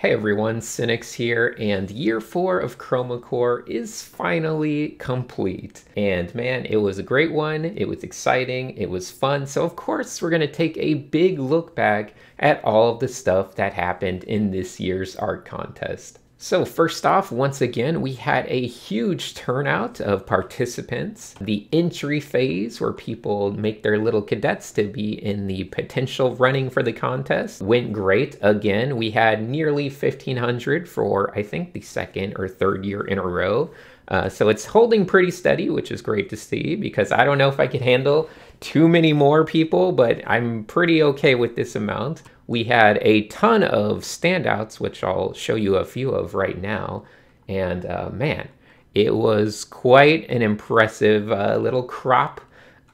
Hey everyone, Sinix here, and year four of Chroma Corps is finally complete. And man, it was a great one, it was exciting, it was fun, so of course we're gonna take a big look back at all of the stuff that happened in this year's art contest. So first off, once again, we had a huge turnout of participants. The entry phase where people make their little cadets to be in the potential running for the contest went great. Again, we had nearly 1500 for I think the second or third year in a row. Uh, so it's holding pretty steady, which is great to see because I don't know if I could handle too many more people, but I'm pretty okay with this amount. We had a ton of standouts, which I'll show you a few of right now. And uh, man, it was quite an impressive uh, little crop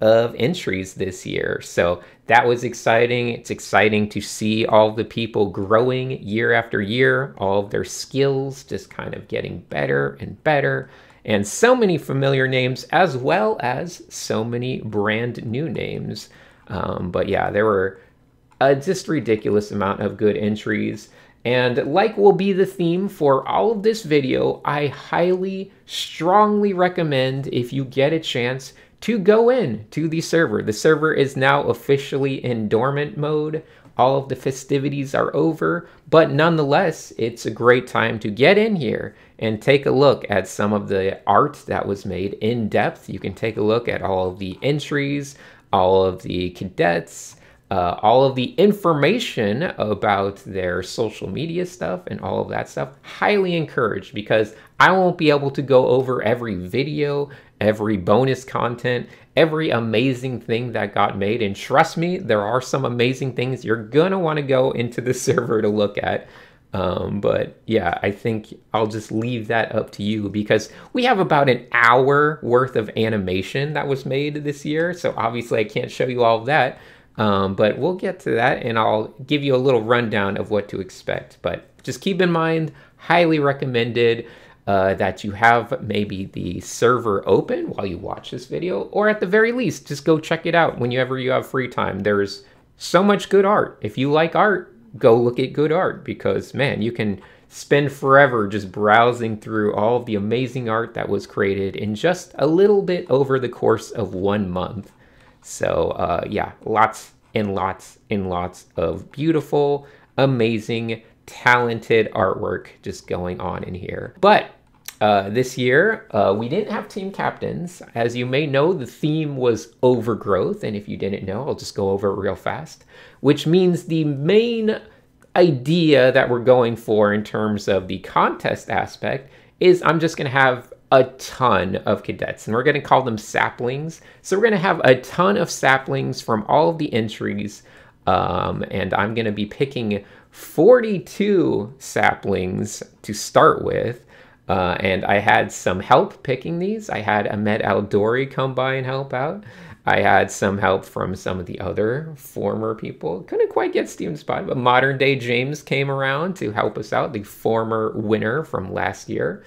of entries this year. So that was exciting. It's exciting to see all the people growing year after year, all of their skills just kind of getting better and better and so many familiar names as well as so many brand new names. Um, but yeah, there were just ridiculous amount of good entries. And like will be the theme for all of this video, I highly, strongly recommend if you get a chance to go in to the server. The server is now officially in dormant mode all of the festivities are over, but nonetheless, it's a great time to get in here and take a look at some of the art that was made in depth. You can take a look at all of the entries, all of the cadets, uh, all of the information about their social media stuff and all of that stuff. Highly encouraged because I won't be able to go over every video, every bonus content, every amazing thing that got made. And trust me, there are some amazing things you're gonna want to go into the server to look at. Um, but yeah, I think I'll just leave that up to you because we have about an hour worth of animation that was made this year. So obviously I can't show you all of that. Um, but we'll get to that and I'll give you a little rundown of what to expect. But just keep in mind, highly recommended uh, that you have maybe the server open while you watch this video, or at the very least, just go check it out whenever you have free time. There's so much good art. If you like art, go look at good art because, man, you can spend forever just browsing through all the amazing art that was created in just a little bit over the course of one month. So, uh, yeah, lots and lots and lots of beautiful, amazing talented artwork just going on in here. But uh, this year, uh, we didn't have team captains. As you may know, the theme was overgrowth. And if you didn't know, I'll just go over it real fast, which means the main idea that we're going for in terms of the contest aspect is I'm just going to have a ton of cadets and we're going to call them saplings. So we're going to have a ton of saplings from all of the entries. Um, and I'm going to be picking 42 saplings to start with. Uh, and I had some help picking these. I had Ahmed Aldoori come by and help out. I had some help from some of the other former people. Couldn't quite get Steven Zapata, but modern day James came around to help us out, the former winner from last year.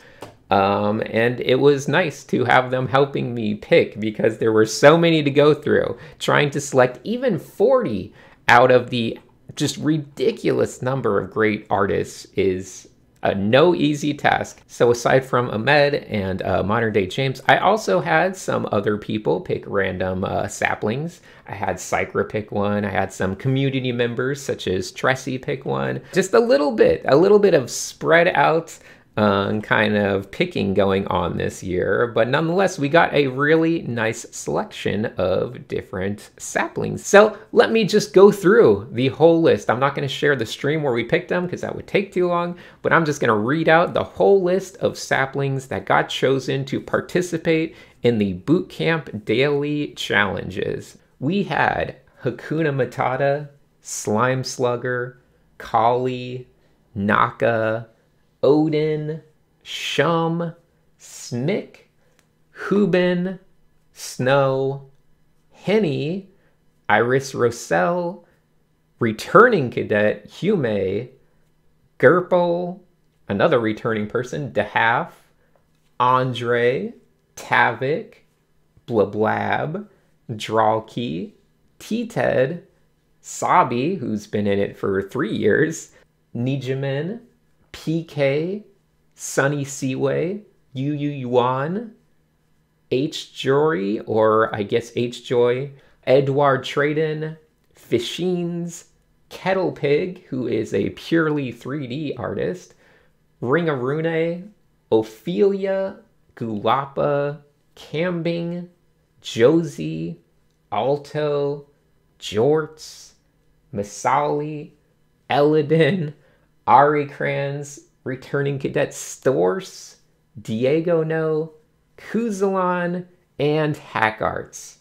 Um, and it was nice to have them helping me pick because there were so many to go through. Trying to select even 40 out of the just ridiculous number of great artists is a no easy task. So aside from Ahmed and uh, modern day James, I also had some other people pick random uh, saplings. I had Sycra pick one. I had some community members such as Tressie pick one. Just a little bit, a little bit of spread out uh, kind of picking going on this year, but nonetheless, we got a really nice selection of different saplings. So let me just go through the whole list. I'm not going to share the stream where we picked them because that would take too long, but I'm just going to read out the whole list of saplings that got chosen to participate in the Bootcamp Daily Challenges. We had Hakuna Matata, Slime Slugger, Kali, Naka, Odin, Shum, Smick, Hubin, Snow, Henny, Iris Rossell, returning cadet Hume, Gerpel, another returning person, DeHaaf, Andre, Tavik, Blablab, Drawkey, T-Ted, Sabi, who's been in it for three years, Nijamin, PK, Sunny Seaway, Yu Yu Yuan, H Jory, or I guess H Joy, Edward Traden, Fishines, Kettle Pig, who is a purely 3D artist, Ringarune, Ophelia, Gulapa, Cambing, Josie, Alto, Jorts, Masali, Eladin, Ari Kranz, returning cadet Storse, Diego No, Kuzalon, and Hackarts.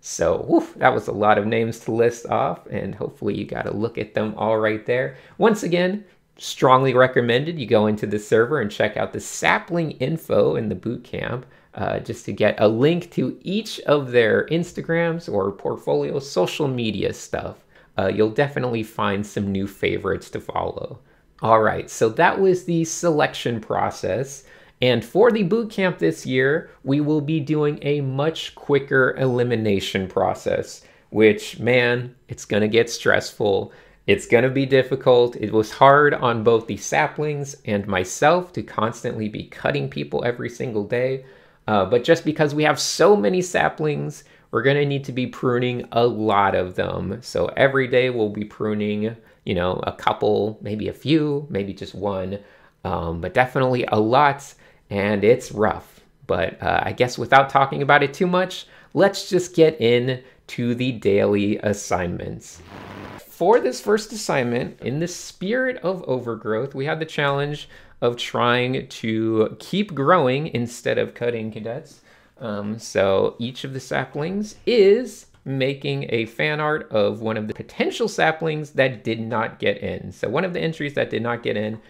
So, woof, that was a lot of names to list off, and hopefully you got a look at them all right there. Once again, strongly recommended you go into the server and check out the sapling info in the boot camp uh, just to get a link to each of their Instagrams or portfolio social media stuff. Uh, you'll definitely find some new favorites to follow. All right, so that was the selection process. And for the boot camp this year, we will be doing a much quicker elimination process, which, man, it's going to get stressful. It's going to be difficult. It was hard on both the saplings and myself to constantly be cutting people every single day. Uh, but just because we have so many saplings, we're going to need to be pruning a lot of them. So every day we'll be pruning, you know, a couple, maybe a few, maybe just one, um, but definitely a lot. And it's rough. But uh, I guess without talking about it too much, let's just get in to the daily assignments for this first assignment, in the spirit of overgrowth, we had the challenge of trying to keep growing instead of cutting cadets. Um, so each of the saplings is making a fan art of one of the potential saplings that did not get in. So one of the entries that did not get in,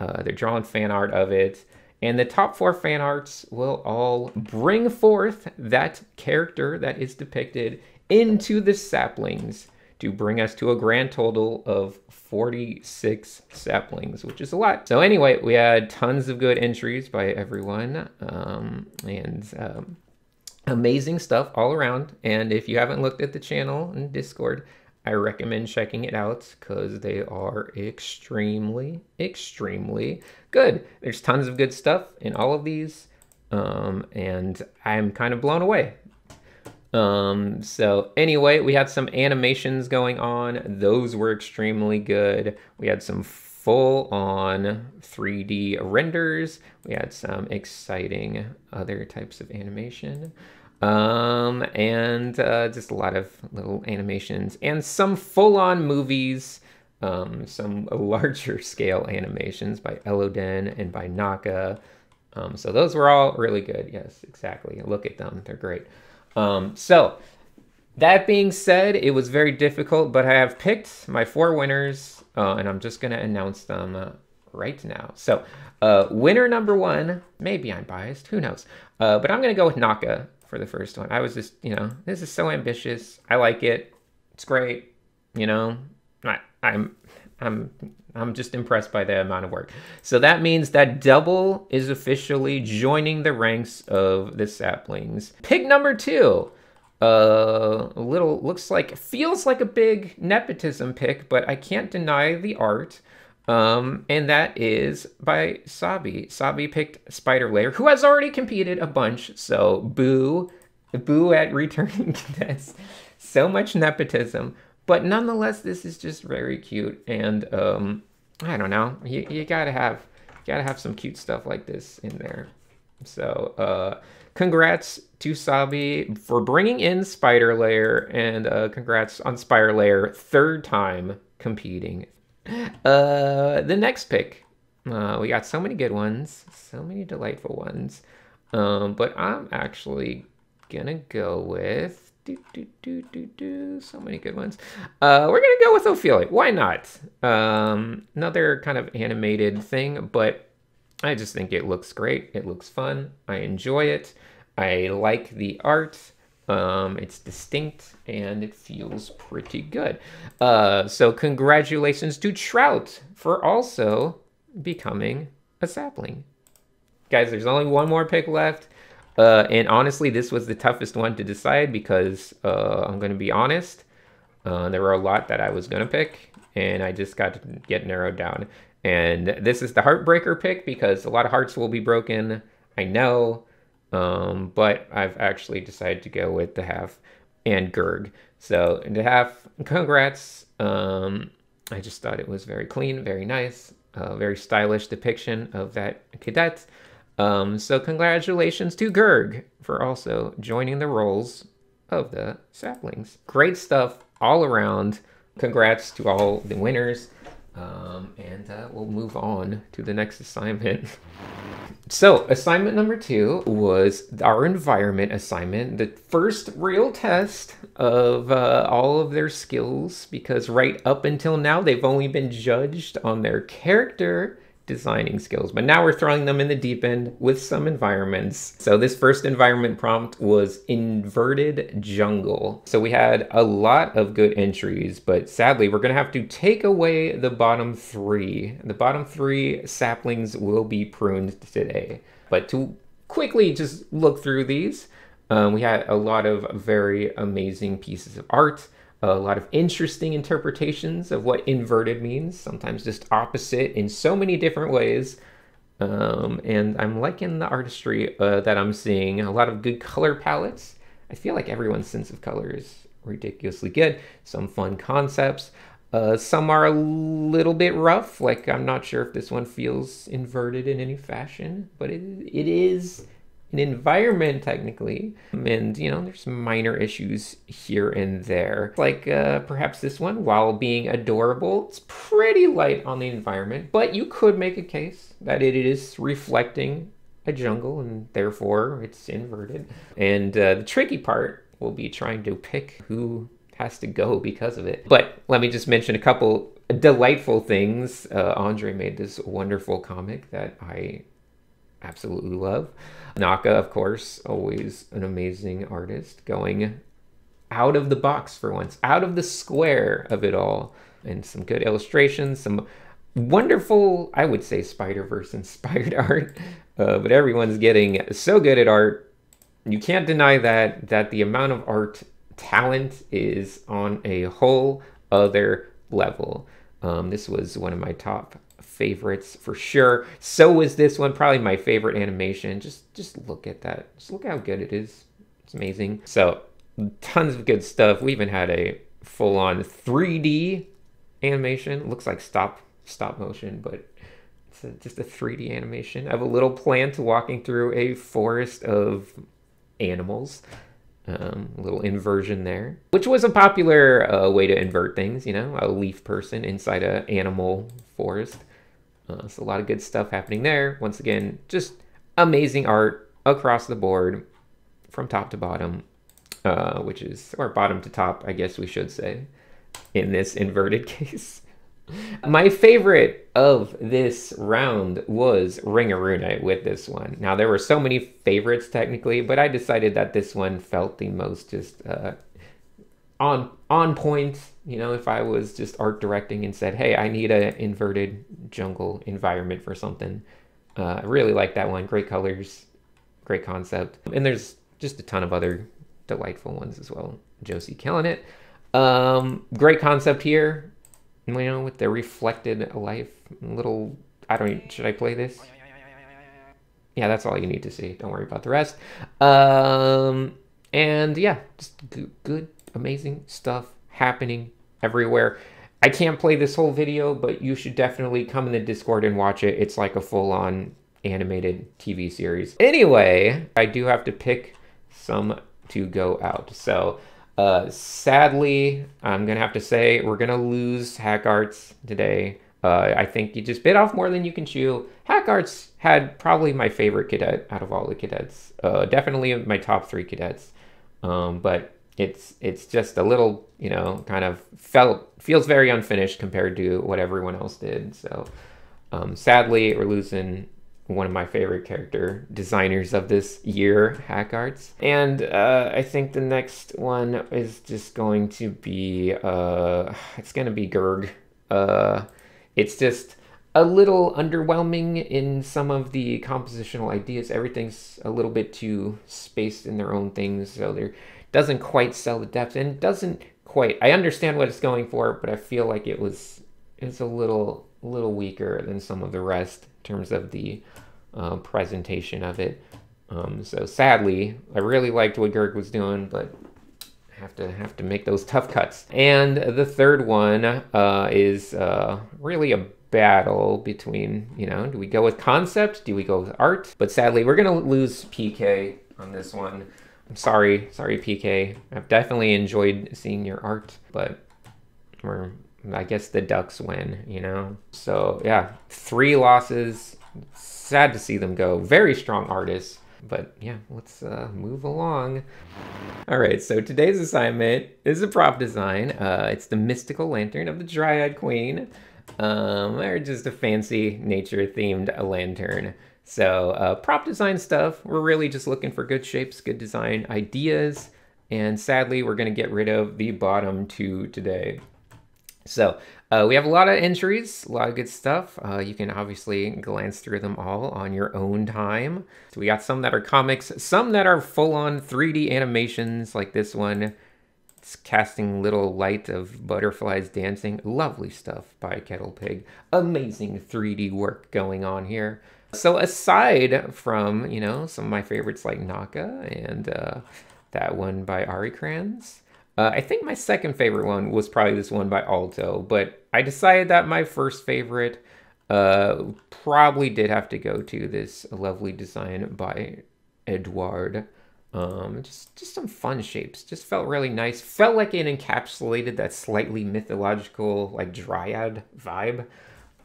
uh, they're drawing fan art of it. And the top four fan arts will all bring forth that character that is depicted into the saplings to bring us to a grand total of 46 saplings, which is a lot. So anyway, we had tons of good entries by everyone um, and um, amazing stuff all around. And if you haven't looked at the channel and Discord, I recommend checking it out because they are extremely, extremely good. There's tons of good stuff in all of these. Um, and I'm kind of blown away um, so anyway, we had some animations going on. Those were extremely good. We had some full on 3D renders. We had some exciting other types of animation. Um, and uh, just a lot of little animations and some full on movies. Um, some larger scale animations by Elodin and by Naka. Um, so those were all really good. Yes, exactly. Look at them. They're great. Um, so, that being said, it was very difficult, but I have picked my four winners, uh, and I'm just going to announce them right now. So, uh, winner number one, maybe I'm biased, who knows? Uh, but I'm going to go with Naka for the first one. I was just, you know, this is so ambitious. I like it. It's great. You know, I, I'm, I'm I'm just impressed by the amount of work. So that means that Double is officially joining the ranks of the saplings. Pick number two. Uh, a little looks like feels like a big nepotism pick, but I can't deny the art. Um, and that is by Sabi. Sabi picked Spider Layer, who has already competed a bunch. So boo, boo at returning cadets. So much nepotism. But nonetheless, this is just very cute, and um, I don't know. You, you gotta have you gotta have some cute stuff like this in there. So, uh, congrats to Sabi for bringing in Spider Layer, and uh, congrats on Spider Layer third time competing. Uh, the next pick, uh, we got so many good ones, so many delightful ones. Um, but I'm actually gonna go with do, do, do, do, do. So many good ones. Uh, we're to go with Ophelia. Why not? Um, another kind of animated thing, but I just think it looks great. It looks fun. I enjoy it. I like the art. Um, it's distinct and it feels pretty good. Uh, so congratulations to Trout for also becoming a sapling. Guys, there's only one more pick left. Uh, and honestly, this was the toughest one to decide because uh, I'm going to be honest. Uh, there were a lot that I was going to pick, and I just got to get narrowed down. And this is the heartbreaker pick because a lot of hearts will be broken. I know. Um, but I've actually decided to go with the half and Gurg. So the half, congrats. Um, I just thought it was very clean, very nice, uh, very stylish depiction of that cadet. Um, so congratulations to Gurg for also joining the roles of the saplings. Great stuff all around. Congrats to all the winners. Um, and uh, we'll move on to the next assignment. so, assignment number two was our environment assignment, the first real test of uh, all of their skills, because right up until now, they've only been judged on their character designing skills. But now we're throwing them in the deep end with some environments. So this first environment prompt was inverted jungle. So we had a lot of good entries, but sadly we're gonna have to take away the bottom three. The bottom three saplings will be pruned today. But to quickly just look through these, um, we had a lot of very amazing pieces of art a lot of interesting interpretations of what inverted means, sometimes just opposite in so many different ways. Um, and I'm liking the artistry uh, that I'm seeing. A lot of good color palettes. I feel like everyone's sense of color is ridiculously good. Some fun concepts. Uh, some are a little bit rough. Like I'm not sure if this one feels inverted in any fashion, but it it is an environment technically and you know there's minor issues here and there. Like uh, perhaps this one while being adorable it's pretty light on the environment but you could make a case that it is reflecting a jungle and therefore it's inverted. And uh, the tricky part will be trying to pick who has to go because of it. But let me just mention a couple delightful things. Uh, andre made this wonderful comic that i absolutely love. Naka, of course, always an amazing artist, going out of the box for once, out of the square of it all, and some good illustrations, some wonderful, I would say, Spider Verse inspired art. Uh, but everyone's getting so good at art. You can't deny that that the amount of art talent is on a whole other level. Um, this was one of my top favorites for sure. So was this one, probably my favorite animation. Just just look at that. Just look how good it is. It's amazing. So tons of good stuff. We even had a full-on 3D animation. Looks like stop stop motion, but it's a, just a 3D animation of a little plant walking through a forest of animals. Um, a little inversion there, which was a popular uh, way to invert things, you know, a leaf person inside a animal forest. Uh, so a lot of good stuff happening there. Once again, just amazing art across the board from top to bottom, uh, which is, or bottom to top, I guess we should say, in this inverted case. My favorite of this round was Ringaruna with this one. Now, there were so many favorites technically, but I decided that this one felt the most just uh, on on point. You know, if I was just art directing and said, "Hey, I need a inverted jungle environment for something," uh, I really like that one. Great colors, great concept, and there's just a ton of other delightful ones as well. Josie killing it. Um, great concept here. You know, with the reflected life, little. I don't. Should I play this? Yeah, that's all you need to see. Don't worry about the rest. Um, and yeah, just good amazing stuff happening everywhere. I can't play this whole video, but you should definitely come in the Discord and watch it. It's like a full-on animated TV series. Anyway, I do have to pick some to go out. So, uh, sadly, I'm gonna have to say we're gonna lose Hack Arts today. Uh, I think you just bit off more than you can chew. Hack Arts had probably my favorite cadet out of all the cadets. Uh, definitely my top three cadets. Um, but it's it's just a little you know kind of felt feels very unfinished compared to what everyone else did. So um, sadly we're losing one of my favorite character designers of this year hack arts. And uh, i think the next one is just going to be uh, it's going to be Gurg uh, it's just a little underwhelming in some of the compositional ideas. Everything's a little bit too spaced in their own things so they're doesn't quite sell the depth and doesn't quite. I understand what it's going for, but I feel like it was it's a little little weaker than some of the rest in terms of the uh, presentation of it. Um, so sadly, I really liked what Gerg was doing, but have to have to make those tough cuts. And the third one uh, is uh, really a battle between, you know, do we go with concept? Do we go with art? But sadly, we're gonna lose PK on this one. I'm sorry, sorry PK. I've definitely enjoyed seeing your art, but we're I guess the Ducks win, you know? So yeah, three losses. Sad to see them go. Very strong artists. But yeah, let's uh, move along. All right, so today's assignment is a prop design. Uh, it's the mystical lantern of the Dryad Queen, um, or just a fancy nature-themed lantern. So uh, prop design stuff, we're really just looking for good shapes, good design ideas, and sadly, we're gonna get rid of the bottom two today. So uh, we have a lot of entries, a lot of good stuff. Uh, you can obviously glance through them all on your own time. So we got some that are comics, some that are full-on 3D animations like this one. It's casting little light of butterflies dancing. Lovely stuff by Kettle Pig. Amazing 3D work going on here. So aside from, you know, some of my favorites like Naka and uh, that one by Ari Kranz, uh, I think my second favorite one was probably this one by Alto, but I decided that my first favorite uh, probably did have to go to this lovely design by Edouard. Um, just just some fun shapes. Just felt really nice. Felt like it encapsulated that slightly mythological, like dryad vibe.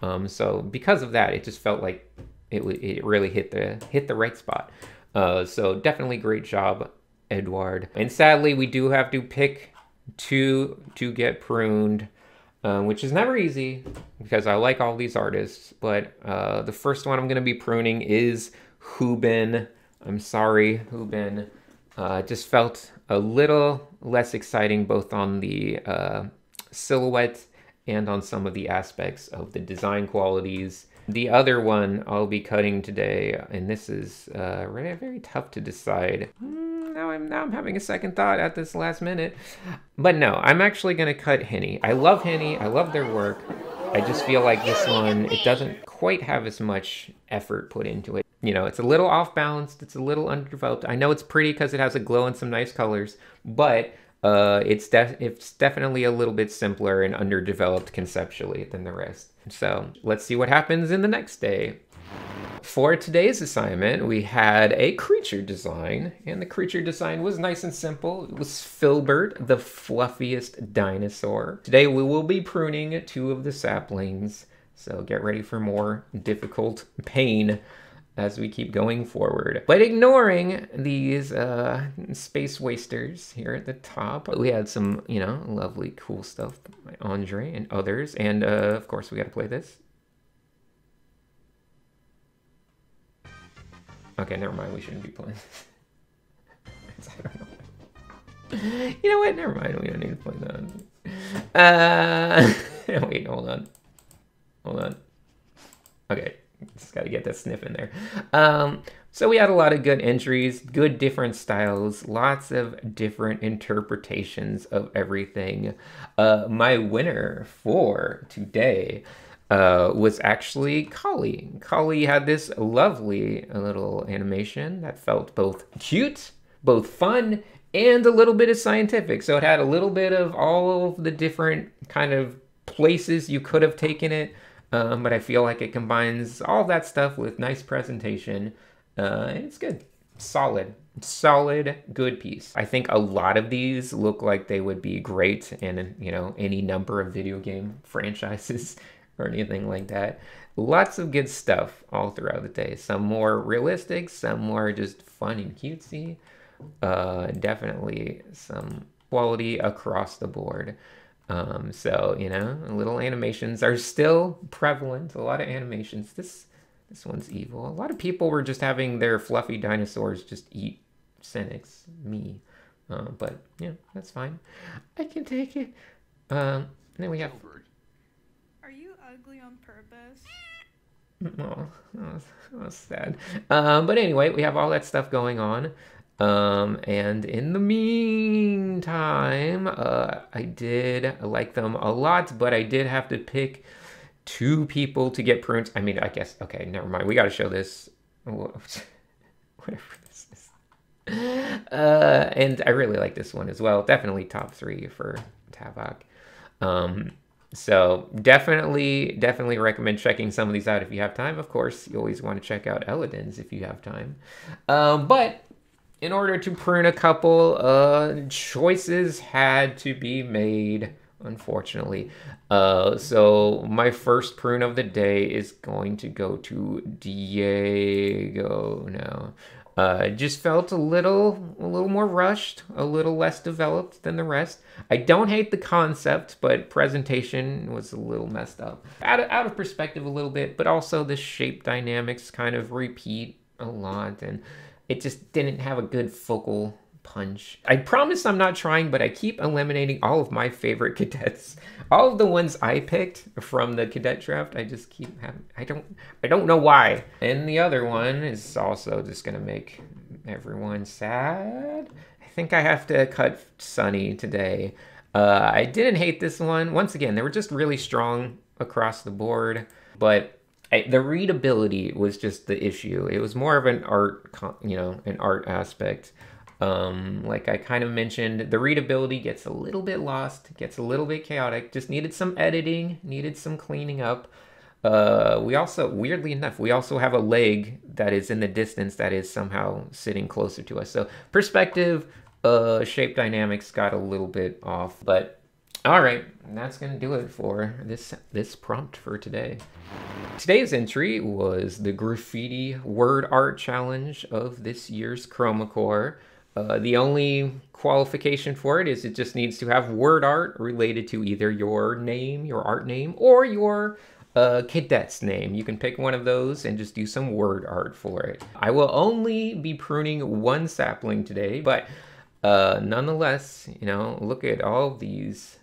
Um, so because of that, it just felt like it it really hit the hit the right spot. Uh, so definitely great job Edward. And sadly, we do have to pick two to get pruned, um, which is never easy because I like all these artists. But uh, the first one I'm going to be pruning is Hubin. I'm sorry, Hubin. Uh, just felt a little less exciting both on the uh, silhouette and on some of the aspects of the design qualities. The other one I'll be cutting today, and this is uh, very, tough to decide. Mm, now I'm now I'm having a second thought at this last minute, but no, I'm actually gonna cut Henny. I love Henny. I love their work. I just feel like this one it doesn't quite have as much effort put into it. You know, it's a little off balanced. It's a little underdeveloped. I know it's pretty because it has a glow and some nice colors, but uh, it's def- it's definitely a little bit simpler and underdeveloped conceptually than the rest. So let's see what happens in the next day. For today's assignment, we had a creature design, and the creature design was nice and simple. It was Filbert, the fluffiest dinosaur. Today we will be pruning two of the saplings, so get ready for more difficult pain as we keep going forward. But ignoring these uh, space wasters here at the top, we had some, you know, lovely cool stuff by Andre and others. And uh, of course, we got to play this. Okay, never mind. We shouldn't be playing know. You know what? Never mind. We don't need to play that. Uh, wait, hold on. Hold on. Okay. Just got to get that sniff in there. Um, so we had a lot of good entries, good different styles, lots of different interpretations of everything. Uh, my winner for today uh, was actually Kali. Kali had this lovely little animation that felt both cute, both fun, and a little bit of scientific. So it had a little bit of all of the different kind of places you could have taken it um, but I feel like it combines all that stuff with nice presentation, uh, it's good. Solid, solid, good piece. I think a lot of these look like they would be great in, you know, any number of video game franchises or anything like that. Lots of good stuff all throughout the day. Some more realistic, some more just fun and cutesy. Uh, definitely some quality across the board. Um, so you know, little animations are still prevalent. A lot of animations. This this one's evil. A lot of people were just having their fluffy dinosaurs just eat Sinix. Me, uh, but yeah, that's fine. I can take it. Um, then we have. Are you ugly on purpose? Oh, that was, that was sad. Um, but anyway, we have all that stuff going on. Um, and in the meantime, uh, I did like them a lot, but I did have to pick two people to get prunes. I mean, I guess, okay, never mind. We got to show this. Whatever this is. Uh, and I really like this one as well. Definitely top three for Tavok. Um, so definitely, definitely recommend checking some of these out if you have time. Of course, you always want to check out Eladin's if you have time. Um, but in order to prune a couple, uh, choices had to be made, unfortunately. Uh, so my first prune of the day is going to go to Diego now. Uh, just felt a little, a little more rushed, a little less developed than the rest. I don't hate the concept, but presentation was a little messed up. Out of, out of perspective a little bit, but also the shape dynamics kind of repeat a lot, and it just didn't have a good focal punch. I promise I'm not trying, but I keep eliminating all of my favorite cadets. All of the ones I picked from the cadet draft, I just keep having, I don't, I don't know why. And the other one is also just gonna make everyone sad. I think I have to cut Sunny today. Uh, I didn't hate this one. Once again, they were just really strong across the board, but I, the readability was just the issue. It was more of an art, you know, an art aspect. Um, like I kind of mentioned, the readability gets a little bit lost, gets a little bit chaotic. Just needed some editing, needed some cleaning up. Uh, we also, weirdly enough, we also have a leg that is in the distance that is somehow sitting closer to us. So perspective, uh, shape dynamics got a little bit off, but all right, that's going to do it for this this prompt for today. Today's entry was the graffiti word art challenge of this year's Chroma Corps. Uh, the only qualification for it is it just needs to have word art related to either your name, your art name, or your uh, cadet's name. You can pick one of those and just do some word art for it. I will only be pruning one sapling today, but uh, nonetheless, you know, look at all these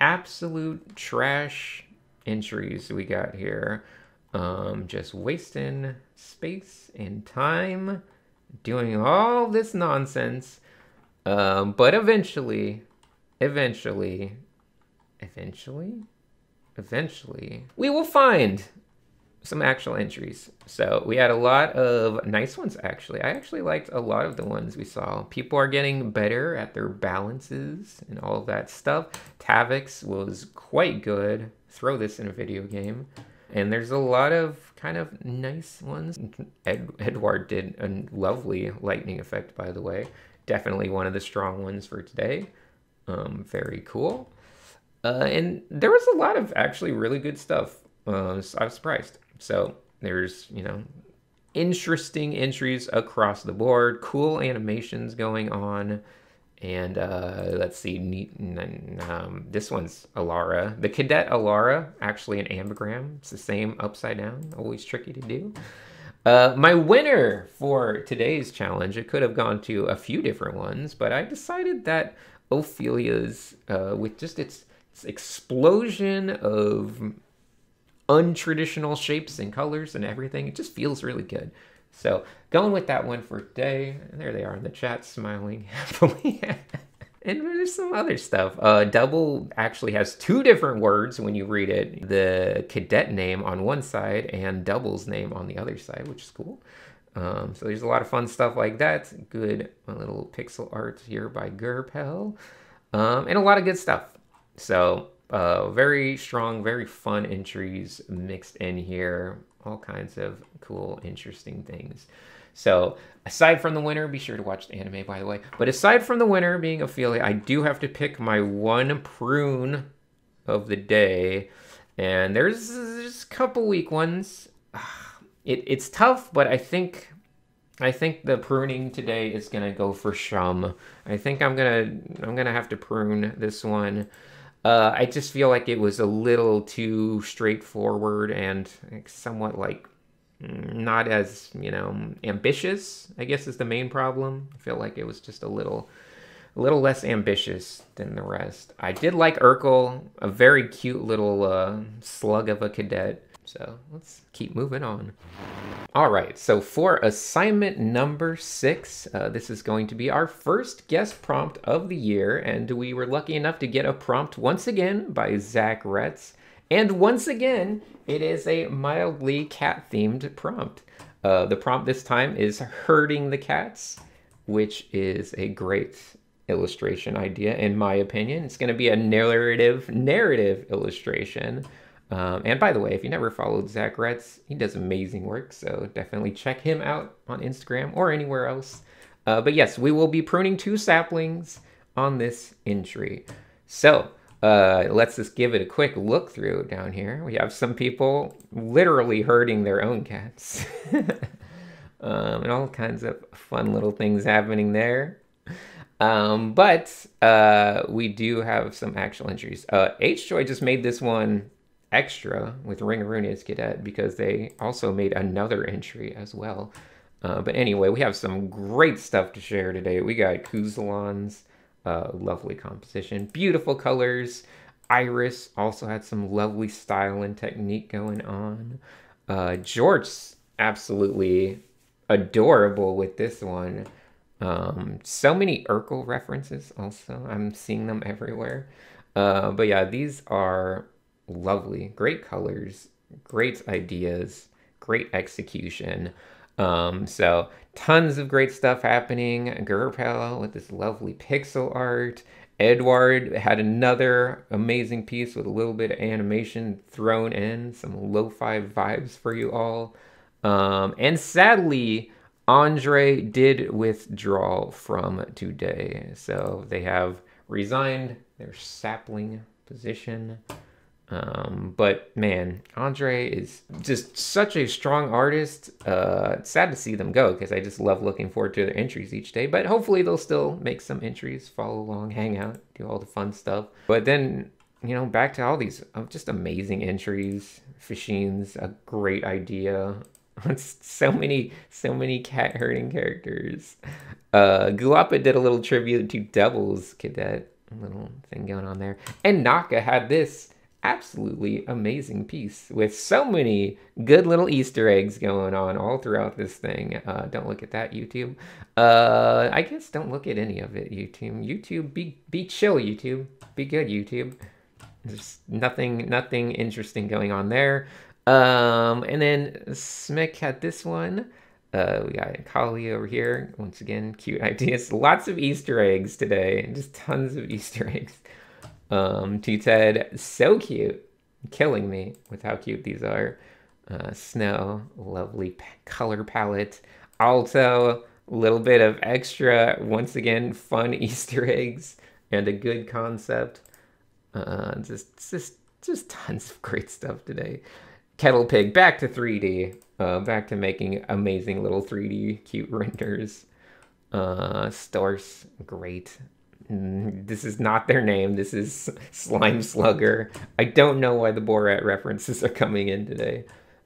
absolute trash entries we got here. Um, just wasting space and time doing all this nonsense. Um, but eventually, eventually, eventually, eventually, we will find some actual entries. So we had a lot of nice ones actually. I actually liked a lot of the ones we saw. People are getting better at their balances and all of that stuff. Tavix was quite good. Throw this in a video game. And there's a lot of kind of nice ones. Ed, Edward did a lovely lightning effect, by the way. Definitely one of the strong ones for today. Um, very cool. Uh, and there was a lot of actually really good stuff. Uh, I was surprised. So there's, you know, interesting entries across the board, cool animations going on. And uh, let's see, um, this one's Alara. The Cadet Alara, actually an ambigram. It's the same upside down, always tricky to do. Uh, my winner for today's challenge, it could have gone to a few different ones, but I decided that Ophelia's, uh, with just its, its explosion of untraditional shapes and colors and everything, it just feels really good. So going with that one for today. And there they are in the chat, smiling happily. and there's some other stuff. Uh, double actually has two different words when you read it. The cadet name on one side and double's name on the other side, which is cool. Um, so there's a lot of fun stuff like that. Good little pixel art here by Gerpel. Um, and a lot of good stuff. So uh, very strong, very fun entries mixed in here all kinds of cool, interesting things. So, aside from the winner, be sure to watch the anime, by the way. But aside from the winner being Ophelia, I do have to pick my one prune of the day. And there's, there's a couple weak ones. It, it's tough, but I think I think the pruning today is gonna go for Shum. I think I'm gonna I'm gonna have to prune this one. Uh, I just feel like it was a little too straightforward and somewhat like not as you know ambitious. I guess is the main problem. I feel like it was just a little, a little less ambitious than the rest. I did like Urkel, a very cute little uh, slug of a cadet. So let's keep moving on. All right, so for assignment number six, uh, this is going to be our first guest prompt of the year, and we were lucky enough to get a prompt once again by Zach Retz. And once again, it is a mildly cat themed prompt. Uh, the prompt this time is herding the cats, which is a great illustration idea, in my opinion. It's going to be a narrative narrative illustration. Um, and by the way, if you never followed Zach Retz, he does amazing work, so definitely check him out on Instagram or anywhere else. Uh, but yes, we will be pruning two saplings on this entry. So uh, let's just give it a quick look through down here. We have some people literally herding their own cats. um, and all kinds of fun little things happening there. Um, but uh, we do have some actual entries. Uh, H-Joy just made this one extra with Ringaruna's Cadet because they also made another entry as well. Uh, but anyway, we have some great stuff to share today. We got Kuzalon's uh, lovely composition, beautiful colors. Iris also had some lovely style and technique going on. Uh, George's absolutely adorable with this one. Um, so many Urkel references also. I'm seeing them everywhere. Uh, but yeah, these are lovely. Great colors, great ideas, great execution. Um, so tons of great stuff happening. Gerpel with this lovely pixel art. Edward had another amazing piece with a little bit of animation thrown in, some lo-fi vibes for you all. Um, and sadly, Andre did withdraw from today. So they have resigned their sapling position. Um, but man, Andre is just such a strong artist. Uh, sad to see them go because I just love looking forward to their entries each day. But hopefully they'll still make some entries, follow along, hang out, do all the fun stuff. But then, you know, back to all these uh, just amazing entries. Fashine's a great idea. so many, so many cat herding characters. Uh, Guapa did a little tribute to Devil's Cadet, little thing going on there. And Naka had this absolutely amazing piece with so many good little Easter eggs going on all throughout this thing. Uh, don't look at that, YouTube. Uh, I guess don't look at any of it, YouTube. YouTube, be be chill, YouTube. Be good, YouTube. There's nothing nothing interesting going on there. Um, and then Smick had this one. Uh, we got Kali over here. Once again, cute ideas. Lots of Easter eggs today. Just tons of Easter eggs. Um, T-Ted, so cute. Killing me with how cute these are. Uh, snow, lovely color palette. Also, a little bit of extra, once again, fun Easter eggs and a good concept. Uh, just, just, just tons of great stuff today. Kettle Pig, back to 3D. Uh, back to making amazing little 3D cute renders. Uh, great. Mm, this is not their name. This is Slime Slugger. I don't know why the Borat references are coming in today.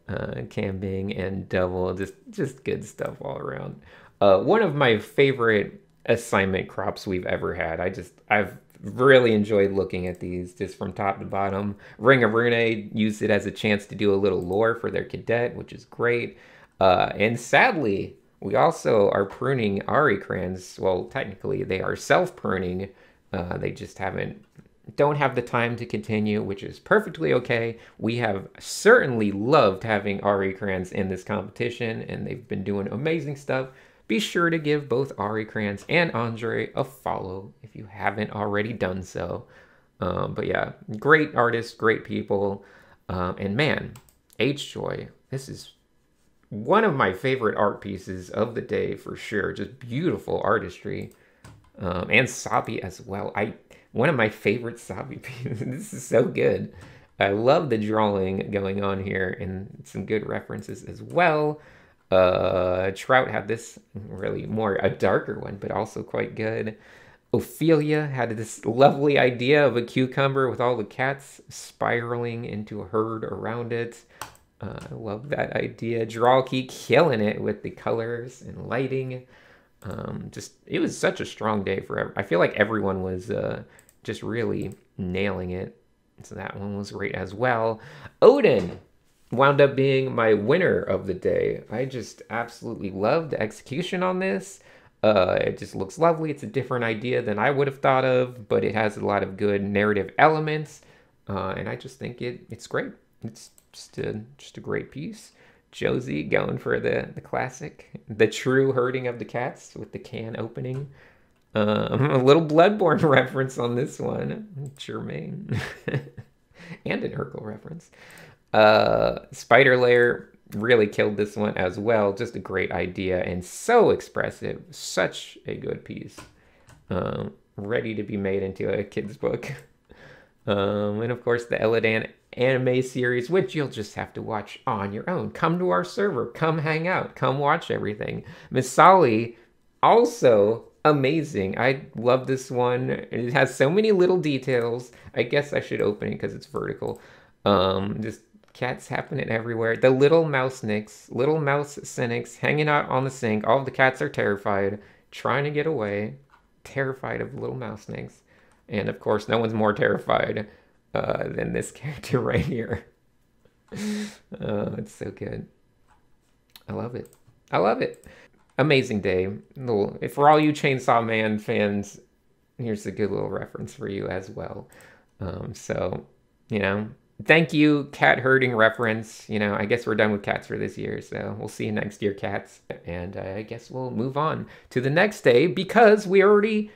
Uh, Kambing and Devil, just just good stuff all around. Uh, one of my favorite assignment crops we've ever had. I just I've really enjoyed looking at these just from top to bottom. Ring of Ringarune used it as a chance to do a little lore for their cadet, which is great. Uh, and sadly, we also are pruning Ari Kranz. Well, technically, they are self pruning. Uh, they just haven't don't have the time to continue, which is perfectly okay. We have certainly loved having Ari Kranz in this competition, and they've been doing amazing stuff. Be sure to give both Ari Kranz and Andre a follow if you haven't already done so. Um, but yeah, great artists, great people. Um, and man, H Joy, this is one of my favorite art pieces of the day for sure. Just beautiful artistry. Um, and Sabi as well. I one of my favorite Sabi pieces. this is so good. I love the drawing going on here and some good references as well. Uh, Trout had this really more a darker one, but also quite good. Ophelia had this lovely idea of a cucumber with all the cats spiraling into a herd around it. Uh, I love that idea. Drawkey killing it with the colors and lighting. Um, just it was such a strong day for. I feel like everyone was uh, just really nailing it. So that one was great as well. Odin wound up being my winner of the day. I just absolutely love the execution on this. Uh, it just looks lovely. It's a different idea than I would have thought of, but it has a lot of good narrative elements. uh, and I just think it it's great. It's just a just a great piece. Josie going for the the classic, the true herding of the cats with the can opening. Um, a little Bloodborne reference on this one, Germain, and an Urkel reference. Uh, Spider Lair really killed this one as well. Just a great idea and so expressive. Such a good piece. Um, ready to be made into a kid's book. Um, and of course, the Eladin anime series, which you'll just have to watch on your own. Come to our server, come hang out, come watch everything. Misali, also amazing. I love this one. It has so many little details. I guess I should open it because it's vertical. Um, just cats happening everywhere. The little mouse nicks, little mouse cynics hanging out on the sink. All the cats are terrified, trying to get away, terrified of little mouse nicks. And of course, no one's more terrified uh, than this character right here. oh, it's so good. I love it. I love it. Amazing day. Little, for all you Chainsaw Man fans, here's a good little reference for you as well. Um, so, you know, thank you, cat herding reference. You know, I guess we're done with cats for this year, so we'll see you next year, cats. And uh, I guess we'll move on to the next day because we already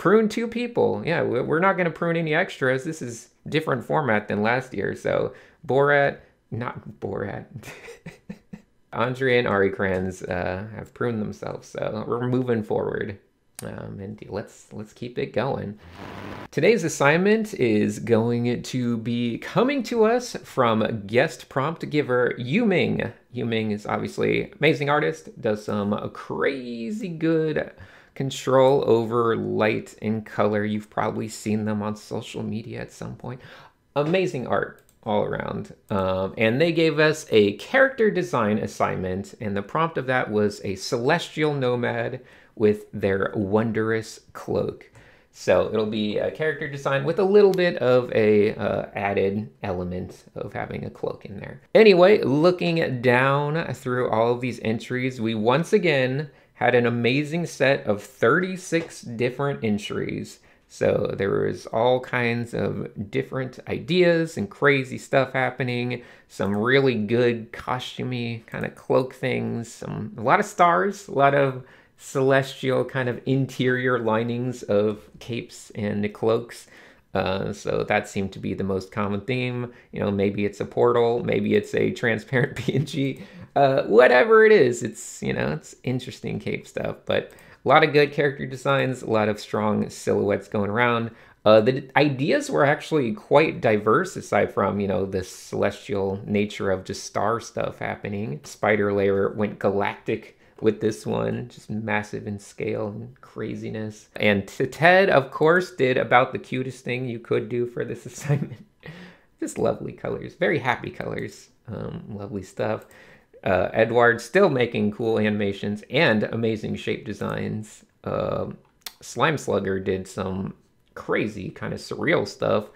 prune two people. Yeah, we're not going to prune any extras. This is different format than last year. So Borat, not Borat. Andre and Ari Kranz uh, have pruned themselves, so we're moving forward. Um, and let's let's keep it going. Today's assignment is going to be coming to us from guest prompt giver Yuming. Yuming is obviously amazing artist, does some crazy good control over light and color. You've probably seen them on social media at some point. Amazing art all around. Um, and they gave us a character design assignment, and the prompt of that was a celestial nomad with their wondrous cloak. So it'll be a character design with a little bit of a uh, added element of having a cloak in there. Anyway, looking down through all of these entries, we once again had an amazing set of 36 different entries. So there was all kinds of different ideas and crazy stuff happening. Some really good costumey kind of cloak things. Some a lot of stars, a lot of celestial kind of interior linings of capes and cloaks. Uh, so that seemed to be the most common theme. You know, maybe it's a portal, maybe it's a transparent PNG, uh, whatever it is. It's you know, it's interesting cape stuff, but a lot of good character designs, a lot of strong silhouettes going around. Uh, the ideas were actually quite diverse aside from, you know, the celestial nature of just star stuff happening. Spider Lair went galactic with this one, just massive in scale and craziness. And Ted, of course, did about the cutest thing you could do for this assignment. just lovely colors, very happy colors, um, lovely stuff. Uh, Edward still making cool animations and amazing shape designs. Uh, Slime Slugger did some crazy kind of surreal stuff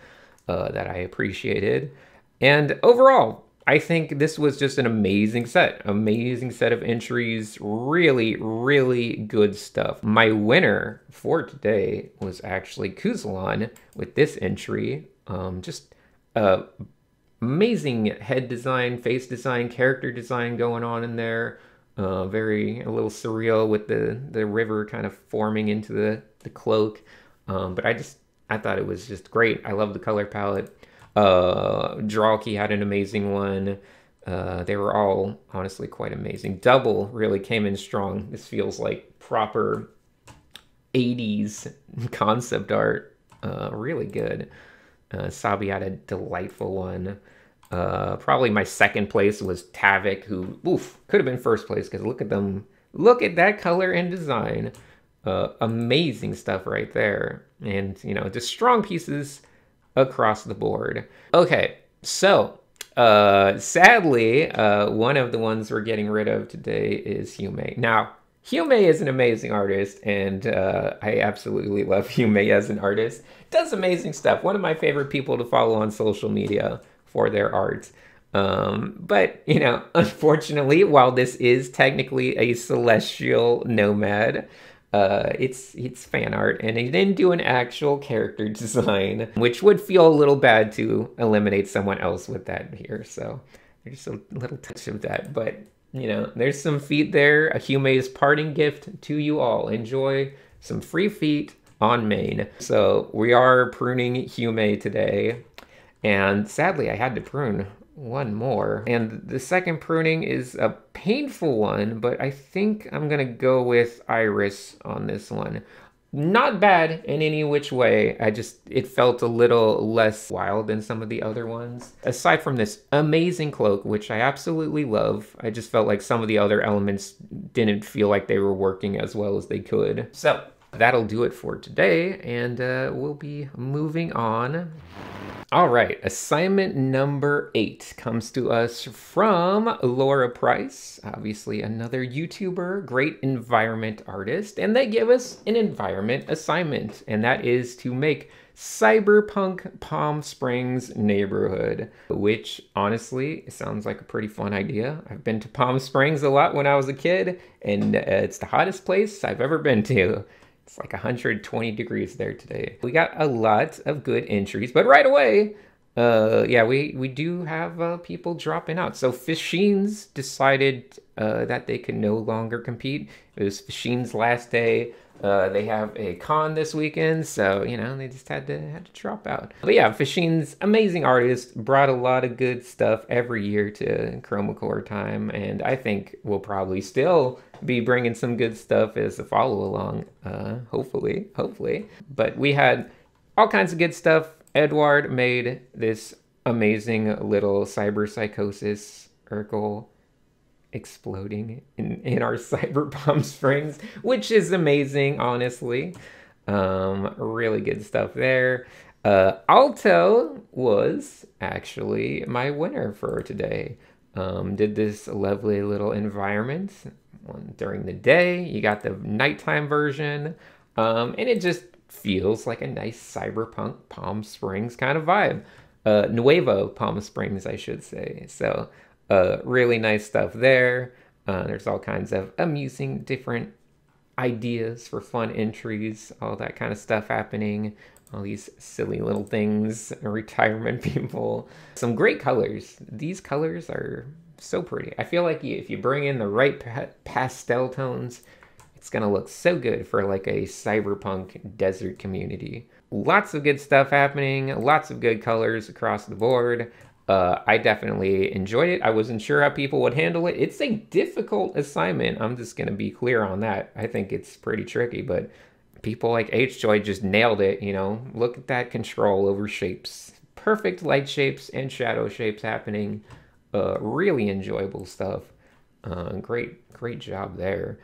uh, that I appreciated. And overall, I think this was just an amazing set. Amazing set of entries. Really, really good stuff. My winner for today was actually Kuzalon with this entry. Um, just uh, amazing head design, face design, character design going on in there. Uh, very a little surreal with the the river kind of forming into the the cloak. Um, but I just I thought it was just great. I love the color palette. Uh, Drawkey had an amazing one. Uh, they were all honestly quite amazing. Double really came in strong. This feels like proper 80s concept art. Uh, really good. Uh, Sabi had a delightful one. Uh, probably my second place was Tavik, who oof could have been first place because look at them, look at that color and design. Uh, amazing stuff right there, and you know just strong pieces across the board. Okay, so uh, sadly, uh, one of the ones we're getting rid of today is Hume. Now, Hume is an amazing artist, and uh, I absolutely love Hume as an artist. Does amazing stuff. One of my favorite people to follow on social media for their art. Um, but, you know, unfortunately, while this is technically a celestial nomad, Uh, it's it's fan art, and they didn't do an actual character design, which would feel a little bad to eliminate someone else with that here. So there's a little touch of that, but you know, there's some feet there. A Hume's parting gift to you all. Enjoy some free feet on Maine. So we are pruning Hume today, and sadly, I had to prune one more. And the second pruning is a painful one, but I think I'm gonna go with Iris on this one. Not bad in any which way. I just, it felt a little less wild than some of the other ones. Aside from this amazing cloak, which I absolutely love, I just felt like some of the other elements didn't feel like they were working as well as they could. So that'll do it for today, and uh, we'll be moving on all right, assignment number eight comes to us from Laura Price, obviously another YouTuber, great environment artist, and they give us an environment assignment, and that is to make Cyberpunk Palm Springs neighborhood, which honestly sounds like a pretty fun idea. I've been to Palm Springs a lot when I was a kid, and uh, it's the hottest place I've ever been to. It's like 120 degrees there today. We got a lot of good entries, but right away, uh, yeah, we, we do have uh, people dropping out. So Fishines decided uh, that they could no longer compete. It was Fishines' last day. Uh, they have a con this weekend, so you know they just had to had to drop out. But yeah, Fashine's amazing artist, brought a lot of good stuff every year to Chroma Corps time, and I think we'll probably still be bringing some good stuff as a follow along. Uh, hopefully, hopefully. But we had all kinds of good stuff. Edward made this amazing little cyber psychosis Urkel exploding in, in our cyber Palm Springs, which is amazing, honestly. Um, really good stuff there. Uh, Alto was actually my winner for today. Um, did this lovely little environment during the day. You got the nighttime version, um, and it just feels like a nice cyberpunk Palm Springs kind of vibe. Uh, Nuevo Palm Springs, I should say. So uh, really nice stuff there. Uh, there's all kinds of amusing different ideas for fun entries, all that kind of stuff happening. All these silly little things, retirement people. Some great colors. These colors are so pretty. I feel like if you bring in the right pa pastel tones, it's gonna look so good for like a cyberpunk desert community. Lots of good stuff happening, lots of good colors across the board. Uh, I definitely enjoyed it. I wasn't sure how people would handle it. It's a difficult assignment. I'm just going to be clear on that. I think it's pretty tricky, but people like H-Joy just nailed it, you know. Look at that control over shapes. Perfect light shapes and shadow shapes happening. Uh, really enjoyable stuff. Uh, great, great job there.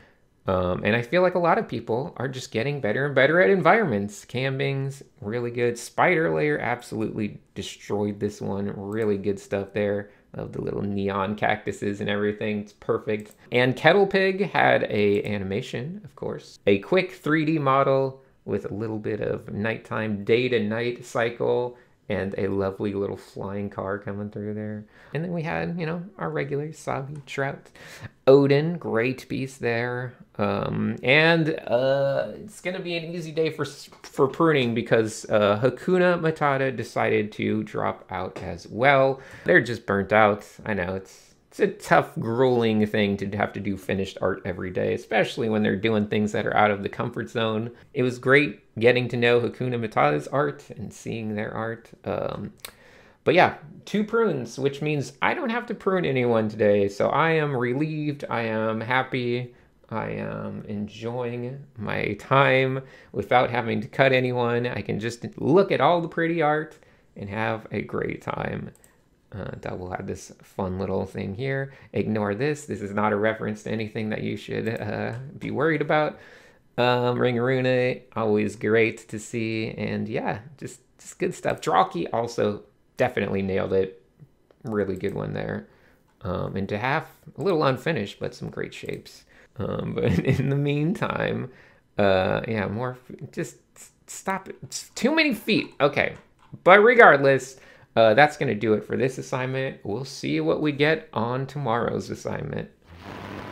Um, and I feel like a lot of people are just getting better and better at environments. Cambing's really good. Spider Layer absolutely destroyed this one. Really good stuff there. Of the little neon cactuses and everything. It's perfect. And Kettle Pig had a animation, of course. A quick 3D model with a little bit of nighttime day to night cycle and a lovely little flying car coming through there. And then we had, you know, our regular Sabi Trout. Odin, great piece there. Um, and uh, it's going to be an easy day for for pruning because uh, Hakuna Matata decided to drop out as well. They're just burnt out. I know it's it's a tough, grueling thing to have to do finished art every day, especially when they're doing things that are out of the comfort zone. It was great getting to know Hakuna Matata's art and seeing their art. Um, but yeah, two prunes, which means I don't have to prune anyone today. So I am relieved. I am happy. I am enjoying my time without having to cut anyone. I can just look at all the pretty art and have a great time. Uh, double had this fun little thing here. Ignore this. This is not a reference to anything that you should uh, be worried about. Um, Ringarune, always great to see. And yeah, just, just good stuff. Draki also definitely nailed it. Really good one there. Um, have a little unfinished, but some great shapes. Um, but in the meantime, uh, yeah, more, just stop it. It's too many feet. Okay. But regardless, uh, that's going to do it for this assignment. We'll see what we get on tomorrow's assignment.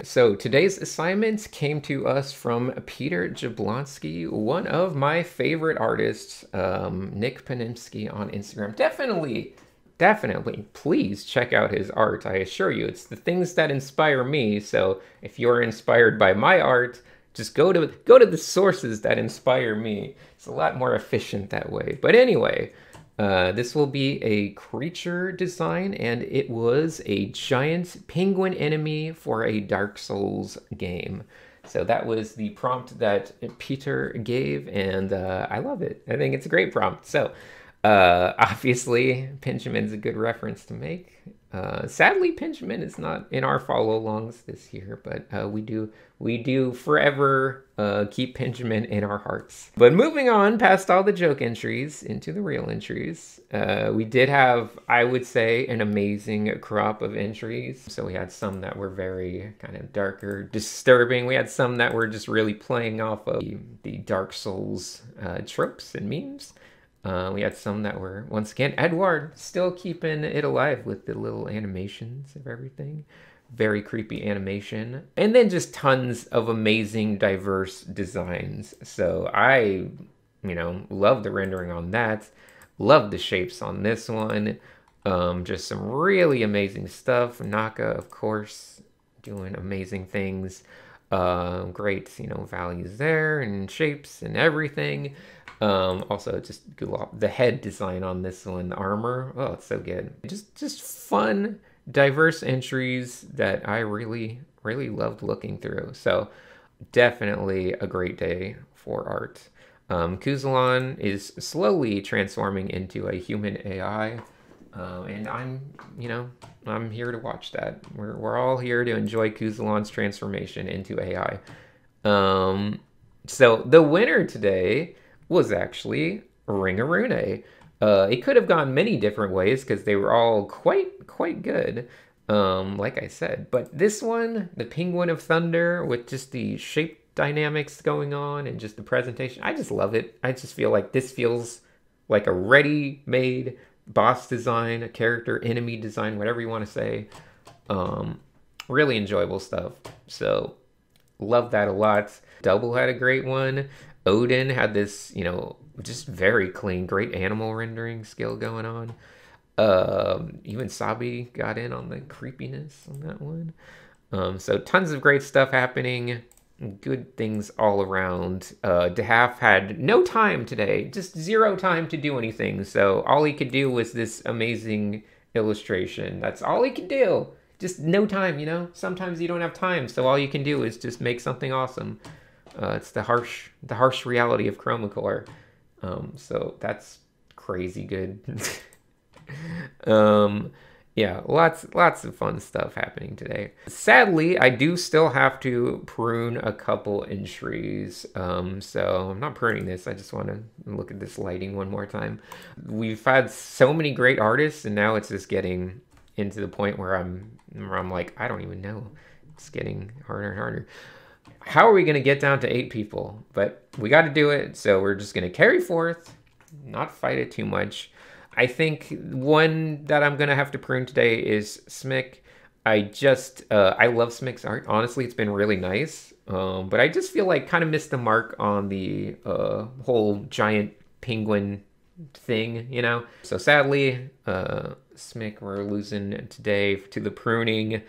so today's assignments came to us from Peter Jablonski, one of my favorite artists, um, Nick Panimsky on Instagram. Definitely, definitely, please check out his art. I assure you, it's the things that inspire me. So if you're inspired by my art, just go to go to the sources that inspire me. It's a lot more efficient that way. But anyway, uh, this will be a creature design, and it was a giant penguin enemy for a Dark Souls game. So that was the prompt that Peter gave, and uh, I love it. I think it's a great prompt. So uh, obviously, Pinjamin's a good reference to make. Uh, sadly, Pinjamin is not in our follow-alongs this year, but uh, we do we do forever uh, keep Pinjamin in our hearts. But moving on past all the joke entries into the real entries, uh, we did have, I would say, an amazing crop of entries. So we had some that were very kind of darker, disturbing. We had some that were just really playing off of the, the Dark Souls uh, tropes and memes. Uh, we had some that were, once again, Edward still keeping it alive with the little animations of everything. Very creepy animation. And then just tons of amazing, diverse designs. So I, you know, love the rendering on that. Love the shapes on this one. Um, just some really amazing stuff. Naka, of course, doing amazing things. Uh, great, you know, values there and shapes and everything. Um, also, just the head design on this one, the armor. Oh, it's so good. Just, just fun, diverse entries that I really, really loved looking through. So, definitely a great day for art. Um, Kuzalon is slowly transforming into a human AI. Uh, and I'm, you know, I'm here to watch that. We're, we're all here to enjoy Kuzalon's transformation into AI. Um, so the winner today was actually Ringarune. Uh, it could have gone many different ways because they were all quite quite good. Um, like I said, but this one, the Penguin of Thunder, with just the shape dynamics going on and just the presentation, I just love it. I just feel like this feels like a ready-made boss design, a character enemy design, whatever you want to say. Um, really enjoyable stuff. So love that a lot. Double had a great one. Odin had this, you know, just very clean, great animal rendering skill going on. Um, even Sabi got in on the creepiness on that one. Um, so tons of great stuff happening. Good things all around. Uh, DeHaaf had no time today, just zero time to do anything. So all he could do was this amazing illustration. That's all he could do. Just no time, you know? Sometimes you don't have time, so all you can do is just make something awesome. Uh, it's the harsh, the harsh reality of Chroma Corps. Um, so that's crazy good. um, yeah, lots, lots of fun stuff happening today. Sadly, I do still have to prune a couple entries. Um, so I'm not pruning this. I just want to look at this lighting one more time. We've had so many great artists, and now it's just getting into the point where I'm, where I'm like, I don't even know. It's getting harder and harder how are we going to get down to eight people? But we got to do it. So we're just going to carry forth, not fight it too much. I think one that I'm going to have to prune today is Smick. I just, uh, I love Smick's art. Honestly, it's been really nice. Um, but I just feel like kind of missed the mark on the uh, whole giant penguin thing, you know? So sadly, uh, Smick, we're losing today to the pruning.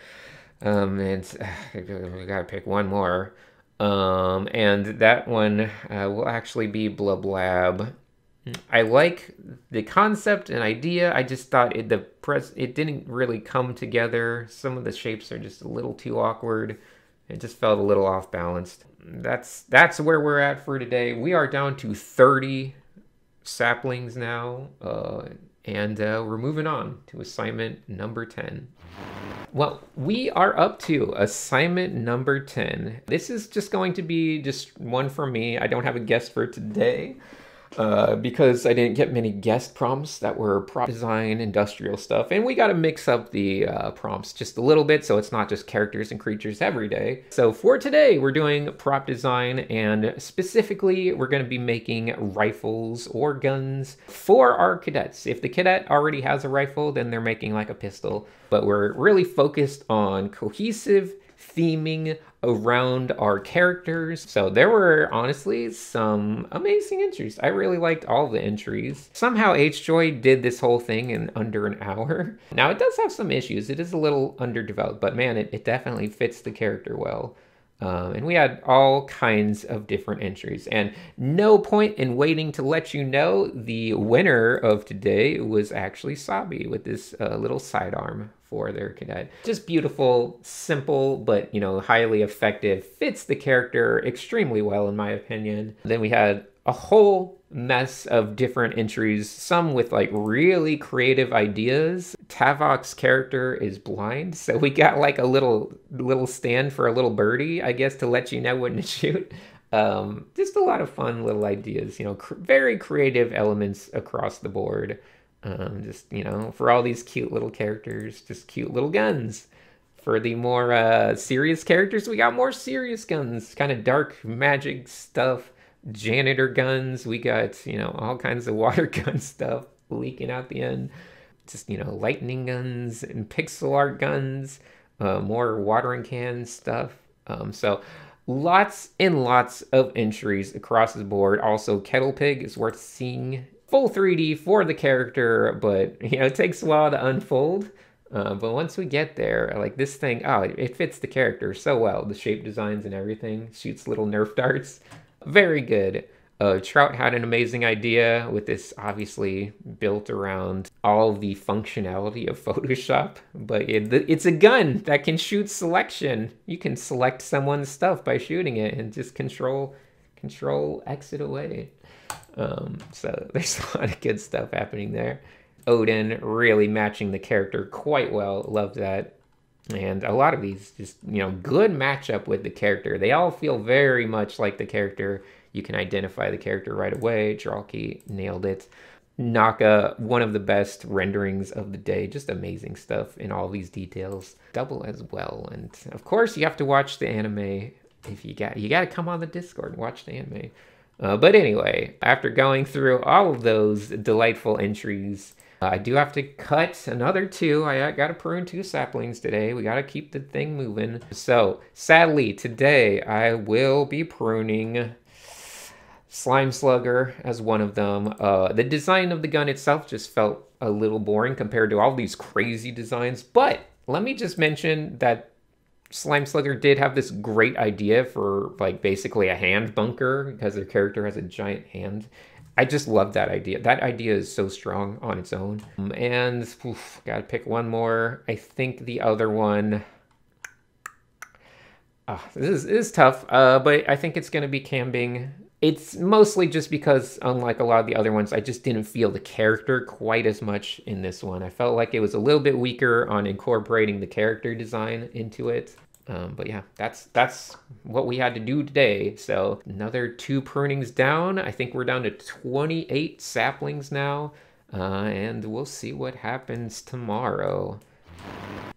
Um, and we gotta pick one more. Um, and that one uh, will actually be Blublab. I like the concept and idea. I just thought it the press it didn't really come together. Some of the shapes are just a little too awkward. It just felt a little off balanced. That's that's where we're at for today. We are down to 30 saplings now, uh, and uh, we're moving on to assignment number 10. Well, we are up to assignment number 10. This is just going to be just one for me. I don't have a guest for today uh, because I didn't get many guest prompts that were prop design, industrial stuff. And we got to mix up the uh, prompts just a little bit so it's not just characters and creatures every day. So for today, we're doing prop design and specifically we're going to be making rifles or guns for our cadets. If the cadet already has a rifle, then they're making like a pistol. But we're really focused on cohesive theming around our characters. So there were honestly some amazing entries. I really liked all the entries. Somehow H-Joy did this whole thing in under an hour. Now it does have some issues. It is a little underdeveloped, but man, it, it definitely fits the character well. Um, and we had all kinds of different entries. And no point in waiting to let you know the winner of today was actually Sabi with this uh, little sidearm for their cadet. Just beautiful, simple, but you know, highly effective. Fits the character extremely well, in my opinion. Then we had a whole mess of different entries, some with like really creative ideas. Tavok's character is blind, so we got like a little little stand for a little birdie, I guess, to let you know when to shoot. Um, just a lot of fun little ideas, you know, cr- very creative elements across the board. Um, just you know, for all these cute little characters, just cute little guns. For the more uh, serious characters, we got more serious guns, kind of dark magic stuff janitor guns. We got, you know, all kinds of water gun stuff leaking out the end. Just, you know, lightning guns and pixel art guns, uh, more watering can stuff. Um, so lots and lots of entries across the board. Also, Kettle Pig is worth seeing full 3D for the character, but, you know, it takes a while to unfold. Uh, but once we get there, like this thing, oh, it fits the character so well. The shape designs and everything. Shoots little Nerf darts. Very good. Uh, Trout had an amazing idea with this obviously built around all the functionality of Photoshop, but it, it's a gun that can shoot selection. You can select someone's stuff by shooting it and just control control exit away. Um, so there's a lot of good stuff happening there. Odin really matching the character quite well. Love that. And a lot of these just, you know, good matchup with the character. They all feel very much like the character. You can identify the character right away. Dralky nailed it. Naka, one of the best renderings of the day. Just amazing stuff in all these details. Double as well. And of course, you have to watch the anime if you got you got to come on the Discord and watch the anime. Uh, but anyway, after going through all of those delightful entries, I do have to cut another two. I got to prune two saplings today. We got to keep the thing moving. So, sadly, today I will be pruning Slime Slugger as one of them. Uh, the design of the gun itself just felt a little boring compared to all these crazy designs. But let me just mention that Slime Slugger did have this great idea for like basically a hand bunker because their character has a giant hand. I just love that idea. That idea is so strong on its own. Um, and oof, gotta pick one more. I think the other one. Oh, this is, this is tough, uh, but I think it's gonna be Kambing. It's mostly just because, unlike a lot of the other ones, I just didn't feel the character quite as much in this one. I felt like it was a little bit weaker on incorporating the character design into it. Um, but yeah, that's that's what we had to do today. So another two prunings down. I think we're down to 28 saplings now. Uh, and we'll see what happens tomorrow.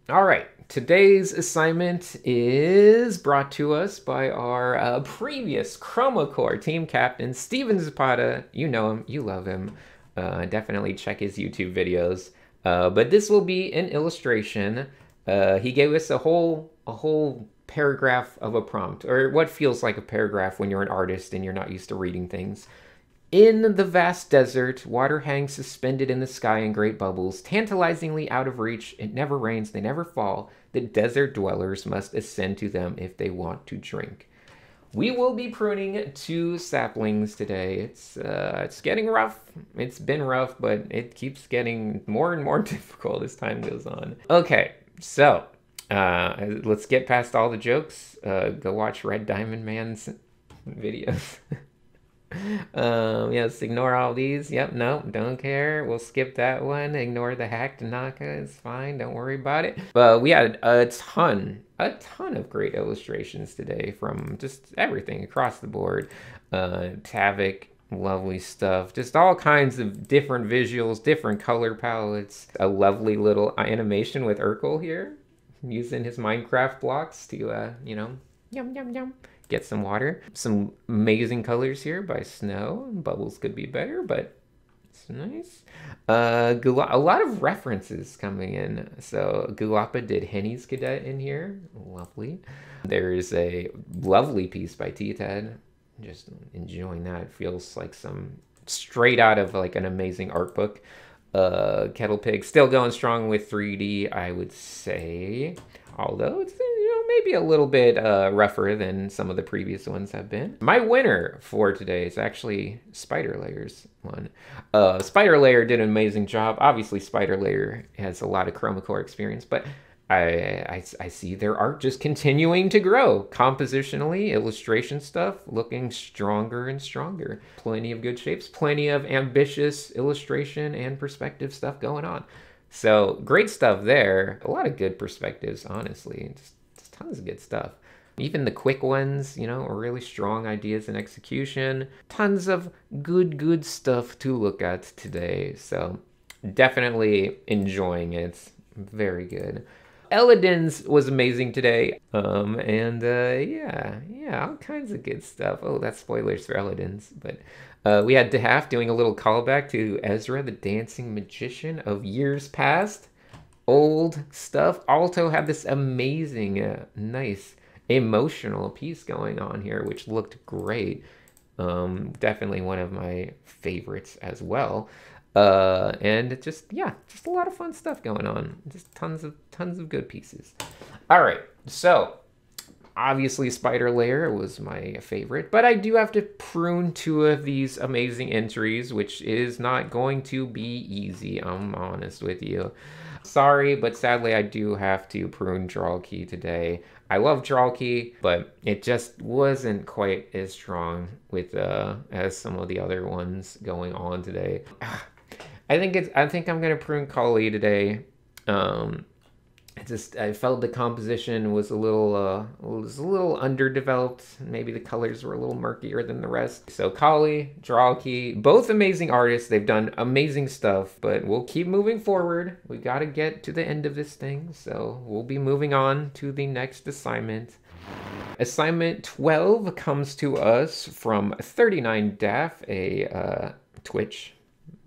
All right, today's assignment is brought to us by our uh, previous Chroma Corps team captain, Steven Zapata. You know him, you love him. Uh, definitely check his YouTube videos. Uh, but this will be an illustration. Uh, he gave us a whole a whole paragraph of a prompt, or what feels like a paragraph when you're an artist and you're not used to reading things. In the vast desert, water hangs suspended in the sky in great bubbles, tantalizingly out of reach. It never rains, they never fall. The desert dwellers must ascend to them if they want to drink. We will be pruning two saplings today. It's uh, it's getting rough. It's been rough, but it keeps getting more and more difficult as time goes on. Okay, so uh, let's get past all the jokes. Uh, go watch Red Diamond Man's videos. um, yes, ignore all these. Yep, no, don't care. We'll skip that one. Ignore the hacked Naka. It's fine. Don't worry about it. But we had a ton, a ton of great illustrations today from just everything across the board. Uh, Tavik, lovely stuff. Just all kinds of different visuals, different color palettes. A lovely little animation with Urkel here using his Minecraft blocks to, uh, you know, yum, yum, yum, get some water. Some amazing colors here by Snow. Bubbles could be better, but It's nice. Uh, a lot of references coming in. So Gulapa did Henny's Cadet in here. Lovely. There's a lovely piece by T-Ted. Just enjoying that. It feels like some straight out of like an amazing art book. Uh, Kettle Pig still going strong with 3D, I would say. Although it's you know maybe a little bit uh, rougher than some of the previous ones have been. My winner for today is actually Spider Layers one. Uh, Spider Layer did an amazing job. Obviously, Spider Layer has a lot of Chroma Corps experience, but I, I, I see their art just continuing to grow. Compositionally illustration stuff looking stronger and stronger. Plenty of good shapes plenty of ambitious illustration and perspective stuff going on. So great stuff there. A lot of good perspectives honestly just, just tons of good stuff. Even the quick ones you know are really strong ideas and execution. Tons of good good stuff to look at today. So definitely enjoying it. Very good Eladin's was amazing today. Um, and uh, yeah, yeah, all kinds of good stuff. Oh, that's spoilers for Eladin's. But uh, we had DeHaaf doing a little callback to Ezra, the dancing magician of years past. Old stuff. Alto had this amazing, uh, nice, emotional piece going on here, which looked great. Um, definitely one of my favorites as well. Uh, and just yeah, just a lot of fun stuff going on. Just tons of tons of good pieces. All right, so obviously Spider Layer was my favorite, but I do have to prune two of these amazing entries, which is not going to be easy. I'm honest with you. Sorry, but sadly I do have to prune Draw Key today. I love Draw Key, but it just wasn't quite as strong with uh, as some of the other ones going on today. I think it's. I think I'm gonna prune Kali today. Um, I just I felt the composition was a little uh, was a little underdeveloped. Maybe the colors were a little murkier than the rest. So Kali, Drawkey, both amazing artists. They've done amazing stuff, but we'll keep moving forward. We got to get to the end of this thing, so we'll be moving on to the next assignment. Assignment 12 comes to us from 39daph, a uh, Twitch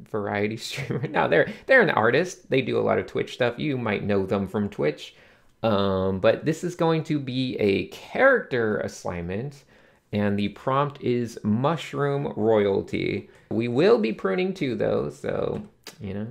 variety streamer. Now they're they're an artist. They do a lot of Twitch stuff. You might know them from Twitch. Um, but this is going to be a character assignment, and the prompt is mushroom royalty. We will be pruning too, though, so you know,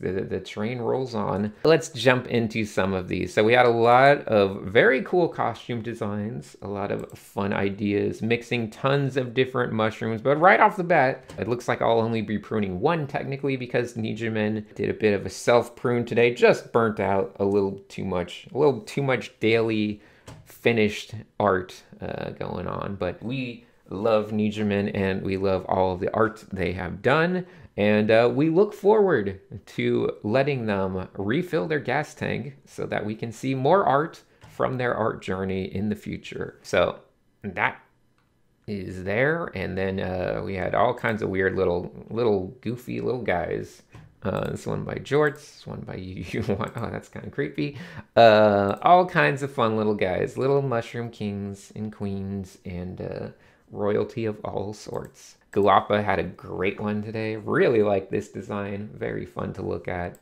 the, the train rolls on. Let's jump into some of these. So we had a lot of very cool costume designs, a lot of fun ideas, mixing tons of different mushrooms. But right off the bat, it looks like I'll only be pruning one technically because Nijimin did a bit of a self prune today, just burnt out a little too much, a little too much daily finished art uh, going on. But we love Nijimin and we love all of the art they have done. And uh, we look forward to letting them refill their gas tank so that we can see more art from their art journey in the future. So that is there. And then uh, we had all kinds of weird little, little goofy little guys. Uh, this one by Jorts, this one by you. oh, that's kind of creepy. Uh, all kinds of fun little guys, little mushroom kings and queens, and uh, royalty of all sorts. Gulapa had a great one today. Really like this design. Very fun to look at.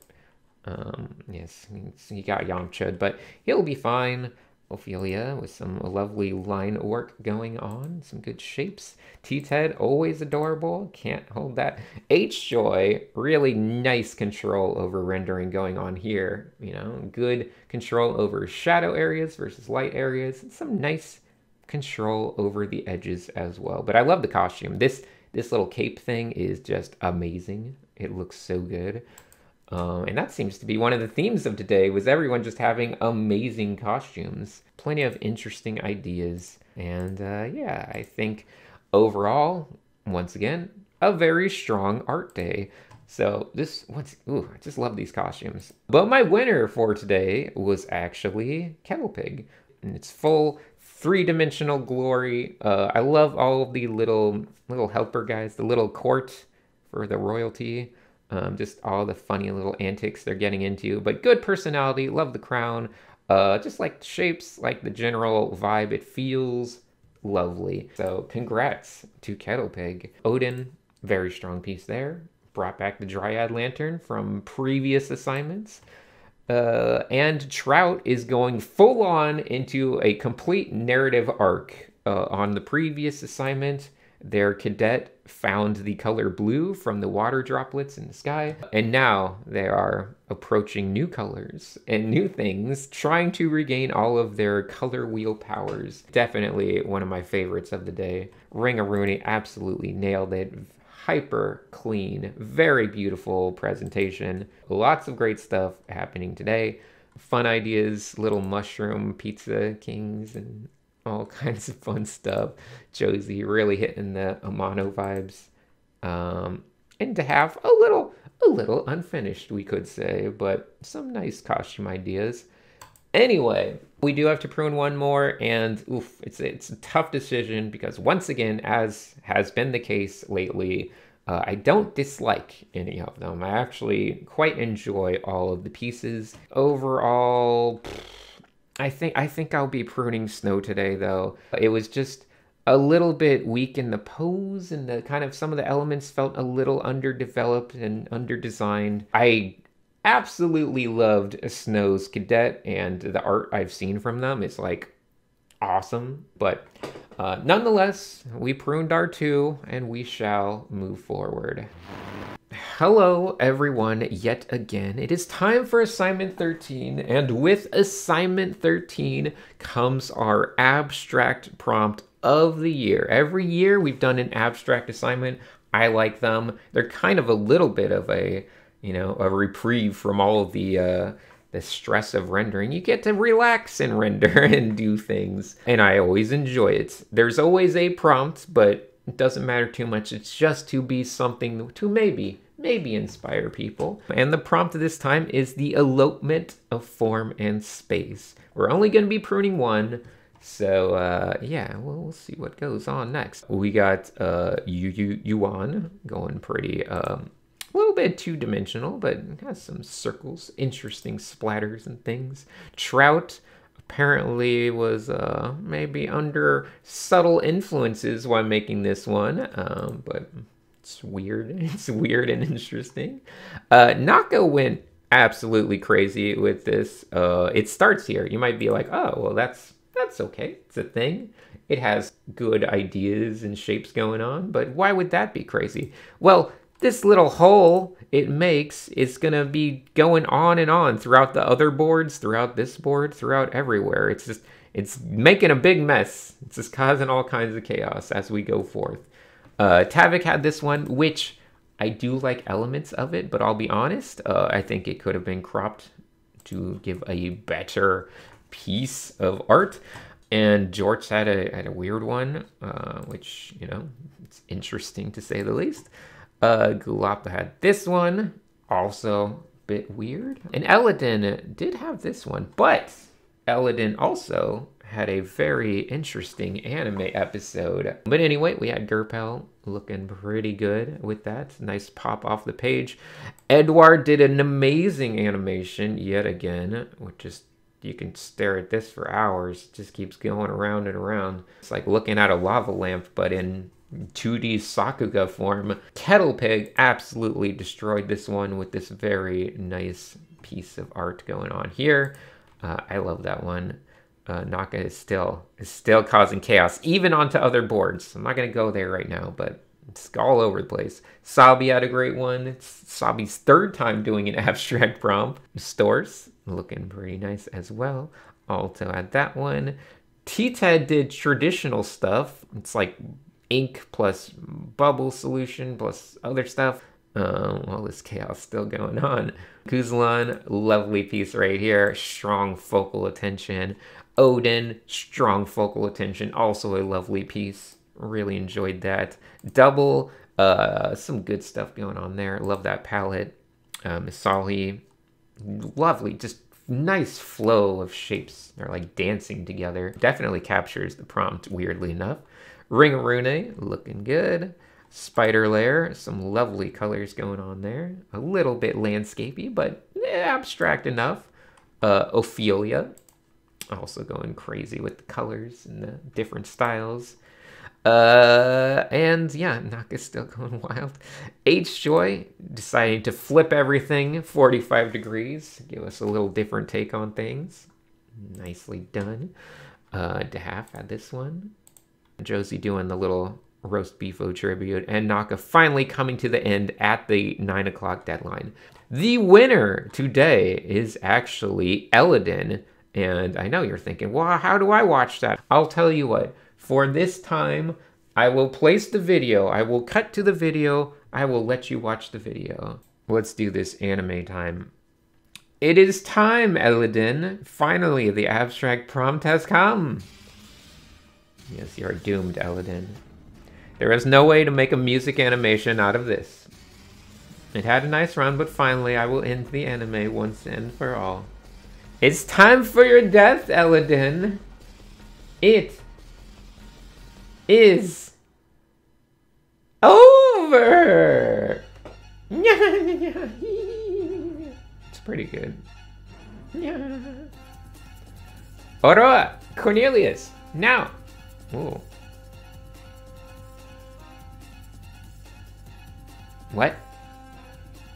Um, yes, he got Yamcha'd, but he'll be fine. Ophelia with some lovely line work going on, some good shapes. T-Ted, always adorable, can't hold that. H-Joy, really nice control over rendering going on here. You know, good control over shadow areas versus light areas. Some nice control over the edges as well. But I love the costume. This this little cape thing is just amazing. It looks so good. Um, and that seems to be one of the themes of today was everyone just having amazing costumes. Plenty of interesting ideas. And uh, yeah, I think overall, once again, a very strong art day. So this, what's, ooh, I just love these costumes. But my winner for today was actually Kettle Pig. And it's full three-dimensional glory. Uh, I love all of the little little helper guys, the little court for the royalty. Um, just all the funny little antics they're getting into, but good personality. Love the crown. Uh, just like shapes, like the general vibe. It feels lovely. So congrats to Kettle Pig. Odin, very strong piece there. brought back the Dryad Lantern from previous assignments. Uh, and Trout is going full on into a complete narrative arc. Uh, on the previous assignment, their cadet found the color blue from the water droplets in the sky, and now they are approaching new colors and new things, trying to regain all of their color wheel powers. Definitely one of my favorites of the day. Ringaroony absolutely nailed it hyper clean, very beautiful presentation. Lots of great stuff happening today. Fun ideas, little mushroom pizza kings, and all kinds of fun stuff. Josie really hitting the Amano vibes. Um, and to have a little, a little unfinished, we could say, but some nice costume ideas. Anyway, we do have to prune one more, and oof, it's it's a tough decision because once again, as has been the case lately, uh, I don't dislike any of them. I actually quite enjoy all of the pieces. Overall, I think I think I'll be pruning Snow today, though. It was just a little bit weak in the pose, and the kind of some of the elements felt a little underdeveloped and underdesigned. I absolutely loved Snow's Cadet, and the art I've seen from them is like awesome. But uh, nonetheless, we pruned our two, and we shall move forward. Hello, everyone, yet again. It is time for assignment 13, and with assignment 13 comes our abstract prompt of the year. Every year we've done an abstract assignment. I like them. They're kind of a little bit of a you know, a reprieve from all of the uh, the stress of rendering. You get to relax and render and do things, and I always enjoy it. There's always a prompt, but it doesn't matter too much. It's just to be something to maybe maybe inspire people. And the prompt this time is the elopement of form and space. We're only going to be pruning one. So uh, yeah, well, see what goes on next. We got uh, Yu Yu Yuan going pretty um, a little bit two dimensional, but has some circles, interesting splatters and things. Trout apparently was uh, maybe under subtle influences while making this one, um, but it's weird. It's weird and interesting. Uh, Naka went absolutely crazy with this. Uh, it starts here. You might be like, oh, well, that's that's okay. It's a thing. It has good ideas and shapes going on, but why would that be crazy? Well, this little hole it makes is going to be going on and on throughout the other boards, throughout this board, throughout everywhere. It's just, it's making a big mess. It's just causing all kinds of chaos as we go forth. Uh, Tavik had this one, which I do like elements of it, but I'll be honest, uh, I think it could have been cropped to give a better piece of art. And George had a, had a weird one, uh, which, you know, it's interesting to say the least. Uh, Gulapa had this one, also a bit weird. And Eladin did have this one, but Eladin also had a very interesting anime episode. But anyway, we had Gerpel looking pretty good with that. Nice pop off the page. Edward did an amazing animation yet again, which is you can stare at this for hours. It just keeps going around and around. It's like looking at a lava lamp, but in 2D Sakuga form. Kettle Pig absolutely destroyed this one with this very nice piece of art going on here. Uh, I love that one. Uh, Naka is still is still causing chaos, even onto other boards. I'm not gonna go there right now, but it's all over the place. Sabi had a great one. It's Sabi's third time doing an abstract prompt. Stores looking pretty nice as well. Also had that one. T-Ted did traditional stuff. It's like ink plus bubble solution plus other stuff. Um, all this chaos still going on. Kuzlan, lovely piece right here. Strong focal attention. Odin, strong focal attention. Also a lovely piece. Really enjoyed that. Double, uh, some good stuff going on there. Love that palette. Uh, Misali, lovely. Just nice flow of shapes. They're like dancing together. Definitely captures the prompt, weirdly enough. Ringaroony, looking good. Spider Lair, some lovely colors going on there. A little bit landscapey, but abstract enough. Uh, Ophelia, also going crazy with the colors and the different styles. Uh, and yeah, Naka's still going wild. H Joy deciding to flip everything 45 degrees, give us a little different take on things. Nicely done. Uh, DeHaaf had this one. Josie doing the little roast beefo tribute, and Naka finally coming to the end at the 9 o'clock deadline. The winner today is actually Eladin. And I know you're thinking, well, how do I watch that? I'll tell you what, for this time, I will place the video. I will cut to the video. I will let you watch the video. Let's do this anime time. It is time, Eladin. Finally, the abstract prompt has come. Yes, you are doomed, Eladin. There is no way to make a music animation out of this. It had a nice run, but finally I will end the anime once and for all. It's time for your death, Eladin. It is over. it's pretty good. Oroa, Cornelius, now. Ooh. What?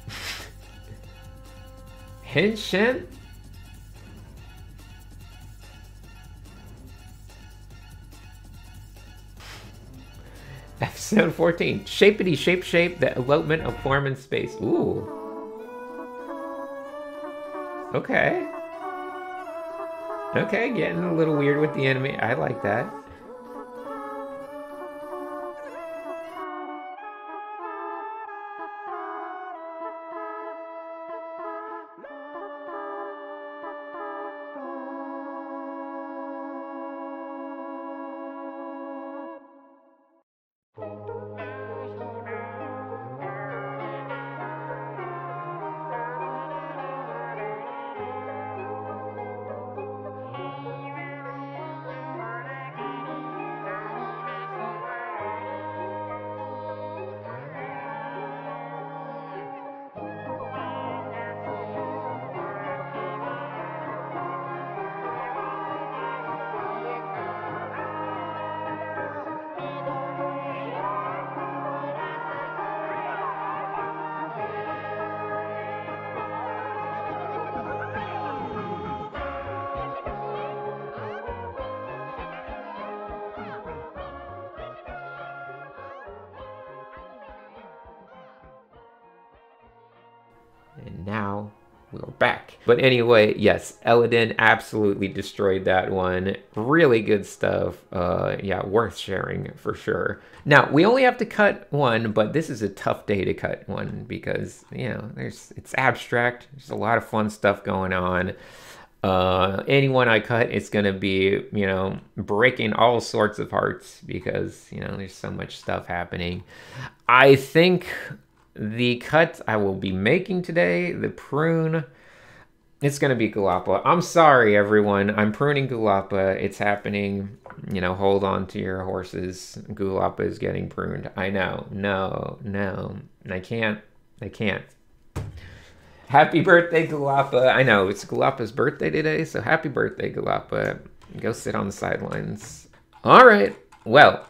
Henshin? Episode 14. Shapity Shape Shape, the elopement of form and space. Ooh. Okay. Okay, getting a little weird with the anime. I like that. But anyway, yes, Eladin absolutely destroyed that one. Really good stuff. Uh, yeah, worth sharing for sure. Now, we only have to cut one, but this is a tough day to cut one because, you know, there's it's abstract. There's a lot of fun stuff going on. Uh, anyone I cut, it's going to be, you know, breaking all sorts of hearts because, you know, there's so much stuff happening. I think the cut I will be making today, the prune, it's going to be Gulapa. I'm sorry, everyone. I'm pruning Gulapa. It's happening. You know, hold on to your horses. Gulapa is getting pruned. I know. No, no. I can't. I can't. Happy birthday, Gulapa. I know, it's Gulapa's birthday today, so happy birthday, Gulapa. Go sit on the sidelines. All right. Well,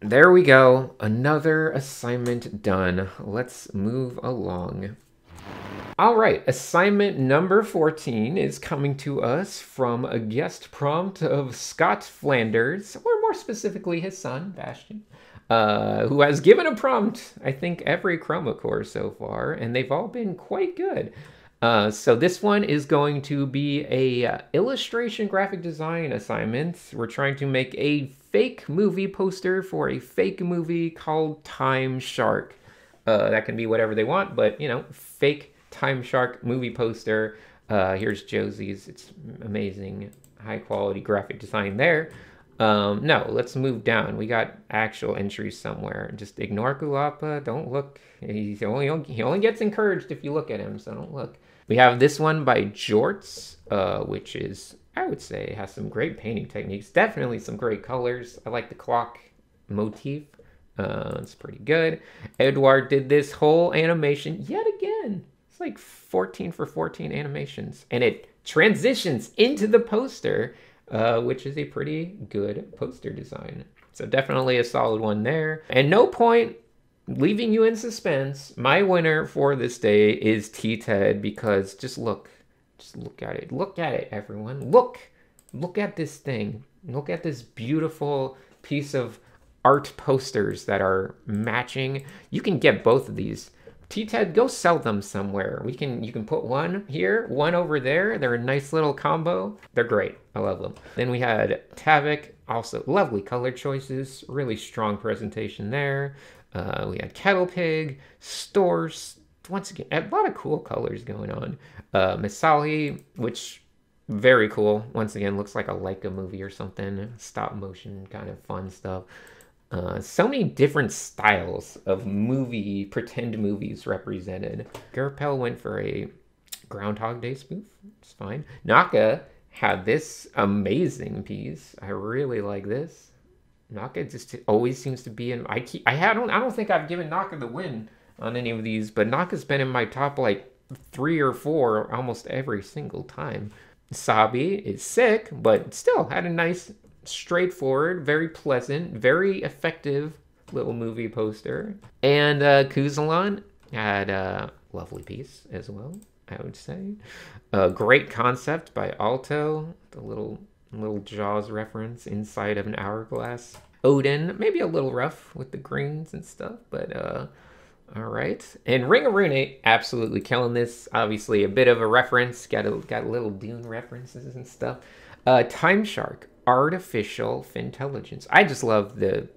there we go. Another assignment done. Let's move along. All right, assignment number 14 is coming to us from a guest prompt of Scott Flanders, or more specifically his son, Bastian, uh, who has given a prompt, I think, every Chroma Corps so far, and they've all been quite good. Uh, so this one is going to be a uh, illustration graphic design assignment. We're trying to make a fake movie poster for a fake movie called Time Shark. Uh, that can be whatever they want, but you know, fake Time Shark movie poster. Uh, here's Josie's. It's amazing, high quality graphic design there. Um, no, let's move down. We got actual entries somewhere. Just ignore Gulapa. Don't look. He's only he only gets encouraged if you look at him. So don't look. We have this one by Jorts, uh, which is I would say has some great painting techniques. Definitely some great colors. I like the clock motif. Uh, it's pretty good. Edward did this whole animation yet again. It's like 14 for 14 animations. And it transitions into the poster, uh, which is a pretty good poster design. So definitely a solid one there. And no point leaving you in suspense. My winner for this day is T-Ted because just look, just look at it. Look at it, everyone. Look, look at this thing. Look at this beautiful piece of art posters that are matching. You can get both of these. T-Ted, go sell them somewhere. We can you can put one here, one over there. They're a nice little combo. They're great. I love them. Then we had Tavik, also lovely color choices, really strong presentation there. Uh, we had Kettle Pig, Stores, once again, a lot of cool colors going on. Uh, Misali, which very cool. Once again, looks like a Laika movie or something. Stop motion kind of fun stuff. Uh, so many different styles of movie, pretend movies represented. Garapel went for a Groundhog Day spoof. It's fine. Naka had this amazing piece. I really like this. Naka just always seems to be in. I keep. I don't. I don't think I've given Naka the win on any of these, but Naka's been in my top like three or four almost every single time. Sabi is sick, but still had a nice, straightforward, very pleasant, very effective little movie poster. And uh, Kuzalan had a lovely piece as well, I would say. A great concept by Alto, the little little Jaws reference inside of an hourglass. Odin, maybe a little rough with the greens and stuff, but uh, all right. And Ring of Rune, absolutely killing this. Obviously, a bit of a reference. Got a, got little Dune references and stuff. Uh, Time Shark, artificial intelligence. I just love the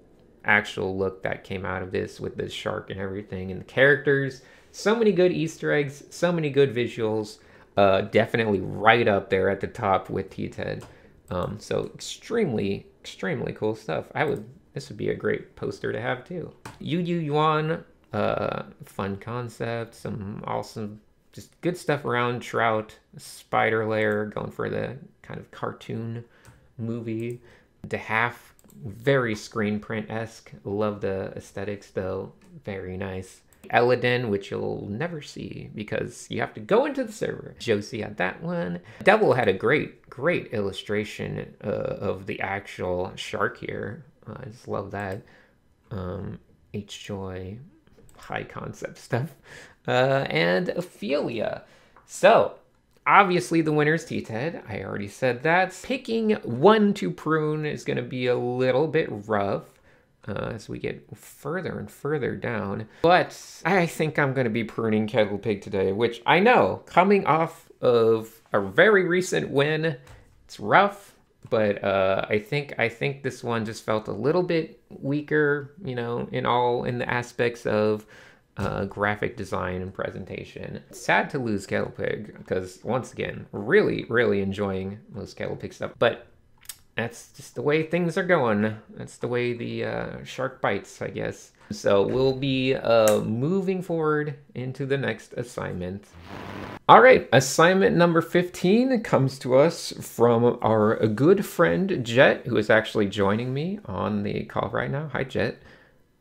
actual look that came out of this with the shark and everything, and the characters. So many good Easter eggs, so many good visuals. Uh, definitely right up there at the top with T-Ted. Um, so extremely, extremely cool stuff. I would, this would be a great poster to have too. Yu Yu Yuan, uh, fun concept, some awesome, just good stuff around Trout, Spider Lair, going for the kind of cartoon movie. The half, very screen print esque. Love the aesthetics though, very nice. Eladin, which you'll never see because you have to go into the server. Josie had that one. Devil had a great, great illustration uh, of the actual shark here. Uh, I just love that. Um, H Joy, high concept stuff. Uh, and Ophelia. So, obviously the winner is T-Ted. I already said that. Picking one to prune is going to be a little bit rough uh, as we get further and further down. But I think I'm going to be pruning Kettle Pig today, which I know, coming off of a very recent win, it's rough, but uh, I think I think this one just felt a little bit weaker, you know, in all in the aspects of uh, graphic design and presentation. sad to lose Kettle Pig because once again, really, really enjoying most Kettle Pig stuff. But that's just the way things are going. That's the way the uh, shark bites, I guess. So we'll be uh, moving forward into the next assignment. All right, assignment number 15 comes to us from our good friend Jet, who is actually joining me on the call right now. Hi, Jet.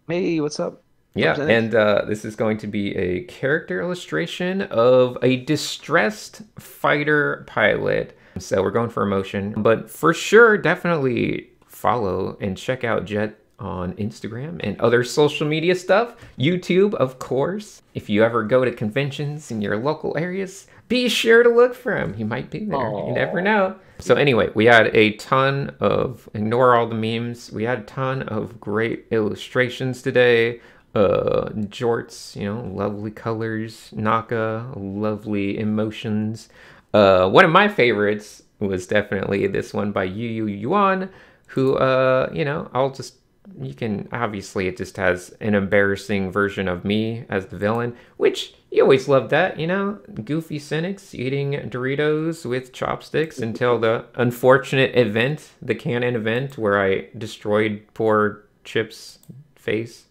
Hey, what's up? Yeah, and uh, this is going to be a character illustration of a distressed fighter pilot so we're going for emotion. But for sure, definitely follow and check out Jet on Instagram and other social media stuff. YouTube, of course. If you ever go to conventions in your local areas, be sure to look for him. He might be there. Aww. You never know. So anyway, we had a ton of ignore all the memes. We had a ton of great illustrations today. Uh jorts, you know, lovely colors, Naka, lovely emotions. Uh, one of my favorites was definitely this one by Yu Yu Yuan, who, uh, you know, I'll just, you can, obviously it just has an embarrassing version of me as the villain, which you always love that, you know, goofy Sinix eating Doritos with chopsticks until the unfortunate event, the canon event where I destroyed poor Chip's face.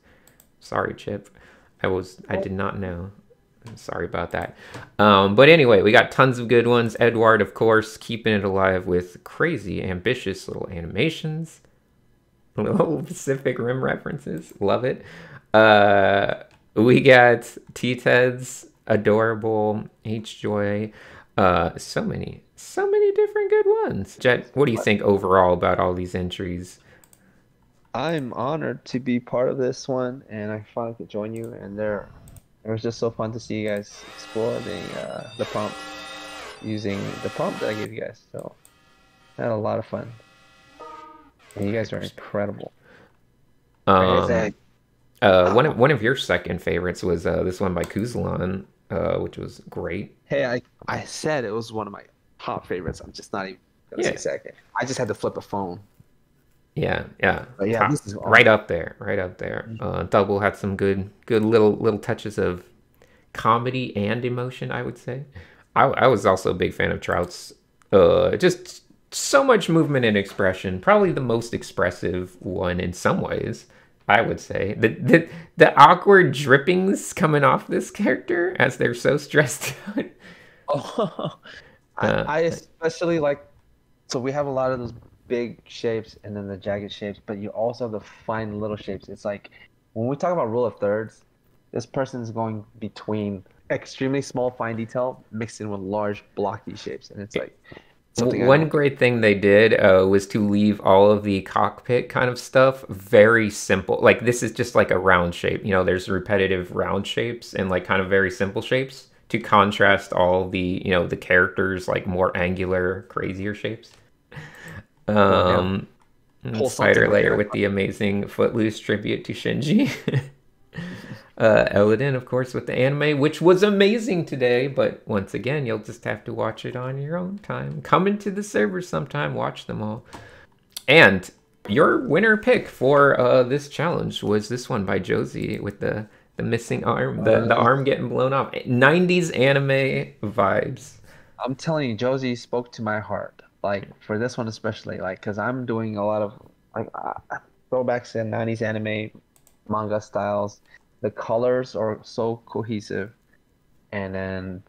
Sorry, Chip. I was, I did not know. Sorry about that. Um, but anyway, we got tons of good ones. Edward, of course, keeping it alive with crazy, ambitious little animations. Little Pacific Rim references. Love it. Uh, we got T-Ted's adorable H-Joy. Uh, so many, so many different good ones. Jet, what do you think overall about all these entries? I'm honored to be part of this one, and I finally could join you. And there, it was just so fun to see you guys explore the uh, the prompt using the prompt that I gave you guys. So I had a lot of fun. And you guys are incredible. Um, Like, uh, one of one of your second favorites was uh, this one by Kuzlan, uh, which was great. hey, I I said it was one of my top favorites. I'm just not even Yeah. say second. I just had to flip a phone. Yeah, yeah, But yeah, Top- this is awesome. right up there, right up there. Uh, Double had some good, good little little touches of comedy and emotion. I would say. I, I was also a big fan of Trout's. Uh, just so much movement and expression. Probably the most expressive one in some ways. I would say the the the awkward drippings coming off this character as they're so stressed out. Oh, I, Uh, I especially like. So we have a lot of those big shapes and then the jagged shapes, but you also have the fine little shapes. It's like when we talk about rule of thirds, this person's going between extremely small fine detail mixed in with large blocky shapes, and it's like something One great thing they did uh, was to leave all of the cockpit kind of stuff very simple. Like this is just like a round shape. You know, there's repetitive round shapes and like kind of very simple shapes to contrast all the you know the characters like more angular, crazier shapes. Um, Pull spider layer there. with the amazing Footloose tribute to Shinji. uh, Eladin, of course, with the anime, which was amazing today. But once again, you'll just have to watch it on your own time. Come into the server sometime, watch them all. And your winner pick for uh, this challenge was this one by Josie with the the missing arm, the, the arm getting blown off. 90s anime vibes. I'm telling you, Josie spoke to my heart. Like for this one especially, like because I'm doing a lot of like uh, throwbacks in '90s anime manga styles. The colors are so cohesive, and then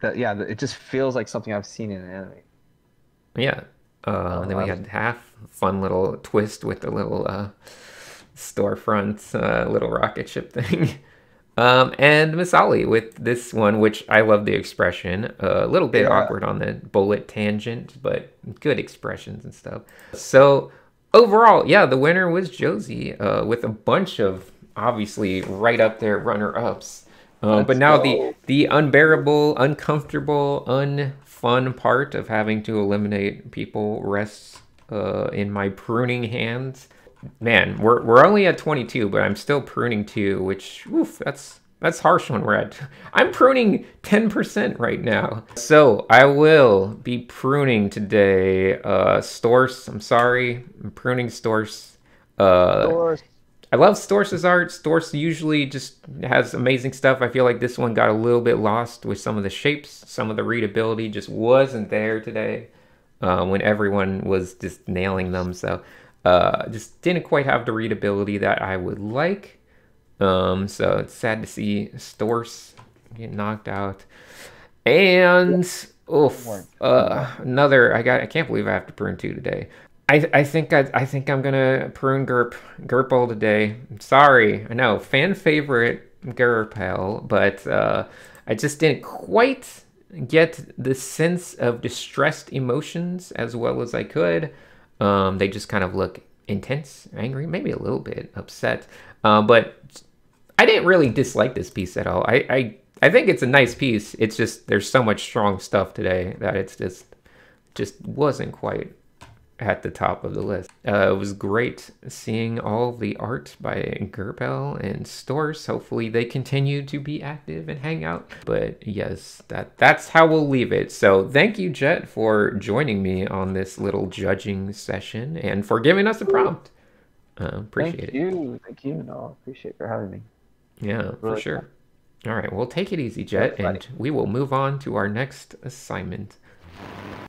the yeah, it just feels like something I've seen in an anime. Yeah. Uh, and then we had half fun little twist with the little uh, storefront uh, little rocket ship thing. Um, and Miss Ollie with this one, which I love the expression. Uh, a little bit Yeah. awkward on the bullet tangent, but good expressions and stuff. So overall, yeah, the winner was Josie uh, with a bunch of obviously right up there runner ups. Uh, but now go. the the unbearable, uncomfortable, unfun part of having to eliminate people rests uh, in my pruning hands. Man, we're we're only at 22, but I'm still pruning two, which oof, that's that's harsh when we're at. I'm pruning 10% right now. So I will be pruning today. Uh, Storce, I'm sorry, I'm pruning Storce. Uh. I love Storce's art. Storce usually just has amazing stuff. I feel like this one got a little bit lost with some of the shapes. Some of the readability just wasn't there today uh, when everyone was just nailing them. So uh, just didn't quite have the readability that I would like. Um, so it's sad to see Storce get knocked out. And oof, uh, another. I got. I can't believe I have to prune two today. I, I think I, I think I'm gonna prune Gerp Gerpel today. Sorry, I know fan favorite Gerpel, but uh, I just didn't quite get the sense of distressed emotions as well as I could. Um, they just kind of look intense, angry, maybe a little bit upset. Uh, but I didn't really dislike this piece at all. I, I I think it's a nice piece. It's just there's so much strong stuff today that it's just just wasn't quite at the top of the list. Uh, it was great seeing all the art by Gerbel and Storce. Hopefully they continue to be active and hang out. But yes, that that's how we'll leave it. So thank you, Jet, for joining me on this little judging session and for giving us a prompt. Uh, appreciate Thank it. Thank you, thank you. No, appreciate for having me. Yeah, for Really sure. All right, well, take it easy, Jet, and we will move on to our next assignment.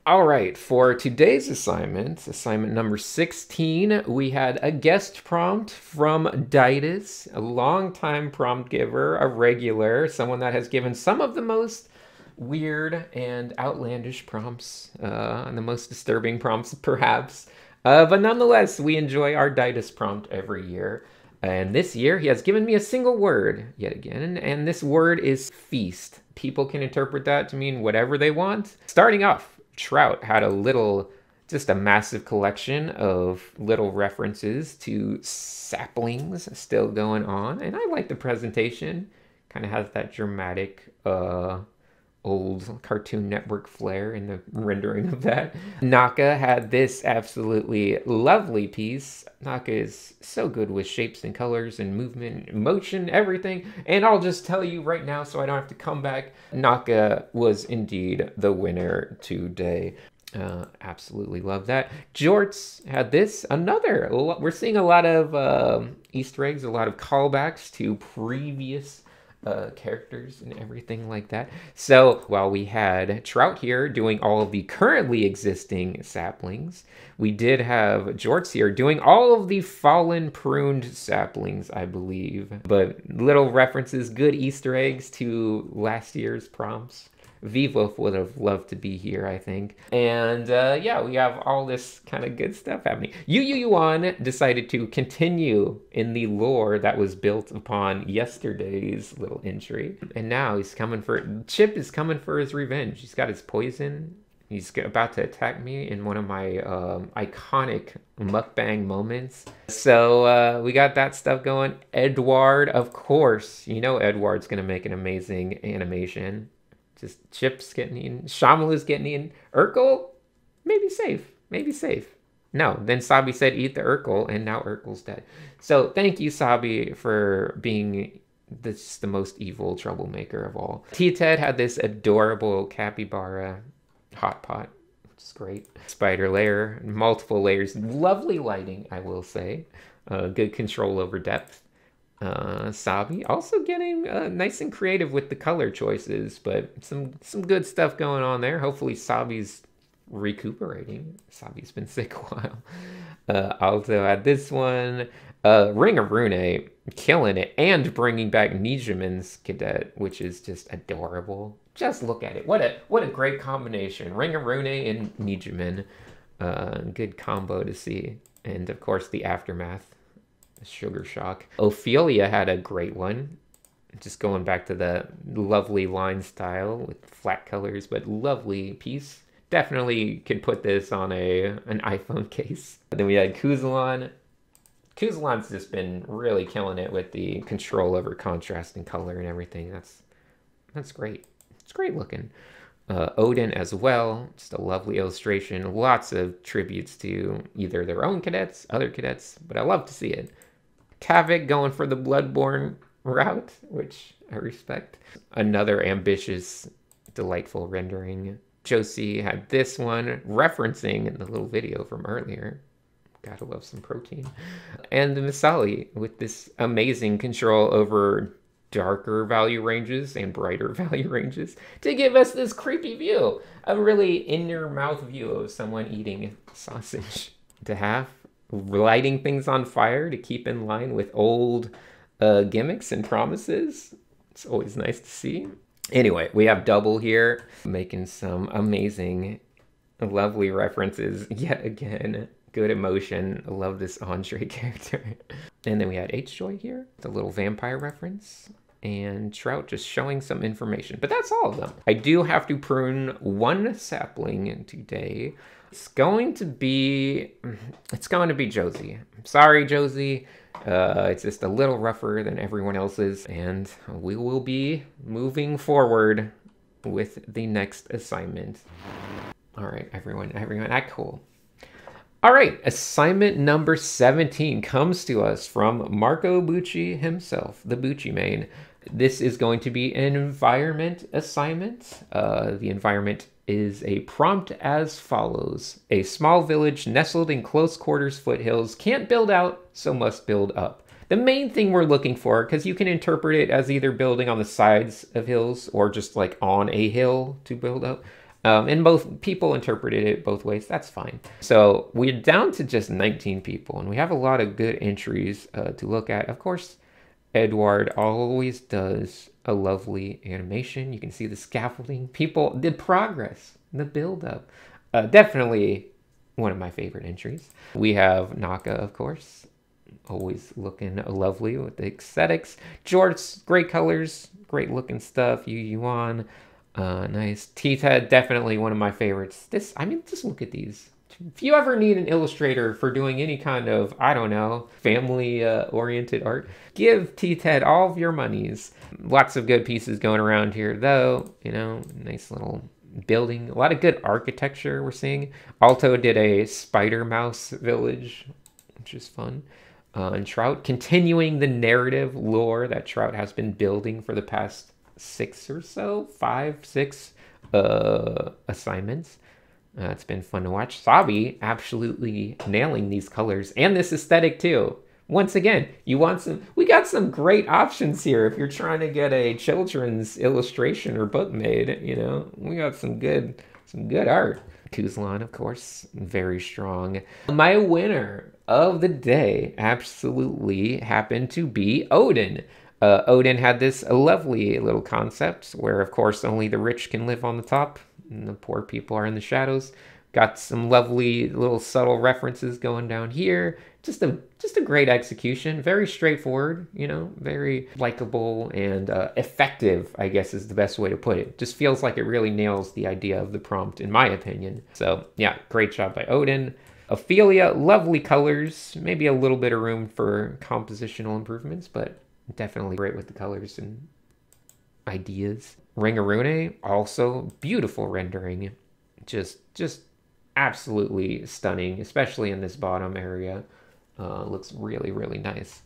All right, for today's assignment, assignment number 16, we had a guest prompt from Daidus, a longtime prompt giver, a regular, someone that has given some of the most weird and outlandish prompts, uh, and the most disturbing prompts, perhaps. Uh, but nonetheless, we enjoy our Daidus prompt every year. And this year, he has given me a single word yet again, and this word is feast. People can interpret that to mean whatever they want. Starting off, Trout had a little Just a massive collection of little references to saplings still going on. And I like the presentation. Kind of has that dramatic uh, old Cartoon Network flair in the rendering of that. Naka had this absolutely lovely piece. Naka is so good with shapes and colors and movement, motion, everything. And I'll just tell you right now so I don't have to come back. Naka was indeed the winner today. Uh, absolutely love that. Jorts had this, another. We're seeing a lot of uh, Easter eggs, a lot of callbacks to previous uh, characters and everything like that. So while we had Trout here doing all of the currently existing saplings, we did have Jorts here doing all of the fallen pruned saplings, I believe. But little references, good Easter eggs to last year's prompts. Vwolf would have loved to be here, I think. And uh, yeah, we have all this kind of good stuff happening. Yu Yu Yuan decided to continue in the lore that was built upon yesterday's little entry. And now he's coming for, Chip is coming for his revenge. He's got his poison. He's about to attack me in one of my um, iconic mukbang moments. So uh, we got that stuff going. Edward, of course, you know Edward's going to make an amazing animation. Just Chips getting eaten. Shamalu's getting eaten. Urkel, maybe safe. Maybe safe. No, then Sabi said eat the Urkel, and now Urkel's dead. So thank you, Sabi, for being this the most evil troublemaker of all. T-Ted had this adorable capybara hot pot, which is great. Spider layer, multiple layers, lovely lighting, I will say. Uh, good control over depth. Uh, Sabi also getting uh, nice and creative with the color choices, but some some good stuff going on there. Hopefully, Sabi's recuperating. Sabi's been sick a while. Uh, also had this one, uh, Ring of Rune, killing it, and bringing back Nijiman's cadet, which is just adorable. Just look at it. What a what a great combination. Ring of Rune and Nijiman. Uh, good combo to see. And of course, the aftermath Sugar Shock. Ophelia had a great one. Just going back to the lovely line style with flat colors, but lovely piece. Definitely could put this on a an iPhone case. then we had Kuzalon. Kuzalon's just been really killing it with the control over contrast and color and everything. That's that's great. It's great looking. Uh, Odin as well, just a lovely illustration. Lots of tributes to either their own cadets, other cadets, but I love to see it. Tavik going for the Bloodborne route, which I respect. Another ambitious, delightful rendering. Josie had this one referencing in the little video from earlier. Gotta love some protein. And the Misali with this amazing control over darker value ranges and brighter value ranges to give us this creepy view. A really in your mouth view of someone eating sausage. To have lighting things on fire to keep in line with old uh, gimmicks and promises. It's always nice to see. Anyway, we have Double here making some amazing, lovely references yet again. Good emotion. I love this Andre character. and then we had H Joy here, the little vampire reference. And Trout just showing some information, but that's all of them. I do have to prune one sapling today it's going to be, it's going to be Josie. sorry, Josie. Uh, it's just a little rougher than everyone else's, and we will be moving forward with the next assignment. All right, everyone, everyone, act cool. All right, assignment number 17 comes to us from Marco Bucci himself, the Bucci main. This is going to be an environment assignment. Uh, the environment is a prompt as follows A small village nestled in close quarters foothills can't build out, so must build up. The main thing we're looking for, because you can interpret it as either building on the sides of hills or just like on a hill to build up. Um, and both people interpreted it both ways. That's fine. So we're down to just 19 people, and we have a lot of good entries uh, to look at. Of course, Edward always does a lovely animation. You can see the scaffolding, people, the progress, the build up. Uh, definitely one of my favorite entries. We have Naka, of course, always looking lovely with the aesthetics. Jorts, great colors, great looking stuff. Yu Yuan, uh, nice. T-Ted, definitely one of my favorites. This, I mean, just look at these. If you ever need an illustrator for doing any kind of, I don't know, family uh, oriented art, give T Ted all of your monies. Lots of good pieces going around here, though. You know, nice little building. A lot of good architecture we're seeing. Alto did a spider mouse village, which is fun. Uh, and Trout continuing the narrative lore that Trout has been building for the past six or so, five, six uh, assignments. Uh, it's been fun to watch. Sabi absolutely nailing these colors and this aesthetic too. Once again, you want some, we got some great options here if you're trying to get a children's illustration or book made, you know, we got some good, some good art. Kuzlan, of course, very strong. My winner of the day absolutely happened to be Odin. Uh, Odin had this lovely little concept where, of course, only the rich can live on the top and the poor people are in the shadows. Got some lovely little subtle references going down here. Just a just a great execution. Very straightforward, you know, very likable and uh, effective. I guess is the best way to put it. Just feels like it really nails the idea of the prompt, in my opinion. So yeah, great job by Odin. Ophelia, lovely colors. Maybe a little bit of room for compositional improvements, but definitely great with the colors and ideas. Ringarune, also beautiful rendering. Just, just absolutely stunning, especially in this bottom area. Uh, looks really, really nice.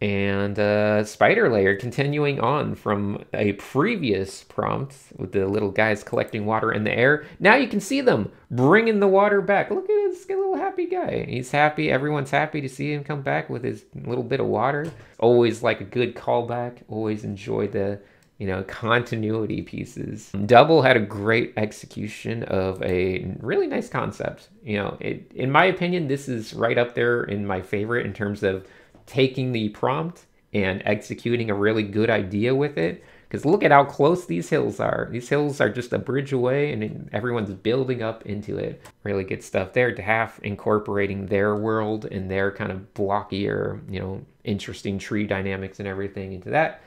And uh, Spider Layer continuing on from a previous prompt with the little guys collecting water in the air. Now you can see them bringing the water back. Look at this little happy guy. He's happy. Everyone's happy to see him come back with his little bit of water. Always like a good callback. Always enjoy the you know, continuity pieces. Double had a great execution of a really nice concept. You know, it, in my opinion, this is right up there in my favorite in terms of taking the prompt and executing a really good idea with it. Because look at how close these hills are. These hills are just a bridge away and everyone's building up into it. Really good stuff there to have incorporating their world and their kind of blockier, you know, interesting tree dynamics and everything into that.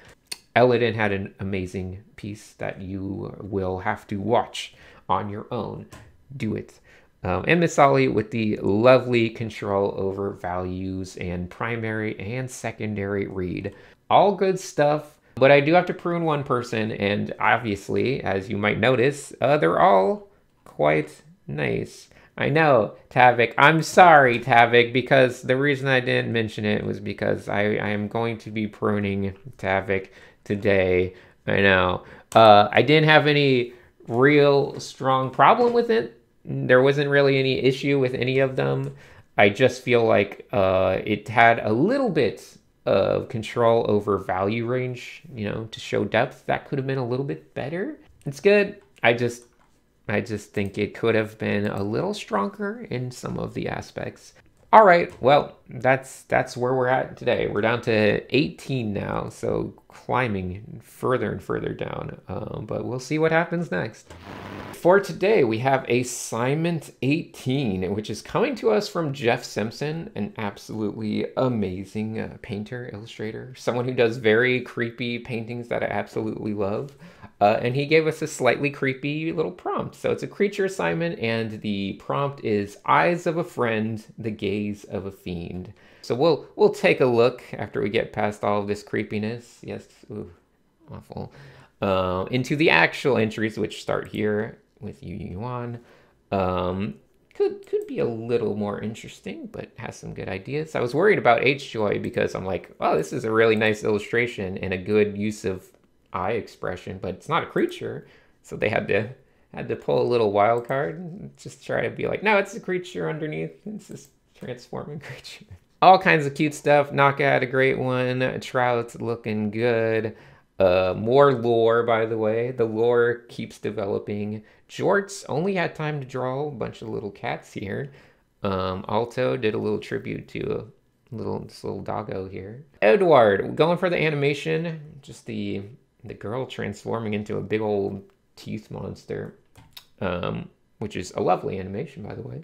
Eladin had an amazing piece that you will have to watch on your own. Do it. Um, and Misali with the lovely control over values and primary and secondary read. All good stuff, but I do have to prune one person, and obviously, as you might notice, uh, they're all quite nice. I know, Tavik. I'm sorry, Tavik, because the reason I didn't mention it was because I, I am going to be pruning Tavik today. I know. Uh, I didn't have any real strong problem with it there wasn't really any issue with any of them. I just feel like uh, it had a little bit of control over value range, you know, to show depth. That could have been a little bit better. It's good. I just I just think it could have been a little stronger in some of the aspects. All right, well, that's that's where we're at today. We're down to 18 now, so climbing further and further down. Um, but we'll see what happens next. For today, we have Assignment 18, which is coming to us from Jeff Simpson, an absolutely amazing uh, painter, illustrator, someone who does very creepy paintings that I absolutely love. Uh, and he gave us a slightly creepy little prompt. So it's a creature assignment, and the prompt is "Eyes of a friend, the gaze of a fiend." So we'll we'll take a look after we get past all of this creepiness. Yes, ooh, awful. Uh, into the actual entries, which start here with Yu Yuan. Um, could could be a little more interesting, but has some good ideas. I was worried about H Joy because I'm like, oh, this is a really nice illustration and a good use of eye expression, but it's not a creature. So they had to had to pull a little wild card and just try to be like, no, it's a creature underneath. It's this transforming creature. All kinds of cute stuff. Naka had a great one. Trout's looking good. Uh, more lore, by the way. The lore keeps developing. Jorts only had time to draw a bunch of little cats here. Um, Alto did a little tribute to a little this little doggo here. Edward going for the animation, just the the girl transforming into a big old teeth monster, um, which is a lovely animation, by the way.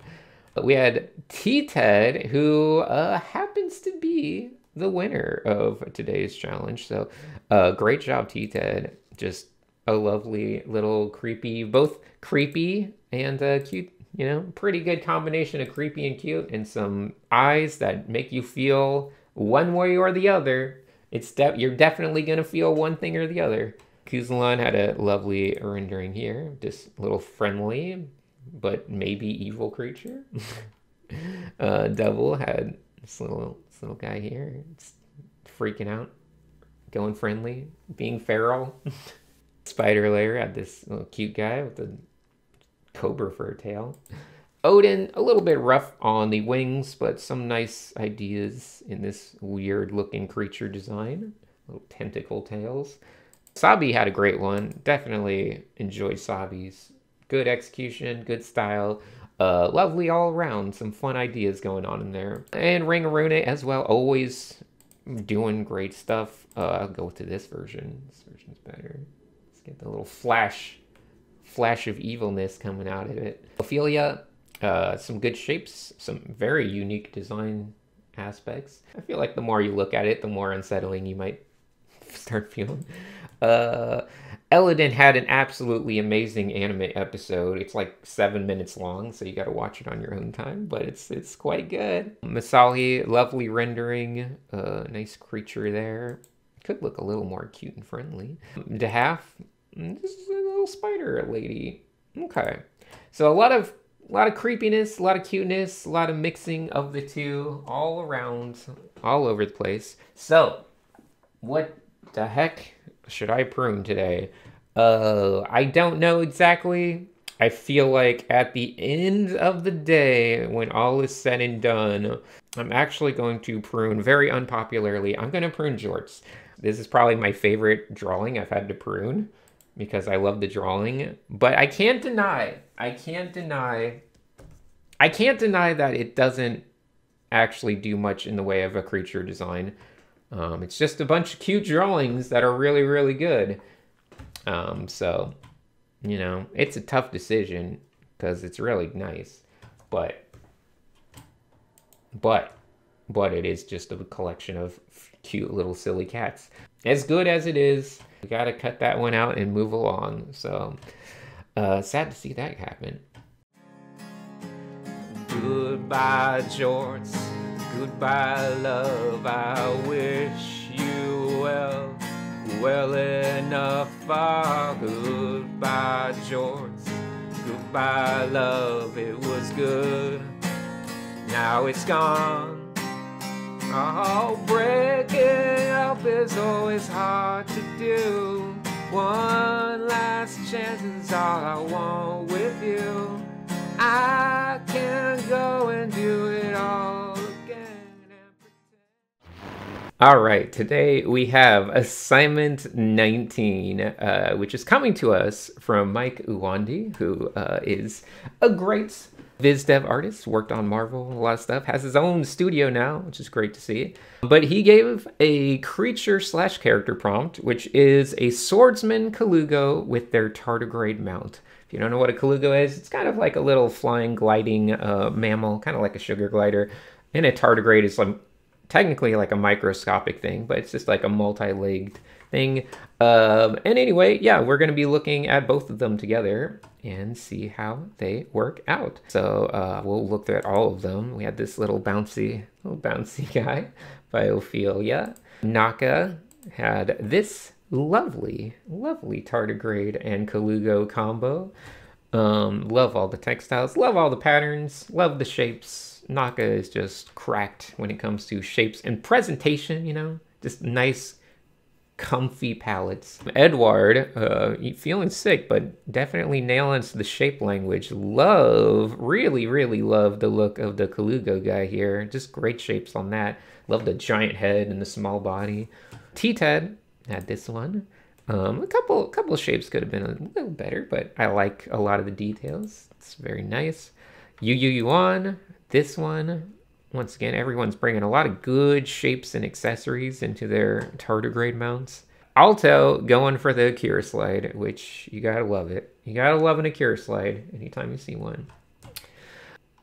But we had T Ted, who uh, happens to be the winner of today's challenge. So, uh, great job, T Ted. Just a lovely little creepy, both creepy and uh, cute You know, pretty good combination of creepy and cute, and some eyes that make you feel one way or the other. It's de- you're definitely gonna feel one thing or the other. Kuzlan had a lovely rendering here, just a little friendly, but maybe evil creature. uh, Devil had this little this little guy here, it's freaking out, going friendly, being feral. Spider Layer had this little cute guy with a cobra fur tail. Odin, a little bit rough on the wings, but some nice ideas in this weird looking creature design. Little tentacle tails. Sabi had a great one. Definitely enjoyed Sabi's. Good execution, good style. Uh, lovely all around. Some fun ideas going on in there. And Ringarune as well. Always doing great stuff. Uh, I'll go to this version. This version's better. Let's get the little flash, flash of evilness coming out of it. Ophelia, uh, some good shapes, some very unique design aspects. I feel like the more you look at it, the more unsettling you might start feeling. Uh, Eladin had an absolutely amazing anime episode. It's like seven minutes long, so you got to watch it on your own time. But it's it's quite good. Masali, lovely rendering, uh, nice creature there. Could look a little more cute and friendly. Dehaf, this is a little spider lady. Okay, so a lot of a lot of creepiness, a lot of cuteness, a lot of mixing of the two all around, all over the place. So, what the heck should I prune today? Uh, I don't know exactly. I feel like at the end of the day, when all is said and done, I'm actually going to prune very unpopularly. I'm going to prune Jorts. This is probably my favorite drawing I've had to prune because I love the drawing. But I can't deny, I can't deny, I can't deny that it doesn't actually do much in the way of a creature design. Um, it's just a bunch of cute drawings that are really, really good. Um, so, you know, it's a tough decision because it's really nice, but, but, but it is just a collection of cute little silly cats. As good as it is, we gotta cut that one out and move along. So, uh, sad to see that happen. Goodbye, Jorts. Goodbye, love. I wish you well. Well enough for goodbye, Jorts. Goodbye, love. It was good. Now it's gone. Oh, breaking up is always hard to do. One last chance is all I want with you. I can go and do it all again. All right, today we have assignment 19, uh, which is coming to us from Mike Uwandi, who uh, is a great Viz dev artist, worked on Marvel, a lot of stuff, has his own studio now, which is great to see. But he gave a creature slash character prompt, which is a swordsman Colugo with their tardigrade mount. If you don't know what a Colugo is, it's kind of like a little flying, gliding uh, mammal, kind of like a sugar glider. And a tardigrade is like, technically like a microscopic thing, but it's just like a multi-legged thing. Um, and anyway, yeah, we're going to be looking at both of them together and see how they work out. So uh, we'll look at all of them. We had this little bouncy, little bouncy guy by Ophelia. Naka had this lovely, lovely tardigrade and Colugo combo. Um, love all the textiles, love all the patterns, love the shapes. Naka is just cracked when it comes to shapes and presentation, you know, just nice, comfy palettes. Edward, uh, feeling sick, but definitely nailing the shape language. Love, really, really love the look of the Colugo guy here. Just great shapes on that. Love the giant head and the small body. T-Ted, had this one. Um, a couple couple shapes could have been a little better, but I like a lot of the details. It's very nice. Yu Yu Yuan, this one. Once again, everyone's bringing a lot of good shapes and accessories into their tardigrade mounts. Alto going for the Akira slide, which you gotta love it. You gotta love an Akira slide anytime you see one.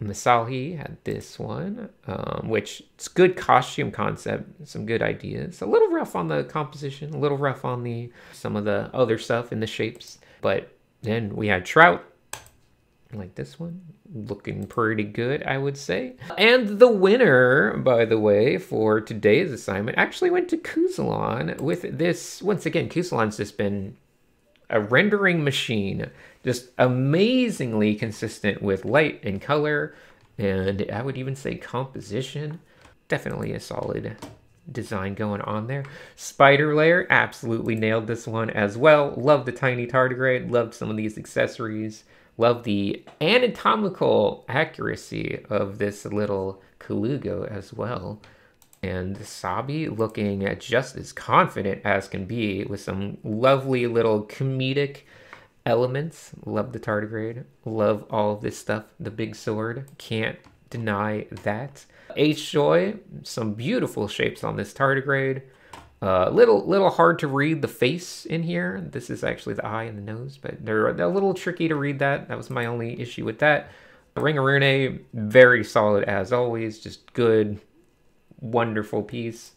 Masahi had this one, um, which it's good costume concept, some good ideas. A little rough on the composition, a little rough on the some of the other stuff in the shapes. But then we had Trout, like this one. Looking pretty good, I would say. And the winner, by the way, for today's assignment actually went to Kuzalon with this. Once again, Kuzalon's just been a rendering machine, just amazingly consistent with light and color, and I would even say composition. Definitely a solid design going on there. Spider Layer absolutely nailed this one as well. Love the tiny tardigrade, loved some of these accessories. Love the anatomical accuracy of this little Colugo as well. And Sabi looking just as confident as can be with some lovely little comedic elements. Love the tardigrade. Love all of this stuff. The big sword. Can't deny that. H Joy, some beautiful shapes on this tardigrade. A uh, little little hard to read the face in here. This is actually the eye and the nose, but they're, they're a little tricky to read that. That was my only issue with that. Ringarune, very solid as always. Just good, wonderful piece.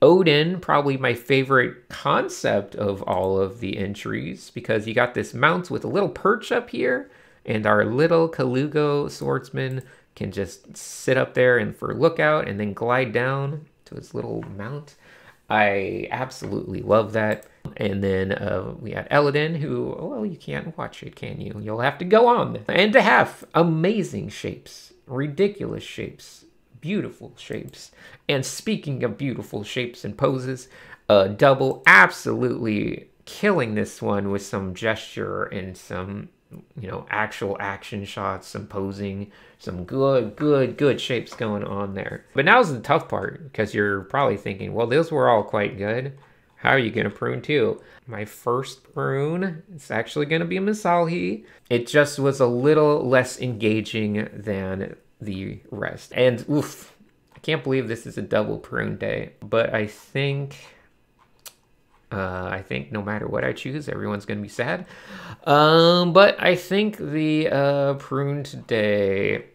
Odin, probably my favorite concept of all of the entries because you got this mount with a little perch up here and our little Colugo swordsman can just sit up there and for lookout and then glide down to his little mount. I absolutely love that. And then uh, we had Eladin, who, well, you can't watch it, can you? You'll have to go on. And to have amazing shapes, ridiculous shapes, beautiful shapes. And speaking of beautiful shapes and poses, uh, Double absolutely killing this one with some gesture and some you know, actual action shots, some posing, some good, good, good shapes going on there. But now's the tough part because you're probably thinking, well, those were all quite good. How are you going to prune too? My first prune is actually going to be a Masalhi. It just was a little less engaging than the rest. And oof, I can't believe this is a double prune day, but I think uh, I think no matter what I choose, everyone's going to be sad. Um, but I think the uh, prune today,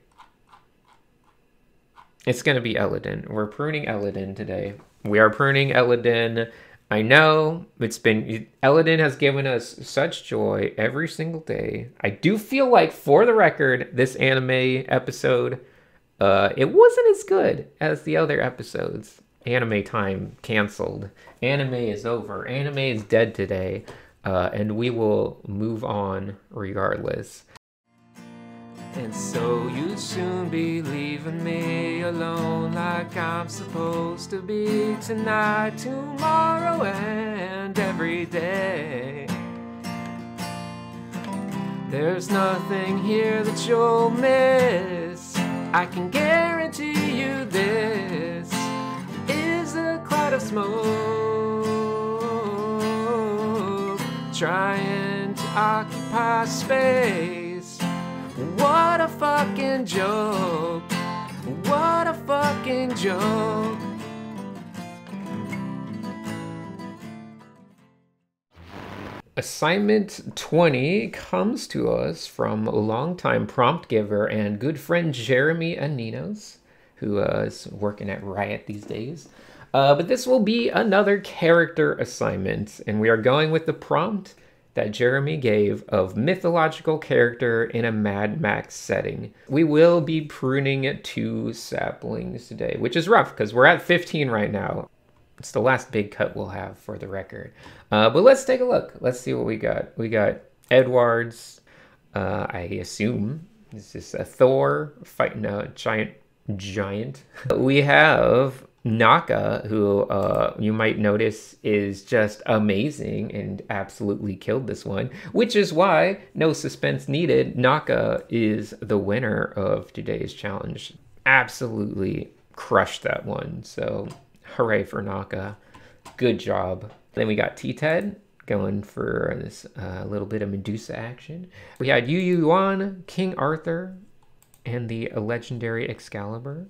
it's going to be Eladin. We're pruning Eladin today. We are pruning Eladin. I know it's been Eladin has given us such joy every single day. I do feel like, for the record, this anime episode, uh, it wasn't as good as the other episodes anime time canceled. Anime is over. Anime is dead today. Uh, and we will move on regardless. And so you'll soon be leaving me alone like I'm supposed to be tonight, tomorrow, and every day. There's nothing here that you'll miss. I can guarantee you this cloud of smoke trying to occupy space. What a fucking joke! What a fucking joke! Assignment 20 comes to us from longtime prompt giver and good friend Jeremy Anninos, who uh, is working at Riot these days. Uh, but this will be another character assignment, and we are going with the prompt that Jeremy gave of mythological character in a Mad Max setting. We will be pruning two saplings today, which is rough because we're at 15 right now. It's the last big cut we'll have for the record. Uh, but let's take a look. Let's see what we got. We got Edwards, uh, I assume. This is a Thor fighting a giant giant. we have Naka, who uh, you might notice is just amazing and absolutely killed this one, which is why, no suspense needed, Naka is the winner of today's challenge. Absolutely crushed that one. So, hooray for Naka. Good job. Then we got T-Ted going for this uh, little bit of Medusa action. We had Yu Yuan, King Arthur, and the legendary Excalibur.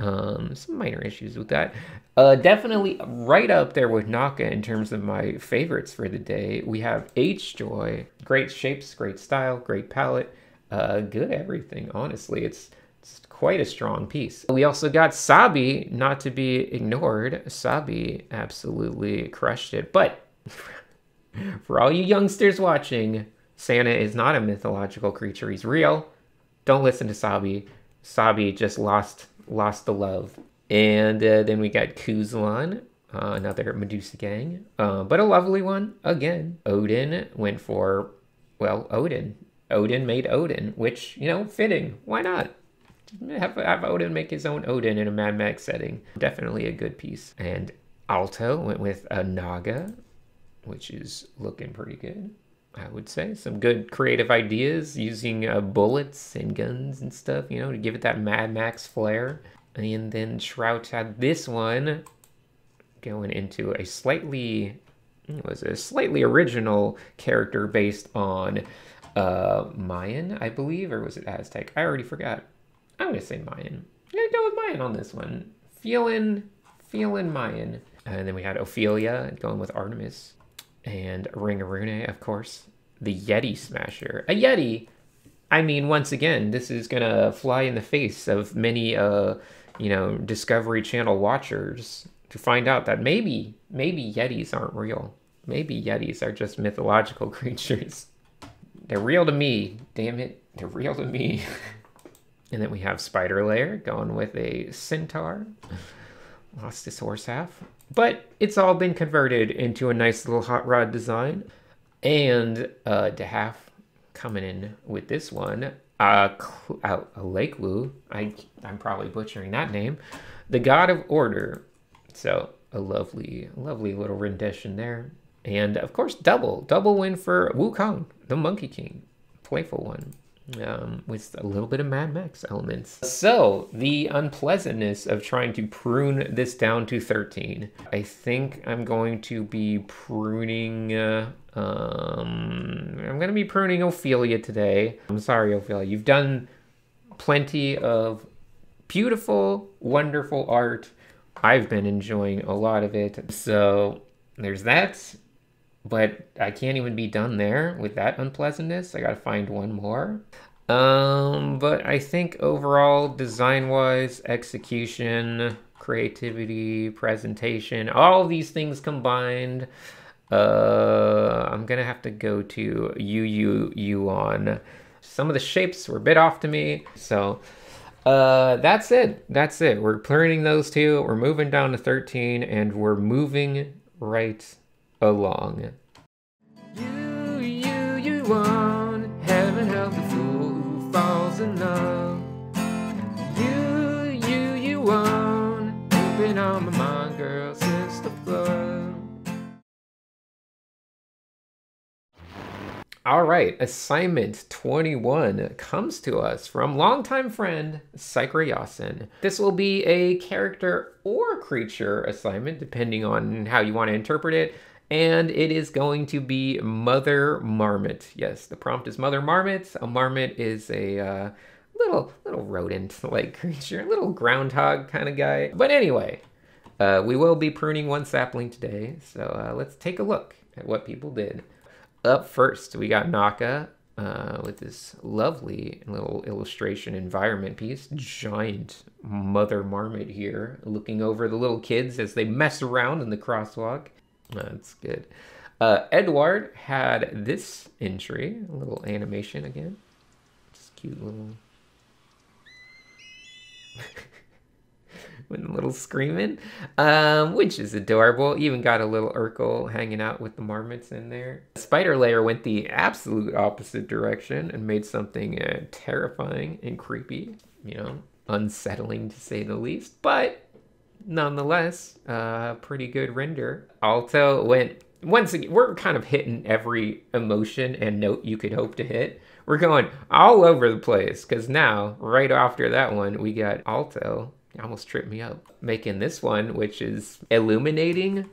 Um, some minor issues with that. Uh, definitely right up there with Naka in terms of my favorites for the day. We have H Joy, great shapes, great style, great palette, uh, good everything. Honestly, it's it's quite a strong piece. We also got Sabi, not to be ignored. Sabi absolutely crushed it. But for all you youngsters watching, Santa is not a mythological creature. He's real. Don't listen to Sabi. Sabi just lost lost the love. And uh, then we got Kuzlan, uh, another Medusa gang, uh, but a lovely one again. Odin went for, well, Odin. Odin made Odin, which you know, fitting. Why not? Have, have Odin make his own Odin in a Mad Max setting. Definitely a good piece. And Alto went with a Naga, which is looking pretty good. I would say some good creative ideas using uh, bullets and guns and stuff, you know, to give it that Mad Max flair. And then Shroud had this one going into a slightly was a slightly original character based on uh, Mayan, I believe, or was it Aztec? I already forgot. I'm gonna say Mayan. Yeah, go with Mayan on this one. Feeling, feeling Mayan. And then we had Ophelia going with Artemis and Ringarune, of course. The Yeti Smasher. A Yeti. I mean, once again, this is gonna fly in the face of many, uh, you know, Discovery Channel watchers to find out that maybe, maybe Yetis aren't real. Maybe Yetis are just mythological creatures. They're real to me. Damn it, they're real to me. and then we have Spider Layer going with a centaur. Lost his horse half. But it's all been converted into a nice little hot rod design. And uh, DeHaaf coming in with this one, uh, uh, a Lake I, I'm probably butchering that name. The God of Order. So a lovely, lovely little rendition there. And of course, double, double win for Wukong, the Monkey King. Playful one um, with a little bit of Mad Max elements. So, the unpleasantness of trying to prune this down to 13. I think I'm going to be pruning. Uh, um, I'm going to be pruning Ophelia today. I'm sorry, Ophelia. You've done plenty of beautiful, wonderful art. I've been enjoying a lot of it. So, there's that but I can't even be done there with that unpleasantness. I gotta find one more. Um, but I think overall, design wise, execution, creativity, presentation, all these things combined, uh, I'm gonna have to go to Yu Yu Yuan. Some of the shapes were a bit off to me, so uh, that's it. That's it. We're pruning those two. We're moving down to 13, and we're moving right along. You, you, you want heaven help the fool who falls in love. You, you, you want open on my mind, girl, since the flood. All right, assignment 21 comes to us from longtime friend Sycra Yasin. This will be a character or creature assignment, depending on how you want to interpret it and it is going to be Mother Marmot. Yes, the prompt is Mother Marmot. A marmot is a uh, little little rodent-like creature, a little groundhog kind of guy. But anyway, uh, we will be pruning one sapling today, so uh, let's take a look at what people did. Up first, we got Naka uh, with this lovely little illustration environment piece. Giant mother marmot here looking over the little kids as they mess around in the crosswalk. That's good. Uh, Edward had this entry, a little animation again. Just cute little. with a little screaming, um, which is adorable. Even got a little Urkel hanging out with the marmots in there. Spider Layer went the absolute opposite direction and made something uh, terrifying and creepy, you know, unsettling to say the least. But nonetheless, uh, pretty good render. Alto went once again. We're kind of hitting every emotion and note you could hope to hit. We're going all over the place because now, right after that one, we got Alto. Almost tripped me up making this one, which is illuminating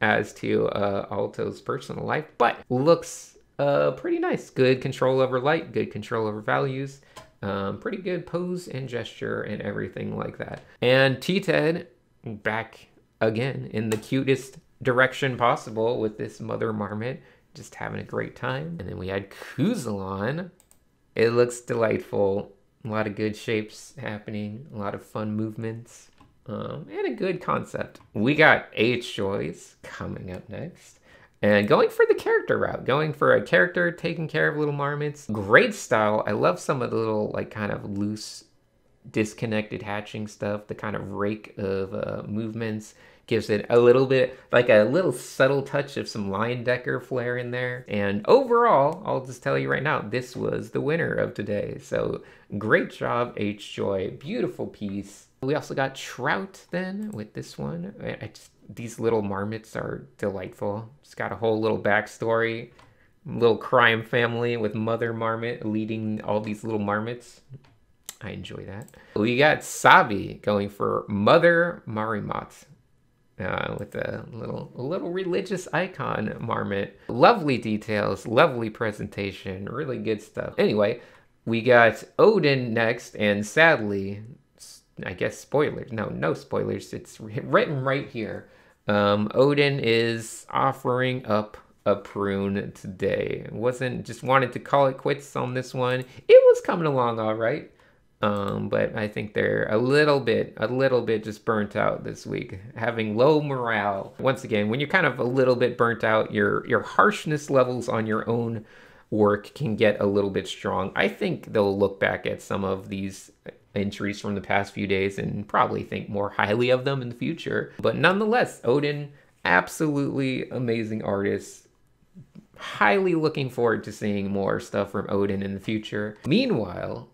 as to uh, Alto's personal life, but looks uh, pretty nice. Good control over light, good control over values. Um, pretty good pose and gesture and everything like that. And T-Ted back again in the cutest direction possible with this mother marmot, just having a great time. And then we had Kuzalon. It looks delightful. A lot of good shapes happening, a lot of fun movements, um, and a good concept. We got H Joys coming up next. And going for the character route, going for a character taking care of little marmots. Great style. I love some of the little, like, kind of loose, disconnected hatching stuff, the kind of rake of uh, movements gives it a little bit like a little subtle touch of some Leyendecker flair in there. And overall, I'll just tell you right now, this was the winner of today. So great job, H Joy. Beautiful piece. We also got Trout then with this one. Just, these little marmots are delightful. It's got a whole little backstory. Little crime family with Mother Marmot leading all these little marmots. I enjoy that. We got Sabi going for Mother Marimot uh, with a little a little religious icon marmot. Lovely details, lovely presentation, really good stuff. Anyway, we got Odin next, and sadly, I guess spoilers. No, no spoilers. It's written right here. Um, Odin is offering up a prune today. Wasn't just wanted to call it quits on this one. It was coming along all right. Um, but I think they're a little bit, a little bit just burnt out this week, having low morale. Once again, when you're kind of a little bit burnt out, your your harshness levels on your own work can get a little bit strong. I think they'll look back at some of these entries from the past few days and probably think more highly of them in the future. But nonetheless, Odin, absolutely amazing artist. Highly looking forward to seeing more stuff from Odin in the future. Meanwhile,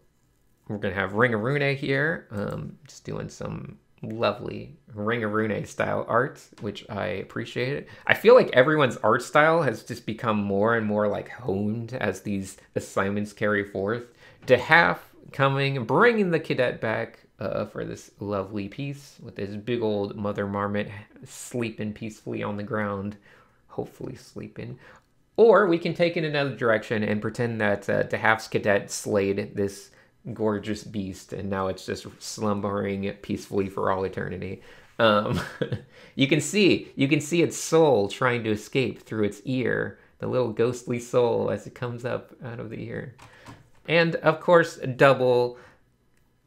we're to have Ringarune here, um, just doing some lovely Ringarune style art, which I appreciate. I feel like everyone's art style has just become more and more like honed as these assignments carry forth. To have coming, bringing the cadet back uh, for this lovely piece with this big old mother marmot sleeping peacefully on the ground, hopefully sleeping. Or we can take it another direction and pretend that uh, DeHaaf's cadet slayed this gorgeous beast, and now it's just slumbering peacefully for all eternity. Um, you can see you can see its soul trying to escape through its ear, the little ghostly soul as it comes up out of the ear. And of course, double,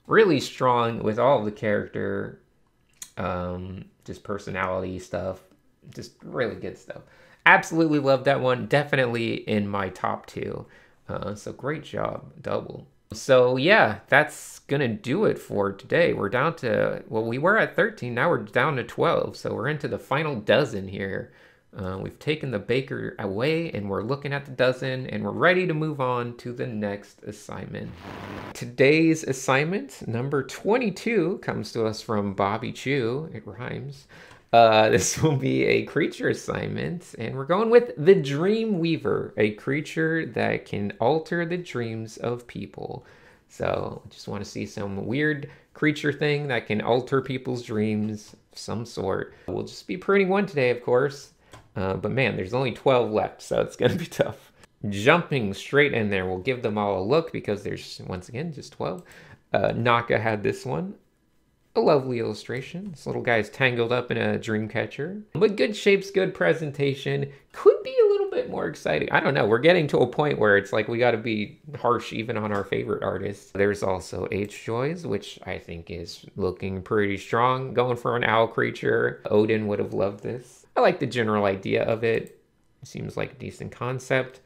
really strong with all the character, um, just personality stuff, just really good stuff. Absolutely love that one. Definitely in my top two. Uh, so great job, double. So yeah, that's gonna do it for today. We're down to well, we were at 13, now we're down to 12. So we're into the final dozen here. Uh, we've taken the baker away and we're looking at the dozen and we're ready to move on to the next assignment. Today's assignment, number 22, comes to us from Bobby Chu. It rhymes. Uh, this will be a creature assignment, and we're going with the Dream Weaver, a creature that can alter the dreams of people. So, just want to see some weird creature thing that can alter people's dreams of some sort. We'll just be printing one today, of course. Uh, but man, there's only 12 left, so it's going to be tough. Jumping straight in there, we'll give them all a look because there's, once again, just 12. Uh, Naka had this one a lovely illustration. This little guy is tangled up in a dream catcher. But good shapes, good presentation. Could be a little bit more exciting. I don't know. We're getting to a point where it's like we got to be harsh even on our favorite artists. There's also H Joys, which I think is looking pretty strong. Going for an owl creature. Odin would have loved this. I like the general idea of it. Seems like a decent concept.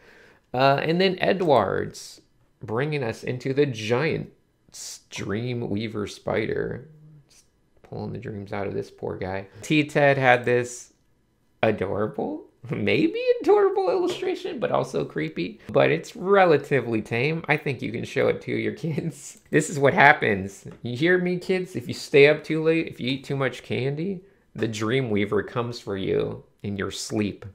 Uh, and then Edwards bringing us into the giant Dream Weaver Spider pulling the dreams out of this poor guy. T Ted had this adorable, maybe adorable illustration, but also creepy. But it's relatively tame. I think you can show it to your kids. This is what happens. You hear me, kids? If you stay up too late, if you eat too much candy, the dream weaver comes for you in your sleep.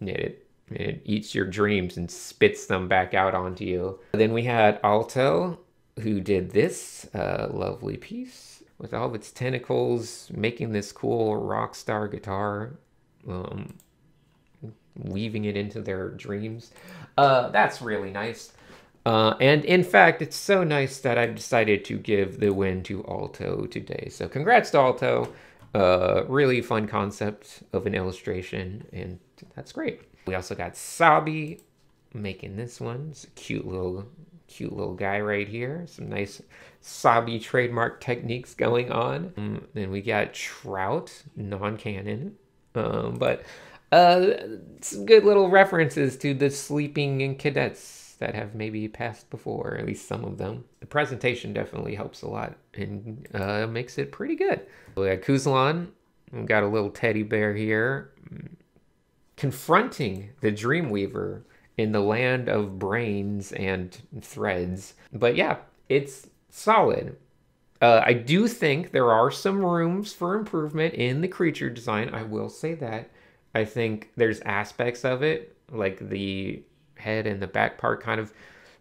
And it, it eats your dreams and spits them back out onto you. Then we had Alto, who did this uh, lovely piece with all of its tentacles, making this cool rock star guitar, um, weaving it into their dreams. Uh, that's really nice. Uh, and in fact, it's so nice that I've decided to give the win to Alto today. So congrats to Alto. Uh, really fun concept of an illustration, and that's great. We also got Sabi making this one. It's a cute little cute little guy right here. Some nice Sabi trademark techniques going on. Um, then we got Trout, non-canon. Um, but Uh, some good little references to the sleeping cadets that have maybe passed before, at least some of them. The presentation definitely helps a lot and uh, makes it pretty good. We got Kuzlan, we got a little teddy bear here, confronting the Dreamweaver in the land of brains and threads. But yeah, it's solid. Uh, I do think there are some rooms for improvement in the creature design. I will say that. I think there's aspects of it, like the head and the back part kind of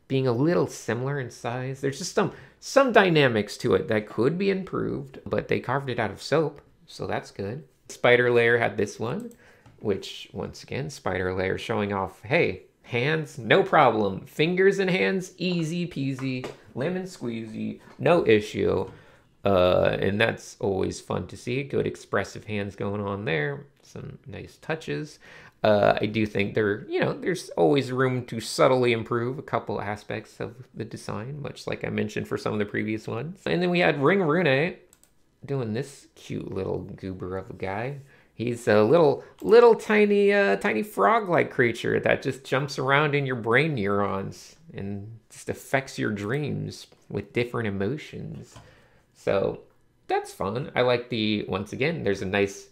being a little similar in size. There's just some some dynamics to it that could be improved, but they carved it out of soap, so that's good. Spider Lair had this one, which once again, Spider Lair showing off, hey, hands, no problem. Fingers and hands, easy peasy, lemon squeezy, no issue. Uh, and that's always fun to see. Good expressive hands going on there. Some nice touches. Uh, I do think there, you know, there's always room to subtly improve a couple aspects of the design, much like I mentioned for some of the previous ones. And then we had Ring Rune doing this cute little goober of a guy. He's a little, little tiny, uh, tiny frog-like creature that just jumps around in your brain neurons and just affects your dreams with different emotions. So that's fun. I like the, once again, there's a nice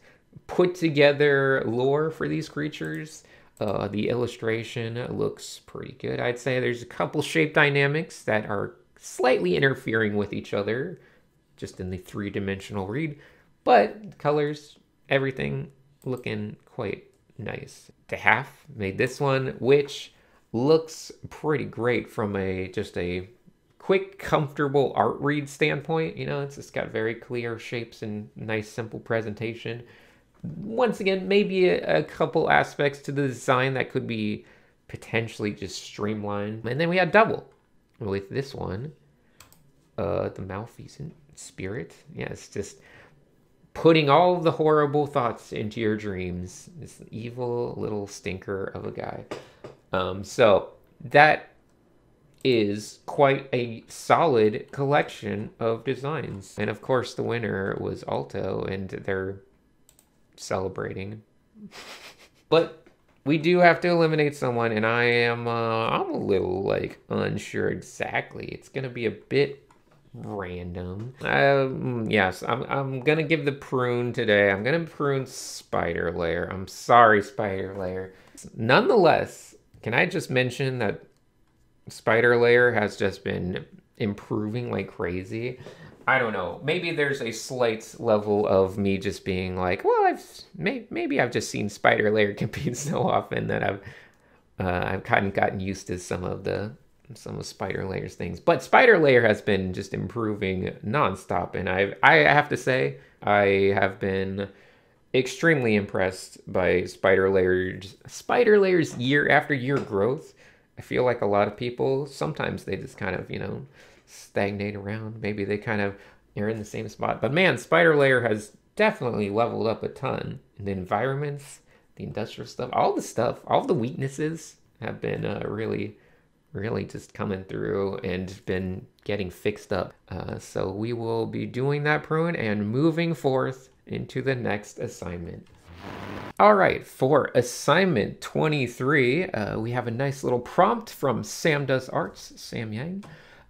put together lore for these creatures. Uh, the illustration looks pretty good. I'd say there's a couple shape dynamics that are slightly interfering with each other just in the three-dimensional read, but colors, everything looking quite nice. Tahaf made this one, which looks pretty great from a just a quick, comfortable art read standpoint. You know, it's just got very clear shapes and nice, simple presentation once again, maybe a, a, couple aspects to the design that could be potentially just streamlined. And then we had double with this one, uh, the malfeasant spirit. Yeah, it's just putting all the horrible thoughts into your dreams. This evil little stinker of a guy. Um, so that is quite a solid collection of designs. And of course, the winner was Alto, and they're celebrating. but we do have to eliminate someone, and I am uh, I'm a little like unsure exactly. It's gonna be a bit random. Um, yes, I'm I'm gonna give the prune today. I'm gonna prune Spider Lair. I'm sorry, Spider Lair. Nonetheless, can I just mention that Spider Lair has just been improving like crazy. I don't know. Maybe there's a slight level of me just being like, well, I've may, maybe I've just seen Spider Lair compete so often that I've uh, I've kind of gotten used to some of the some of Spider Layer's things. But Spider Layer has been just improving nonstop, and I I have to say I have been extremely impressed by Spider Layer's Spider Lair's year after year growth. I feel like a lot of people sometimes they just kind of you know stagnate around. Maybe they kind of are in the same spot. But man, Spider Layer has definitely leveled up a ton. And the environments, the industrial stuff, all the stuff, all the weaknesses have been uh, really, really just coming through and been getting fixed up. Uh, so we will be doing that prune and moving forth into the next assignment. All right, for assignment 23, uh, we have a nice little prompt from Sam Does Arts, Sam Yang.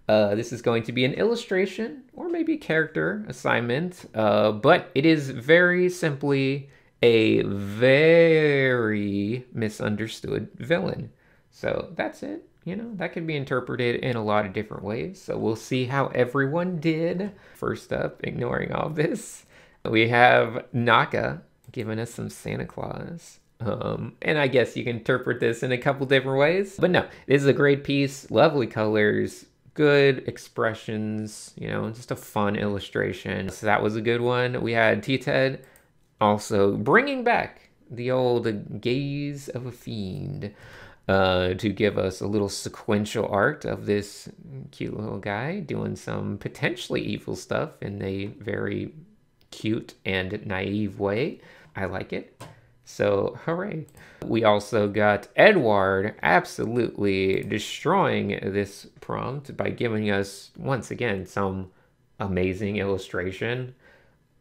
Uh, this is going to be an illustration or maybe character assignment, uh, but it is very simply a very misunderstood villain. So that's it. You know, that can be interpreted in a lot of different ways. So we'll see how everyone did. First up, ignoring all this, we have Naka giving us some Santa Claus. Um, and I guess you can interpret this in a couple different ways. But no, this is a great piece, lovely colors, good expressions, you know, just a fun illustration. So that was a good one. We had T-Ted also bringing back the old gaze of a fiend uh, to give us a little sequential art of this cute little guy doing some potentially evil stuff in a very cute and naive way. I like it. So, hooray. We also got Edward absolutely destroying this prompt by giving us, once again, some amazing illustration.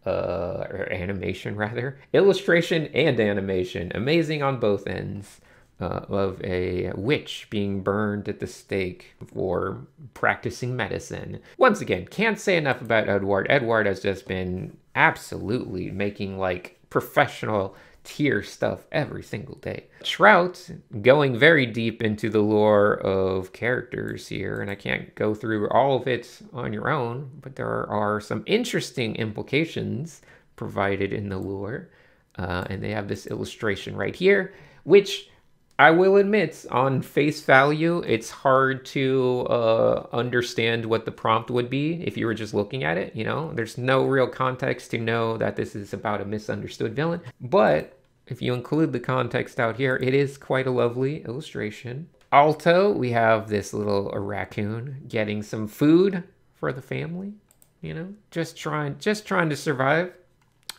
uh, or animation rather, illustration and animation, amazing on both ends. Uh, of a witch being burned at the stake for practicing medicine. Once again, can't say enough about Edward. Edward has just been absolutely making like professional tier stuff every single day. Trout going very deep into the lore of characters here, and I can't go through all of it on your own, but there are some interesting implications provided in the lore. Uh, and they have this illustration right here, which I will admit, on face value, it's hard to uh, understand what the prompt would be if you were just looking at it. You know, there's no real context to know that this is about a misunderstood villain. But if you include the context out here, it is quite a lovely illustration. Alto, we have this little raccoon getting some food for the family. You know, just trying, just trying to survive,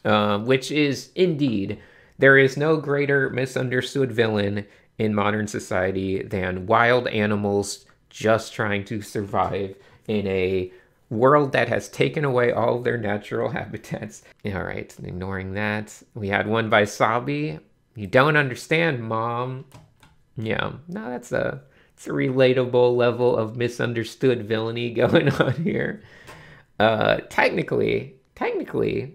uh, which is indeed there is no greater misunderstood villain in modern society than wild animals just trying to survive in a world that has taken away all of their natural habitats. All right, ignoring that. We had one by Sabi. You don't understand, mom. Yeah, no, that's a it's a relatable level of misunderstood villainy going on here. Uh, technically, technically,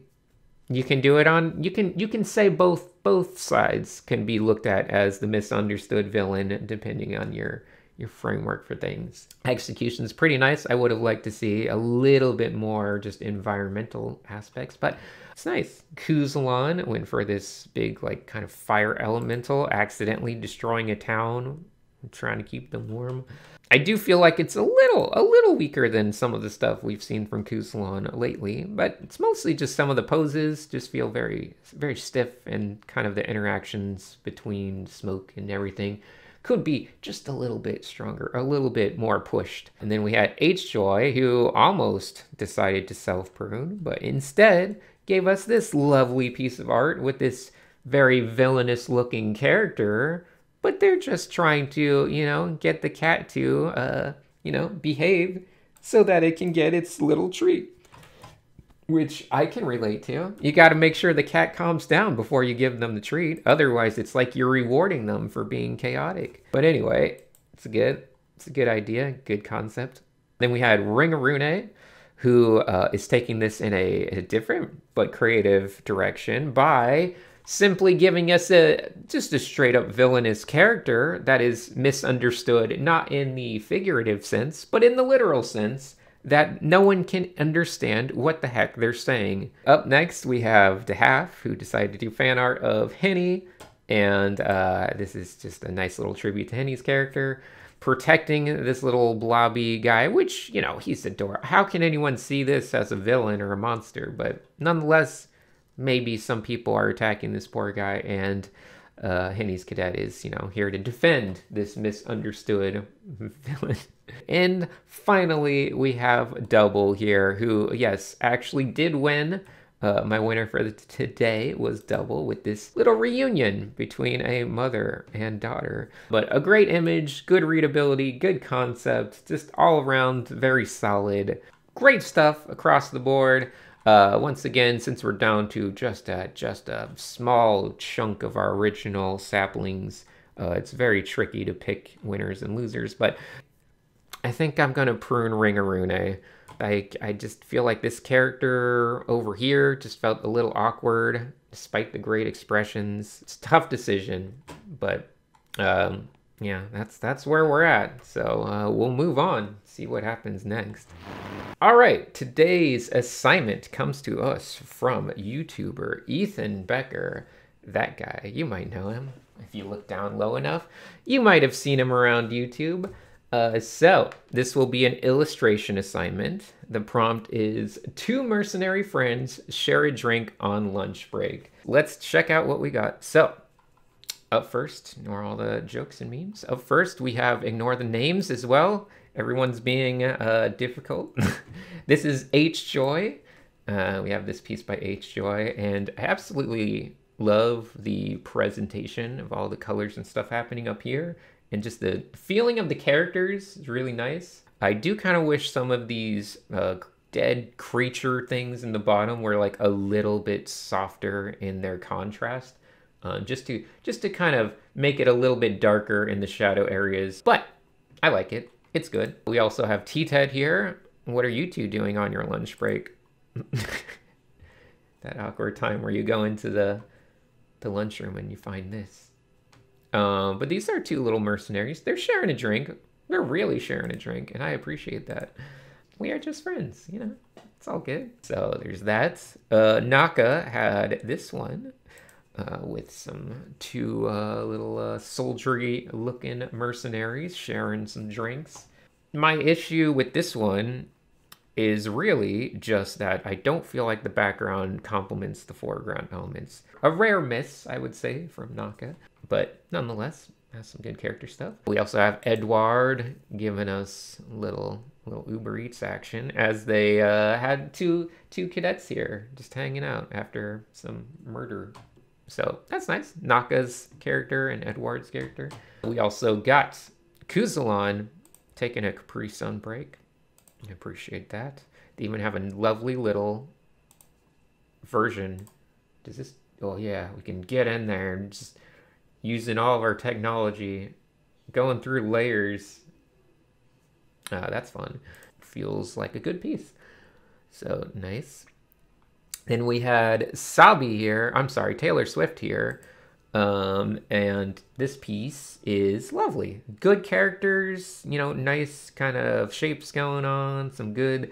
you can do it on you can you can say both both sides can be looked at as the misunderstood villain depending on your your framework for things. Execution is pretty nice. I would have liked to see a little bit more just environmental aspects, but it's nice. Kuzlan went for this big like kind of fire elemental accidentally destroying a town trying to keep them warm. I do feel like it's a little, a little weaker than some of the stuff we've seen from Kuzlan lately, but it's mostly just some of the poses just feel very, very stiff and kind of the interactions between smoke and everything could be just a little bit stronger, a little bit more pushed. And then we had H Joy, who almost decided to self prune, but instead gave us this lovely piece of art with this very villainous looking character but they're just trying to, you know, get the cat to, uh, you know, behave so that it can get its little treat. Which I can relate to. You got to make sure the cat calms down before you give them the treat. Otherwise, it's like you're rewarding them for being chaotic. But anyway, it's a good, it's a good idea, good concept. Then we had Ringarune, who uh, is taking this in a, a different but creative direction by simply giving us a just a straight up villainous character that is misunderstood not in the figurative sense but in the literal sense that no one can understand what the heck they're saying. Up next, we have DeHalf, who decided to do fan art of Henny, and uh, this is just a nice little tribute to Henny's character, protecting this little blobby guy, which, you know, he's adorable. How can anyone see this as a villain or a monster? But nonetheless, maybe some people are attacking this poor guy and uh, Henny's cadet is, you know, here to defend this misunderstood villain. and finally, we have Double here, who, yes, actually did win. Uh, my winner for the today was Double with this little reunion between a mother and daughter. But a great image, good readability, good concept, just all around very solid. Great stuff across the board. Uh, once again, since we're down to just a, just a small chunk of our original saplings, uh, it's very tricky to pick winners and losers. But I think I'm gonna prune Ringarune. I I just feel like this character over here just felt a little awkward, despite the great expressions. It's tough decision, but um, yeah, that's that's where we're at. So uh, we'll move on, see what happens next. All right, today's assignment comes to us from YouTuber Ethan Becker. That guy, you might know him if you look down low enough. You might have seen him around YouTube. Uh, so, this will be an illustration assignment. The prompt is two mercenary friends share a drink on lunch break. Let's check out what we got. So, up first, ignore all the jokes and memes. Up first, we have ignore the names as well. Everyone's being uh, difficult. this is H Joy. Uh, we have this piece by H Joy, and I absolutely love the presentation of all the colors and stuff happening up here, and just the feeling of the characters is really nice. I do kind of wish some of these uh, dead creature things in the bottom were like a little bit softer in their contrast. Um, just to just to kind of make it a little bit darker in the shadow areas. But I like it. It's good. We also have T-Ted here. What are you two doing on your lunch break? that awkward time where you go into the the lunchroom and you find this. Um, but these are two little mercenaries. They're sharing a drink. They're really sharing a drink, and I appreciate that. We are just friends, you know. It's all good. So there's that. Uh, Naka had this one uh, with some two uh, little uh, soldiery looking mercenaries sharing some drinks. My issue with this one is really just that I don't feel like the background complements the foreground elements. A rare miss, I would say, from Naka, but nonetheless, has some good character stuff. We also have Edward giving us little little Uber Eats action as they uh, had two two cadets here just hanging out after some murder. So that's nice. Naka's character and Edward's character. We also got Kuzalon taking a Capri Sun break. I appreciate that. They even have a lovely little version. Does this? Oh yeah, we can get in there and just using all of our technology, going through layers. Uh, that's fun. Feels like a good piece. So nice. Then we had Sabi here. I'm sorry, Taylor Swift here. Um, and this piece is lovely. Good characters, you know, nice kind of shapes going on, some good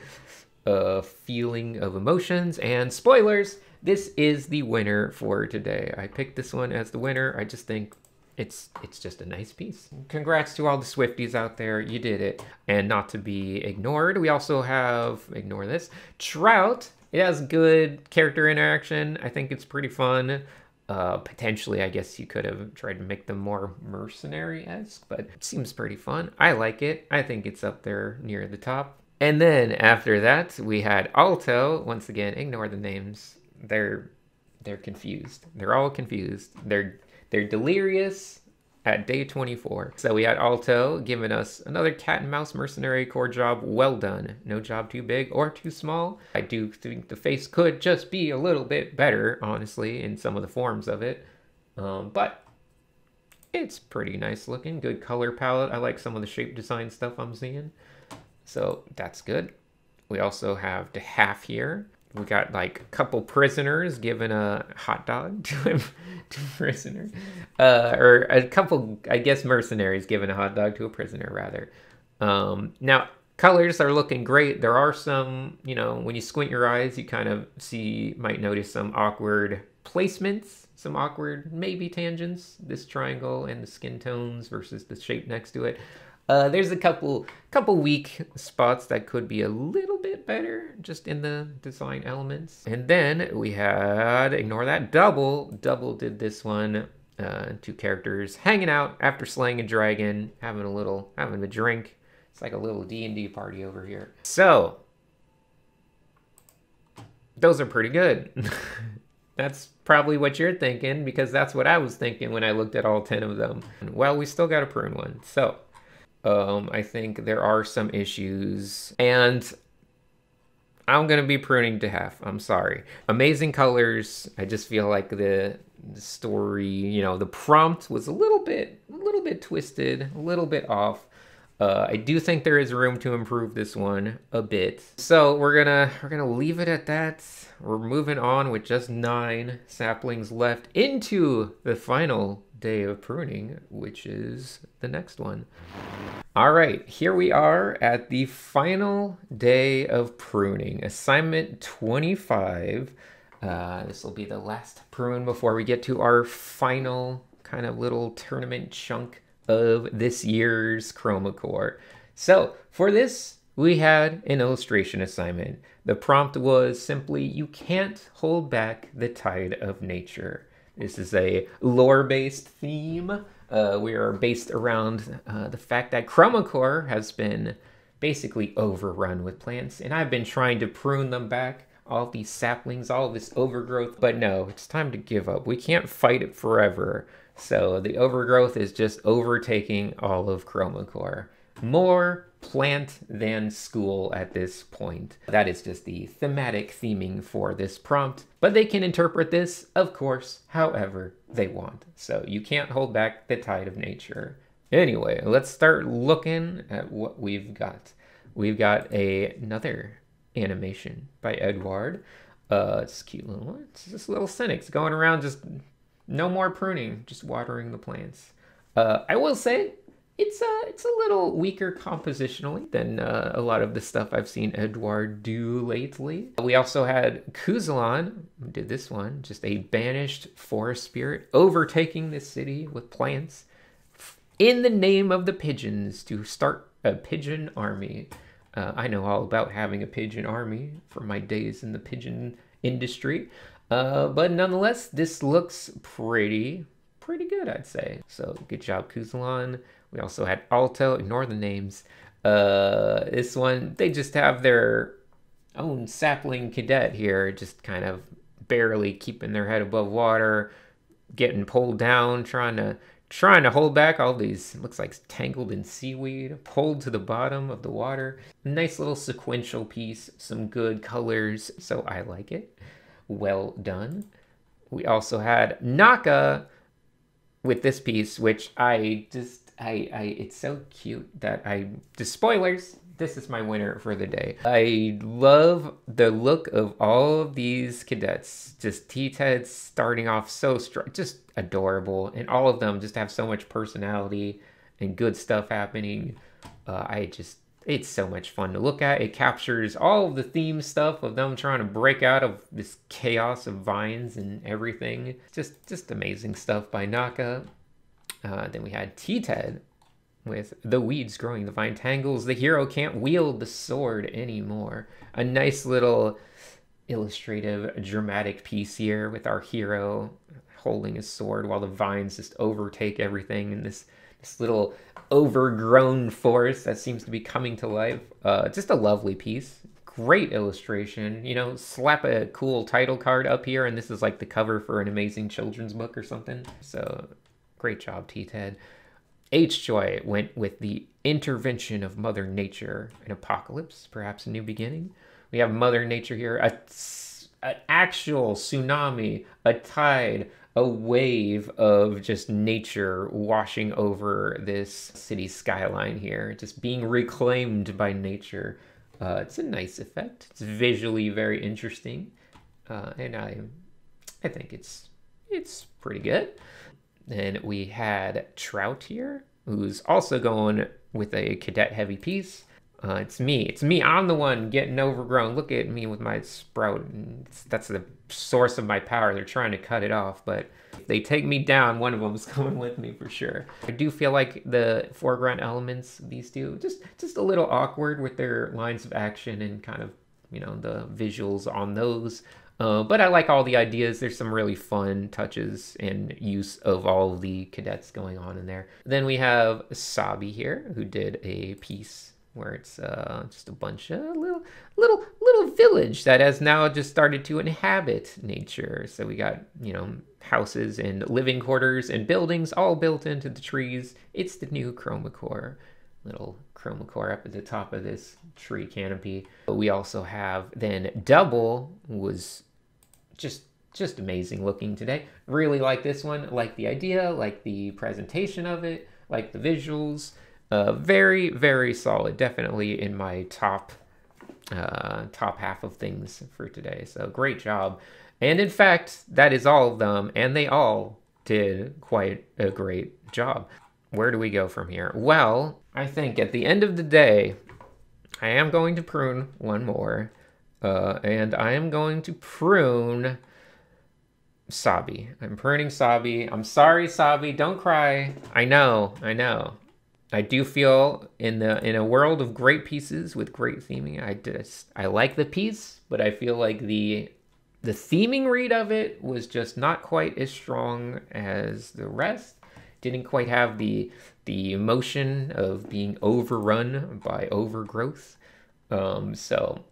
uh, feeling of emotions, and spoilers, this is the winner for today. I picked this one as the winner. I just think it's it's just a nice piece. Congrats to all the Swifties out there. You did it. And not to be ignored, we also have, ignore this, Trout. It has good character interaction. I think it's pretty fun. Uh, potentially, I guess you could have tried to make them more mercenary-esque, but it seems pretty fun. I like it. I think it's up there near the top. And then after that, we had Alto. Once again, ignore the names. They're they're confused. They're all confused. They're they're delirious at day 24. So we had Alto giving us another cat and mouse mercenary core job well done. No job too big or too small. I do think the face could just be a little bit better, honestly, in some of the forms of it. Um, but it's pretty nice looking. Good color palette. I like some of the shape design stuff I'm seeing. So that's good. We also have the half here we got like a couple prisoners giving a hot dog to a, to a prisoner, uh, or a couple, I guess, mercenaries giving a hot dog to a prisoner, rather. Um, now, colors are looking great. There are some, you know, when you squint your eyes, you kind of see, might notice some awkward placements, some awkward maybe tangents. This triangle and the skin tones versus the shape next to it. Uh, there's a couple couple weak spots that could be a little bit better just in the design elements. And then we had, ignore that, Double. Double did this one. Uh, two characters hanging out after slaying a dragon, having a little, having a drink. It's like a little D&D party over here. So, those are pretty good. that's probably what you're thinking because that's what I was thinking when I looked at all 10 of them. Well, we still got a prune one. So, um, I think there are some issues, and I'm gonna be pruning to half. I'm sorry. Amazing colors. I just feel like the, the story, you know, the prompt was a little bit, a little bit twisted, a little bit off. Uh, I do think there is room to improve this one a bit. So we're gonna we're gonna leave it at that. We're moving on with just nine saplings left into the final day of pruning, which is the next one. All right, here we are at the final day of pruning, assignment 25. Uh, this will be the last prune before we get to our final kind of little tournament chunk of this year's Chroma Corps. So for this, we had an illustration assignment. The prompt was simply, you can't hold back the tide of nature. This is a lore-based theme. Uh, we are based around uh, the fact that Chroma Corps has been basically overrun with plants, and I've been trying to prune them back. All these saplings, all this overgrowth, but no, it's time to give up. We can't fight it forever. So the overgrowth is just overtaking all of Chroma Corps. More plant than school at this point. That is just the thematic theming for this prompt. But they can interpret this, of course, however they want. So you can't hold back the tide of nature. Anyway, let's start looking at what we've got. We've got a, another animation by Edouard. Uh, it's cute little one. It's just little Sinix going around just no more pruning, just watering the plants. Uh, I will say it's a it's a little weaker compositionally than uh, a lot of the stuff I've seen Edouard do lately. We also had Kuzalon, did this one, just a banished forest spirit overtaking the city with plants in the name of the pigeons to start a pigeon army. Uh, I know all about having a pigeon army from my days in the pigeon industry. Uh, but nonetheless, this looks pretty, pretty good, I'd say. So good job, Kuzalon. We also had Alto, ignore the names. Uh, this one, they just have their own sapling cadet here, just kind of barely keeping their head above water, getting pulled down, trying to trying to hold back all these looks like tangled in seaweed pulled to the bottom of the water. Nice little sequential piece some good colors so i like it. Well done. We also had naka with this piece which i just I, I it's so cute that I the spoilers. This is my winner for the day. I love the look of all of these cadets. Just T-Teds starting off so strong, just adorable, and all of them just have so much personality and good stuff happening. Uh, I just it's so much fun to look at. It captures all of the theme stuff of them trying to break out of this chaos of vines and everything. Just just amazing stuff by Naka. Uh, then we had T-Ted with the weeds growing, the vine tangles. The hero can't wield the sword anymore. A nice little illustrative, dramatic piece here with our hero holding his sword while the vines just overtake everything in this this little overgrown forest that seems to be coming to life. Uh, just a lovely piece. Great illustration. You know, slap a cool title card up here, and this is like the cover for an amazing children's book or something. So Great job, T-Ted. H. Joy went with the intervention of Mother Nature, an apocalypse, perhaps a new beginning. We have Mother Nature here, a, an actual tsunami, a tide, a wave of just nature washing over this city skyline here, just being reclaimed by nature. Uh, it's a nice effect. It's visually very interesting, uh, and I, I think it's it's pretty good. Then we had Trout here, who's also going with a cadet heavy piece. Uh, it's me. It's me. I'm the one getting overgrown. Look at me with my sprout. that's the source of my power. They're trying to cut it off, but they take me down, one of them's coming with me for sure. I do feel like the foreground elements, these two, just just a little awkward with their lines of action and kind of you know the visuals on those. Uh, but I like all the ideas. There's some really fun touches and use of all of the cadets going on in there. Then we have Sabi here, who did a piece where it's uh, just a bunch of little, little, little village that has now just started to inhabit nature. So we got you know houses and living quarters and buildings all built into the trees. It's the new Chroma Corps little Chroma Corps up at the top of this tree canopy. But we also have then double was just just amazing looking today. Really like this one, like the idea, like the presentation of it, like the visuals. Uh, very, very solid. Definitely in my top uh, top half of things for today. So great job. And in fact, that is all of them, and they all did quite a great job. Where do we go from here? Well, I think at the end of the day, I am going to prune one more. Uh, and I am going to prune Sabi. I'm pruning Sabi. I'm sorry, Sabi. Don't cry. I know. I know. I do feel in the in a world of great pieces with great theming. I just I like the piece, but I feel like the the theming read of it was just not quite as strong as the rest. Didn't quite have the the emotion of being overrun by overgrowth. Um, so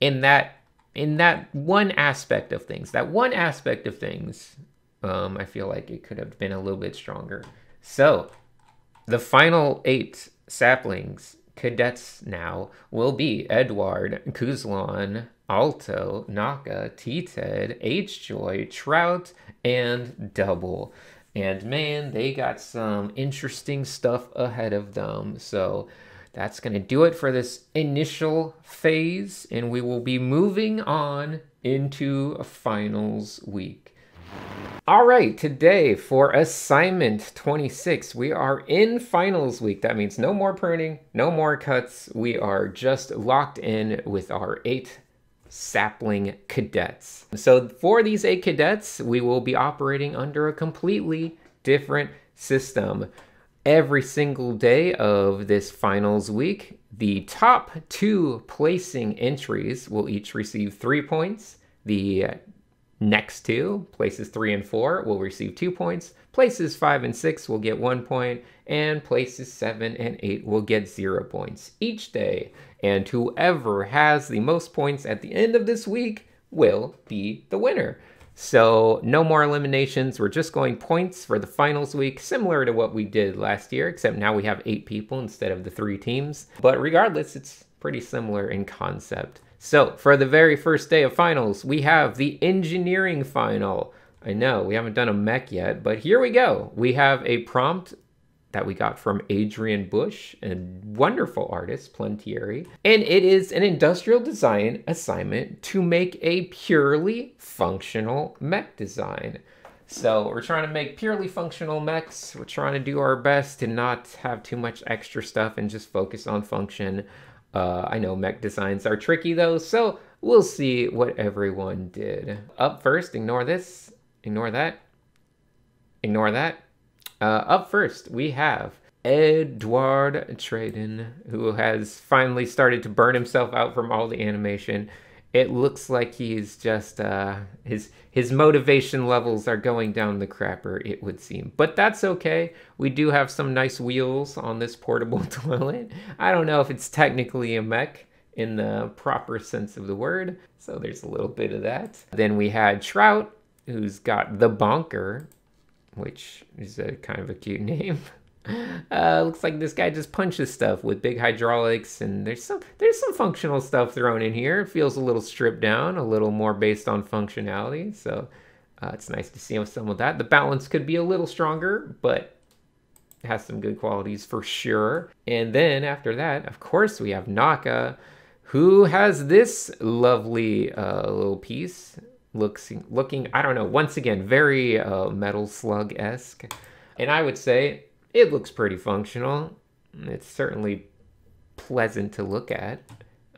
in that in that one aspect of things, that one aspect of things, um, I feel like it could have been a little bit stronger. So, the final eight saplings cadets now will be Edward, Kuzlon, Alto, Naka, T-Ted, H-Joy, Trout, and Double. And man, they got some interesting stuff ahead of them. So that's going to do it for this initial phase, and we will be moving on into finals week. All right, today for assignment 26, we are in finals week. That means no more pruning, no more cuts. We are just locked in with our eight sapling cadets. So for these eight cadets, we will be operating under a completely different system. Every single day of this finals week, the top two placing entries will each receive three points. The next two, places three and four, will receive two points. Places five and six will get one point, and places seven and eight will get zero points each day. And whoever has the most points at the end of this week will be the winner. So no more eliminations. We're just going points for the finals week, similar to what we did last year, except now we have eight people instead of the three teams. But regardless, it's pretty similar in concept. So for the very first day of finals, we have the engineering final. I know we haven't done a mech yet, but here we go. We have a prompt that we got from Adrian Bush, a wonderful artist, Plentieri. And it is an industrial design assignment to make a purely functional mech design. So we're trying to make purely functional mechs. We're trying to do our best to not have too much extra stuff and just focus on function. Uh, I know mech designs are tricky though, so we'll see what everyone did. Up first, ignore this, ignore that, ignore that. Uh, up first, we have Edward Traden, who has finally started to burn himself out from all the animation. It looks like he's just uh, his his motivation levels are going down the crapper. It would seem, but that's okay. We do have some nice wheels on this portable toilet. I don't know if it's technically a mech in the proper sense of the word, so there's a little bit of that. Then we had Trout, who's got the bonker, which is a kind of a cute name. Uh, looks like this guy just punches stuff with big hydraulics, and there's some there's some functional stuff thrown in here. It feels a little stripped down, a little more based on functionality. So uh, it's nice to see some of that. The balance could be a little stronger, but has some good qualities for sure. And then after that, of course, we have Naka, who has this lovely uh, little piece. Looks looking, I don't know, once again, very uh, Metal Slug esque. And I would say it looks pretty functional. It's certainly pleasant to look at,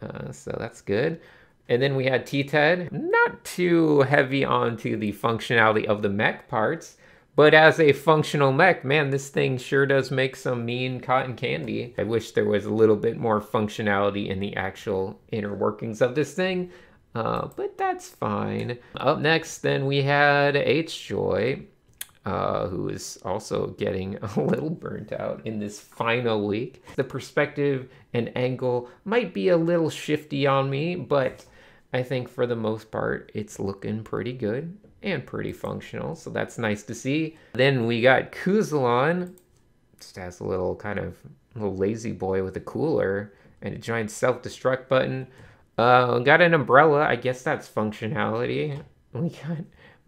uh, so that's good. And then we had T-Ted, not too heavy onto the functionality of the mech parts, but as a functional mech, man, this thing sure does make some mean cotton candy. I wish there was a little bit more functionality in the actual inner workings of this thing, uh, but that's fine. Up next, then we had H-Joy, uh, who is also getting a little burnt out in this final week. The perspective and angle might be a little shifty on me, but I think for the most part, it's looking pretty good and pretty functional, so that's nice to see. Then we got Kuzalon, just has a little kind of little lazy boy with a cooler and a giant self-destruct button. Uh, got an umbrella, I guess that's functionality. We got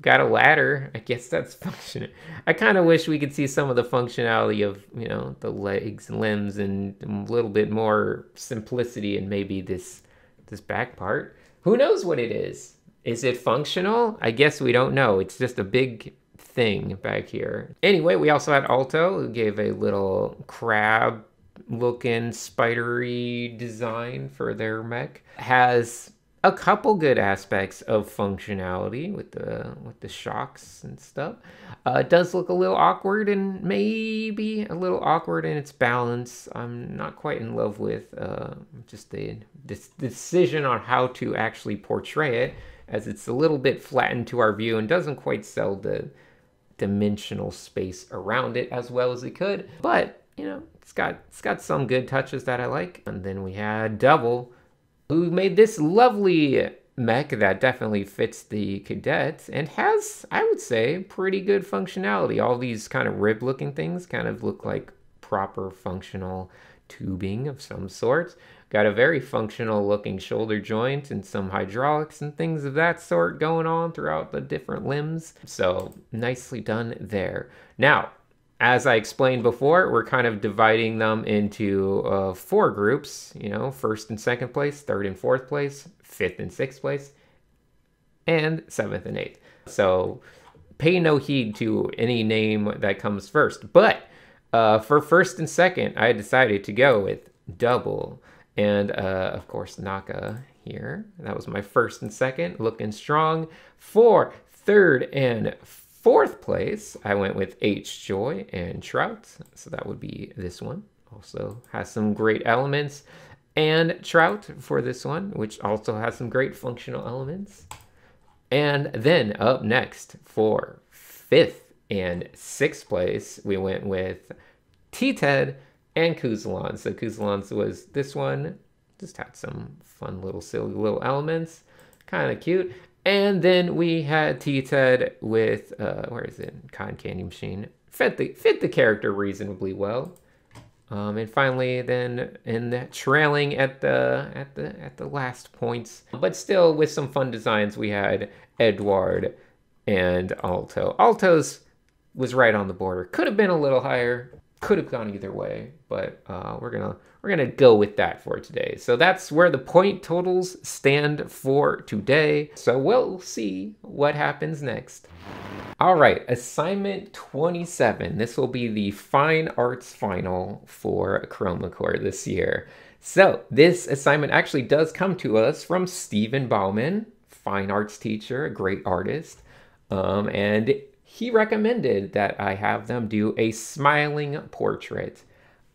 got a ladder. I guess that's function. I kind of wish we could see some of the functionality of, you know, the legs and limbs and a little bit more simplicity and maybe this this back part. Who knows what it is? Is it functional? I guess we don't know. It's just a big thing back here. Anyway, we also had Alto who gave a little crab looking spidery design for their mech. Has a couple good aspects of functionality with the with the shocks and stuff. Uh, it does look a little awkward and maybe a little awkward in its balance. I'm not quite in love with uh, just the this decision on how to actually portray it, as it's a little bit flattened to our view and doesn't quite sell the dimensional space around it as well as it could. But you know, it's got it's got some good touches that I like. And then we had Double who made this lovely mech that definitely fits the cadet and has, I would say, pretty good functionality. All these kind of rib looking things kind of look like proper functional tubing of some sort. Got a very functional looking shoulder joint and some hydraulics and things of that sort going on throughout the different limbs. So nicely done there. Now, as I explained before, we're kind of dividing them into uh, four groups, you know, first and second place, third and fourth place, fifth and sixth place, and seventh and eighth. So pay no heed to any name that comes first. But uh, for first and second, I decided to go with double. And uh, of course, Naka here. That was my first and second, looking strong. For third and fourth place, I went with H Joy and Trout. So that would be this one. Also has some great elements. And Trout for this one, which also has some great functional elements. And then up next for fifth and sixth place, we went with T-Ted and Kuzalon. So Kuzalon's was this one. Just had some fun little silly little elements. Kind of cute. And then we had T-Ted with, uh, where is it? Cotton Candy Machine. Fit the, fit the character reasonably well. Um, and finally, then in the trailing at the at the at the last points, but still with some fun designs, we had Edward and Alto. Alto's was right on the border. Could have been a little higher. Could have gone either way, but uh, we're gonna we're gonna go with that for today. So that's where the point totals stand for today. So we'll see what happens next. All right, assignment 27. This will be the fine arts final for Chroma Corps this year. So this assignment actually does come to us from Stephen Bauman, fine arts teacher, a great artist. Um, and he recommended that I have them do a smiling portrait.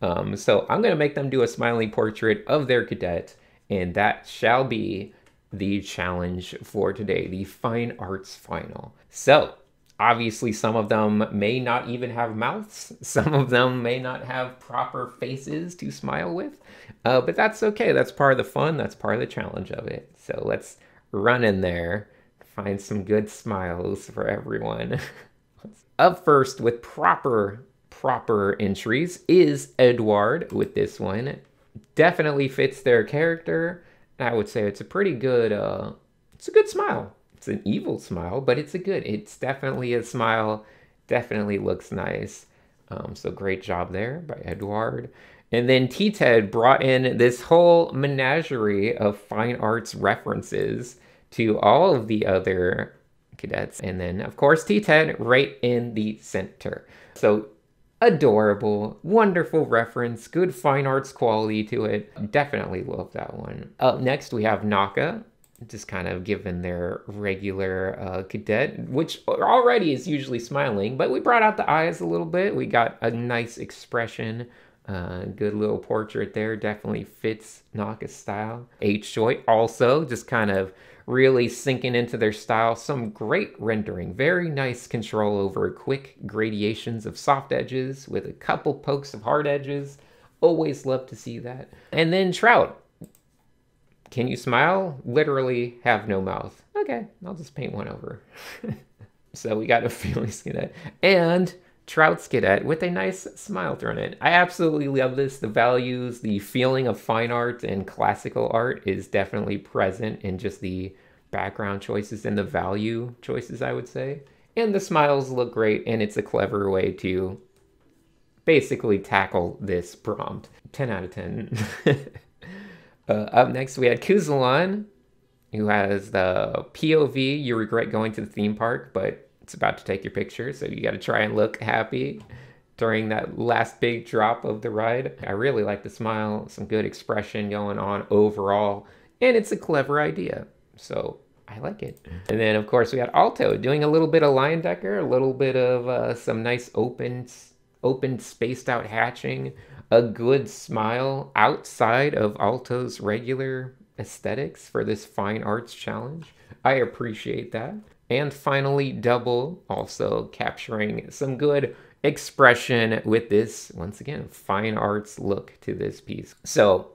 Um, so I'm going to make them do a smiling portrait of their cadet, and that shall be the challenge for today, the fine arts final. So Obviously, some of them may not even have mouths. Some of them may not have proper faces to smile with. Uh, but that's okay. That's part of the fun. That's part of the challenge of it. So let's run in there, find some good smiles for everyone. Up first with proper proper entries is Edward with this one. Definitely fits their character. I would say it's a pretty good uh it's a good smile it's an evil smile, but it's a good. It's definitely a smile. Definitely looks nice. Um, so great job there by Edward. And then T-Ted brought in this whole menagerie of fine arts references to all of the other cadets. And then, of course, T10 right in the center. So adorable, wonderful reference, good fine arts quality to it. Definitely love that one. Up next, we have Naka just kind of given their regular uh, cadet, which already is usually smiling, but we brought out the eyes a little bit. We got a nice expression. Uh, good little portrait there. Definitely fits Naka's style. H Joy also just kind of really sinking into their style. Some great rendering. Very nice control over quick gradations of soft edges with a couple pokes of hard edges. Always love to see that. And then Trout can you smile? Literally have no mouth. Okay, I'll just paint one over. so we got a Felix Cadet and Trout Cadet with a nice smile thrown in. I absolutely love this. The values, the feeling of fine art and classical art is definitely present in just the background choices and the value choices, I would say. And the smiles look great, and it's a clever way to basically tackle this prompt. 10 out of 10. Uh, up next, we had Kuzalon, who has the POV. You regret going to the theme park, but it's about to take your picture, so you got to try and look happy during that last big drop of the ride. I really like the smile, some good expression going on overall, and it's a clever idea. So I like it. And then, of course, we had Alto doing a little bit of Leyendecker, a little bit of uh, some nice open, open spaced out hatching a good smile outside of Alto's regular aesthetics for this fine arts challenge. I appreciate that. And finally, Double also capturing some good expression with this, once again, fine arts look to this piece. So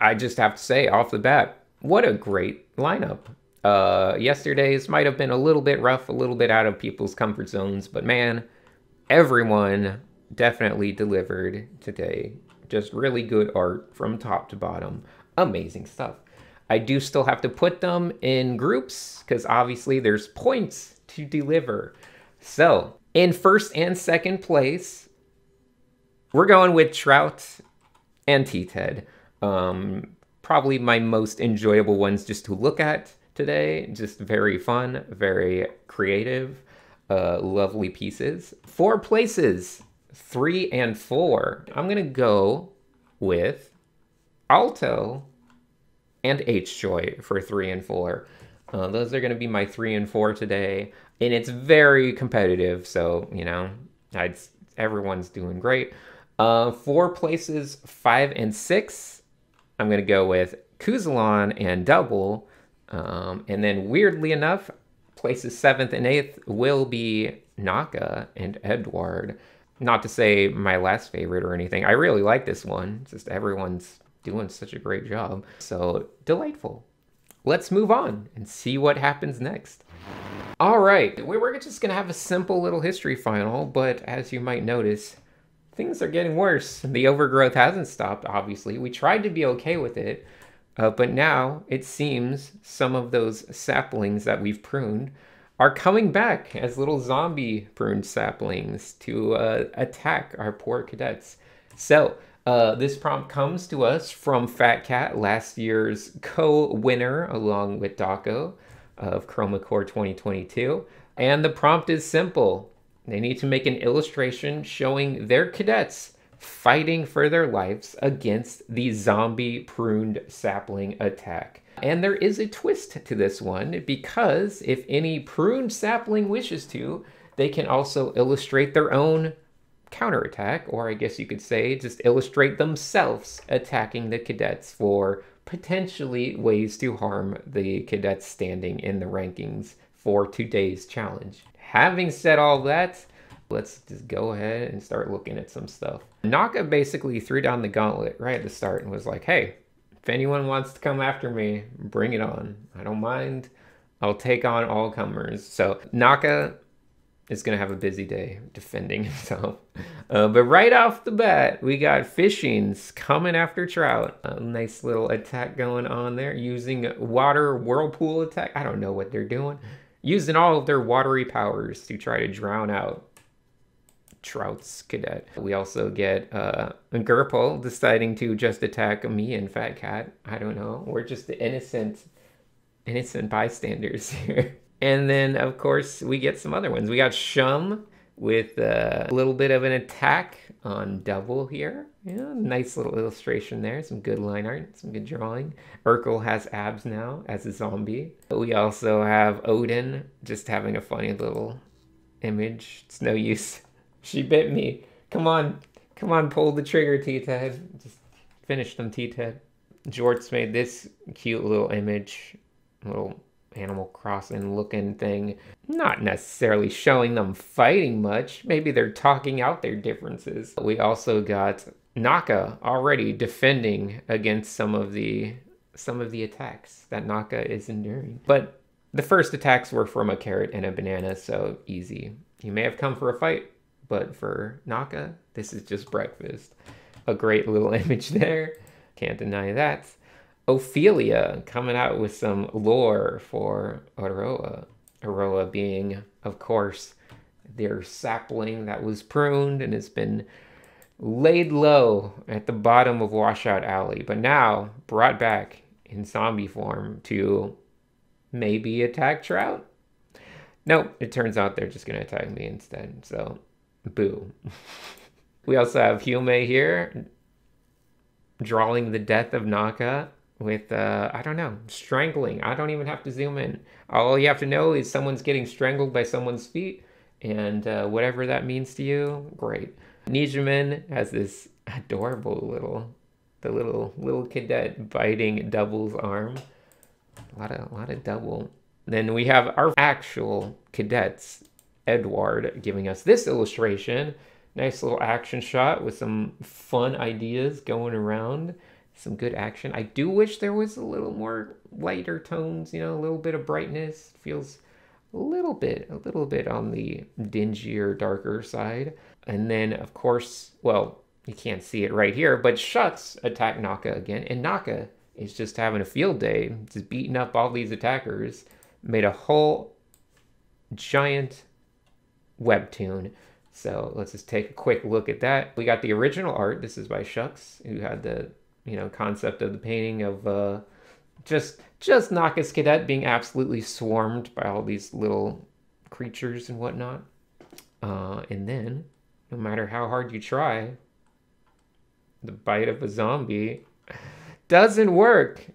I just have to say off the bat, what a great lineup. Uh, yesterday's might have been a little bit rough, a little bit out of people's comfort zones, but man, everyone definitely delivered today. Just really good art from top to bottom. Amazing stuff. I do still have to put them in groups because obviously there's points to deliver. So, in first and second place, we're going with Trout and T-Ted. Um, probably my most enjoyable ones just to look at today. Just very fun, very creative, uh, lovely pieces. Four places, three and four. I'm going to go with Alto and H Joy for three and four. Uh, those are going to be my three and four today. And it's very competitive. So, you know, I'd, everyone's doing great. Uh, four places, five and six. I'm going to go with Kuzalon and Double. Um, and then, weirdly enough, places seventh and eighth will be Naka and Edward. Not to say my last favorite or anything. I really like this one. Just everyone's doing such a great job. So delightful. Let's move on and see what happens next. All right, we were just gonna have a simple little history final, but as you might notice, things are getting worse. The overgrowth hasn't stopped, obviously. We tried to be okay with it, uh, but now it seems some of those saplings that we've pruned are coming back as little zombie pruned saplings to uh, attack our poor cadets. So uh, this prompt comes to us from Fat Cat, last year's co-winner along with Daco of Chroma Corps 2022. And the prompt is simple. They need to make an illustration showing their cadets fighting for their lives against the zombie pruned sapling attack. And there is a twist to this one because if any pruned sapling wishes to, they can also illustrate their own counterattack, or I guess you could say just illustrate themselves attacking the cadets for potentially ways to harm the cadets standing in the rankings for today's challenge. Having said all that, let's just go ahead and start looking at some stuff. Naka basically threw down the gauntlet right at the start and was like, hey, if anyone wants to come after me, bring it on. I don't mind. I'll take on all comers. So Naka is going to have a busy day defending himself. Uh, but right off the bat, we got fishings coming after trout. A nice little attack going on there using water whirlpool attack. I don't know what they're doing. Using all of their watery powers to try to drown out Trout's cadet. We also get uh, Gurple deciding to just attack me and Fat Cat. I don't know. We're just the innocent, innocent bystanders here. And then, of course, we get some other ones. We got Shum with uh, a little bit of an attack on Double here. Yeah, nice little illustration there. Some good line art, some good drawing. Urkel has abs now as a zombie. But We also have Odin just having a funny little image. It's no use. She bit me. Come on. Come on, pull the trigger, T-Ted. Just finish them, T-Ted. Jorts made this cute little image. Little Animal Crossing looking thing. Not necessarily showing them fighting much. Maybe they're talking out their differences. We also got Naka already defending against some of the some of the attacks that Naka is enduring. But the first attacks were from a carrot and a banana, so easy. You may have come for a fight, but for Naka, this is just breakfast. A great little image there. Can't deny that. Ophelia coming out with some lore for Aroa. Aroa being, of course, their sapling that was pruned and has been laid low at the bottom of Washout Alley, but now brought back in zombie form to maybe attack Trout. Nope, it turns out they're just going to attack me instead. So, boo. we also have Hume here drawing the death of Naka with uh, I don't know strangling. I don't even have to zoom in. All you have to know is someone's getting strangled by someone's feet, and uh, whatever that means to you, great. Nijimin has this adorable little, the little little cadet biting Double's arm. A lot of a lot of double. Then we have our actual cadets, Edward, giving us this illustration. Nice little action shot with some fun ideas going around some good action. I do wish there was a little more lighter tones, you know, a little bit of brightness. Feels a little bit, a little bit on the dingier, darker side. And then, of course, well, You can't see it right here, but Shucks attack Naka again, and Naka is just having a field day, just beating up all these attackers. Made a whole giant webtoon. So let's just take a quick look at that. We got the original art. This is by Shucks, who had the you know concept of the painting of uh, just just Naka's cadet being absolutely swarmed by all these little creatures and whatnot. Uh, and then, no matter how hard you try, the bite of a zombie doesn't work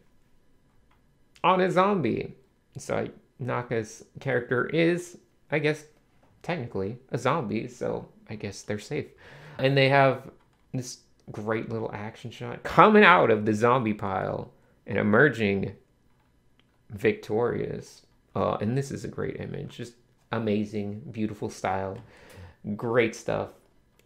on a zombie. So Naka's character is, I guess, technically a zombie, so I guess they're safe. And they have this great little action shot coming out of the zombie pile and emerging victorious. Uh, and this is a great image, just amazing, beautiful style, great stuff.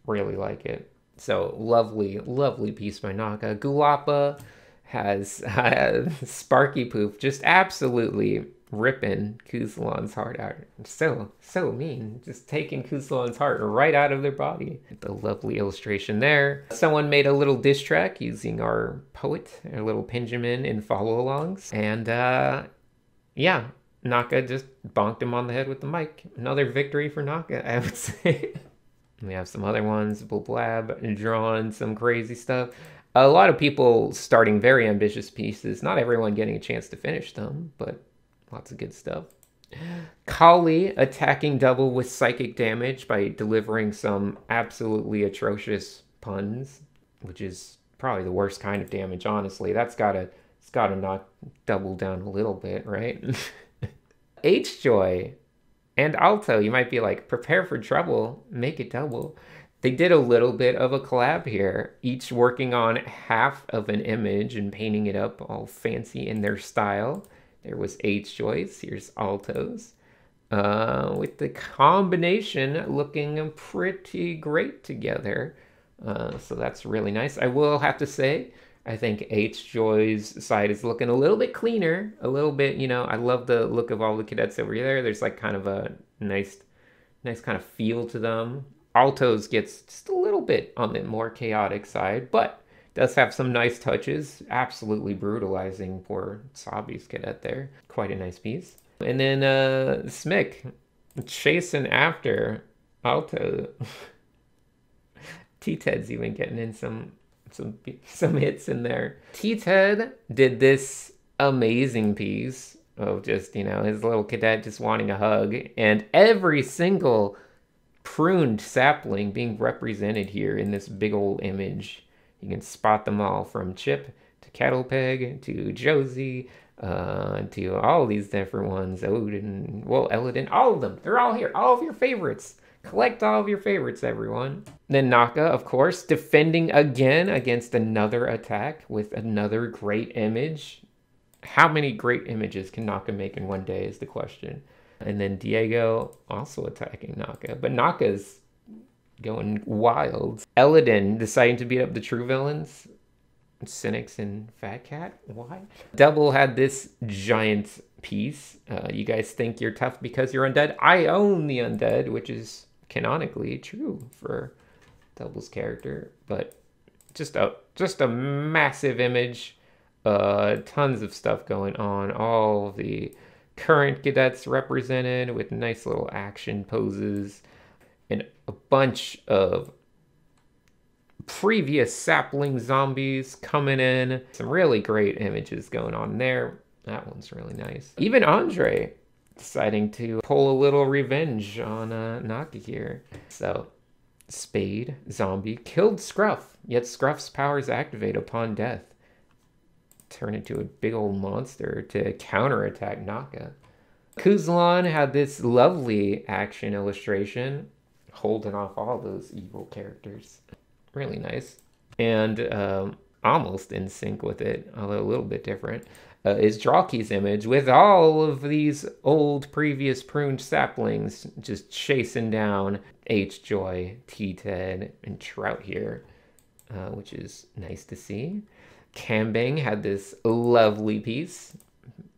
Really like it. So lovely, lovely piece by Naka. Gulapa has uh, Sparky Poof just absolutely ripping Kuzlan's heart out. So, so mean. Just taking Kuzlan's heart right out of their body. The lovely illustration there. Someone made a little diss track using our poet, our little Pinjamin in follow alongs. And uh, yeah, Naka just bonked him on the head with the mic. Another victory for Naka, I would say. we have some other ones, Blab, drawn some crazy stuff. A lot of people starting very ambitious pieces, not everyone getting a chance to finish them, but Lots of good stuff. Kali attacking double with psychic damage by delivering some absolutely atrocious puns, which is probably the worst kind of damage, honestly. That's gotta it's gotta knock double down a little bit, right? H Joy and Alto, you might be like, prepare for trouble, make it double. They did a little bit of a collab here, each working on half of an image and painting it up all fancy in their style. There was H Joy's. Here's altos. Uh, with the combination looking pretty great together. Uh, so that's really nice. I will have to say, I think H Joy's side is looking a little bit cleaner, a little bit, you know, I love the look of all the cadets over there. There's like kind of a nice, nice kind of feel to them. Altos gets just a little bit on the more chaotic side, but does have some nice touches. Absolutely brutalizing poor Sabi's cadet there. Quite a nice piece. And then uh, Smick chasing after Alto. T-Ted's even getting in some some some hits in there. T-Ted did this amazing piece of just, you know, his little cadet just wanting a hug and every single pruned sapling being represented here in this big old image you can spot them all from Chip to Kettlepeg to Josie uh, to all these different ones. Odin, well, Eladin, all of them. They're all here. All of your favorites. Collect all of your favorites, everyone. Then Naka, of course, defending again against another attack with another great image. How many great images can Naka make in one day is the question. And then Diego also attacking Naka. But Naka's going wild. Eladin deciding to beat up the true villains. Sinix and Fat Cat. Why? Double had this giant piece. Uh, you guys think you're tough because you're undead. I own the undead, which is canonically true for Double's character. But just a just a massive image. Uh, tons of stuff going on. All the current cadets represented with nice little action poses and a bunch of previous sapling zombies coming in. Some really great images going on there. That one's really nice. Even Andre deciding to pull a little revenge on uh, Naka here. So, Spade, zombie, killed Scruff, yet Scruff's powers activate upon death. Turn into a big old monster to counterattack Naka. Kuzlan had this lovely action illustration holding off all those evil characters. Really nice. And um, almost in sync with it, although a little bit different, uh, is Drawkey's image with all of these old previous pruned saplings just chasing down H Joy, T Ted, and Trout here, uh, which is nice to see. Kambang had this lovely piece,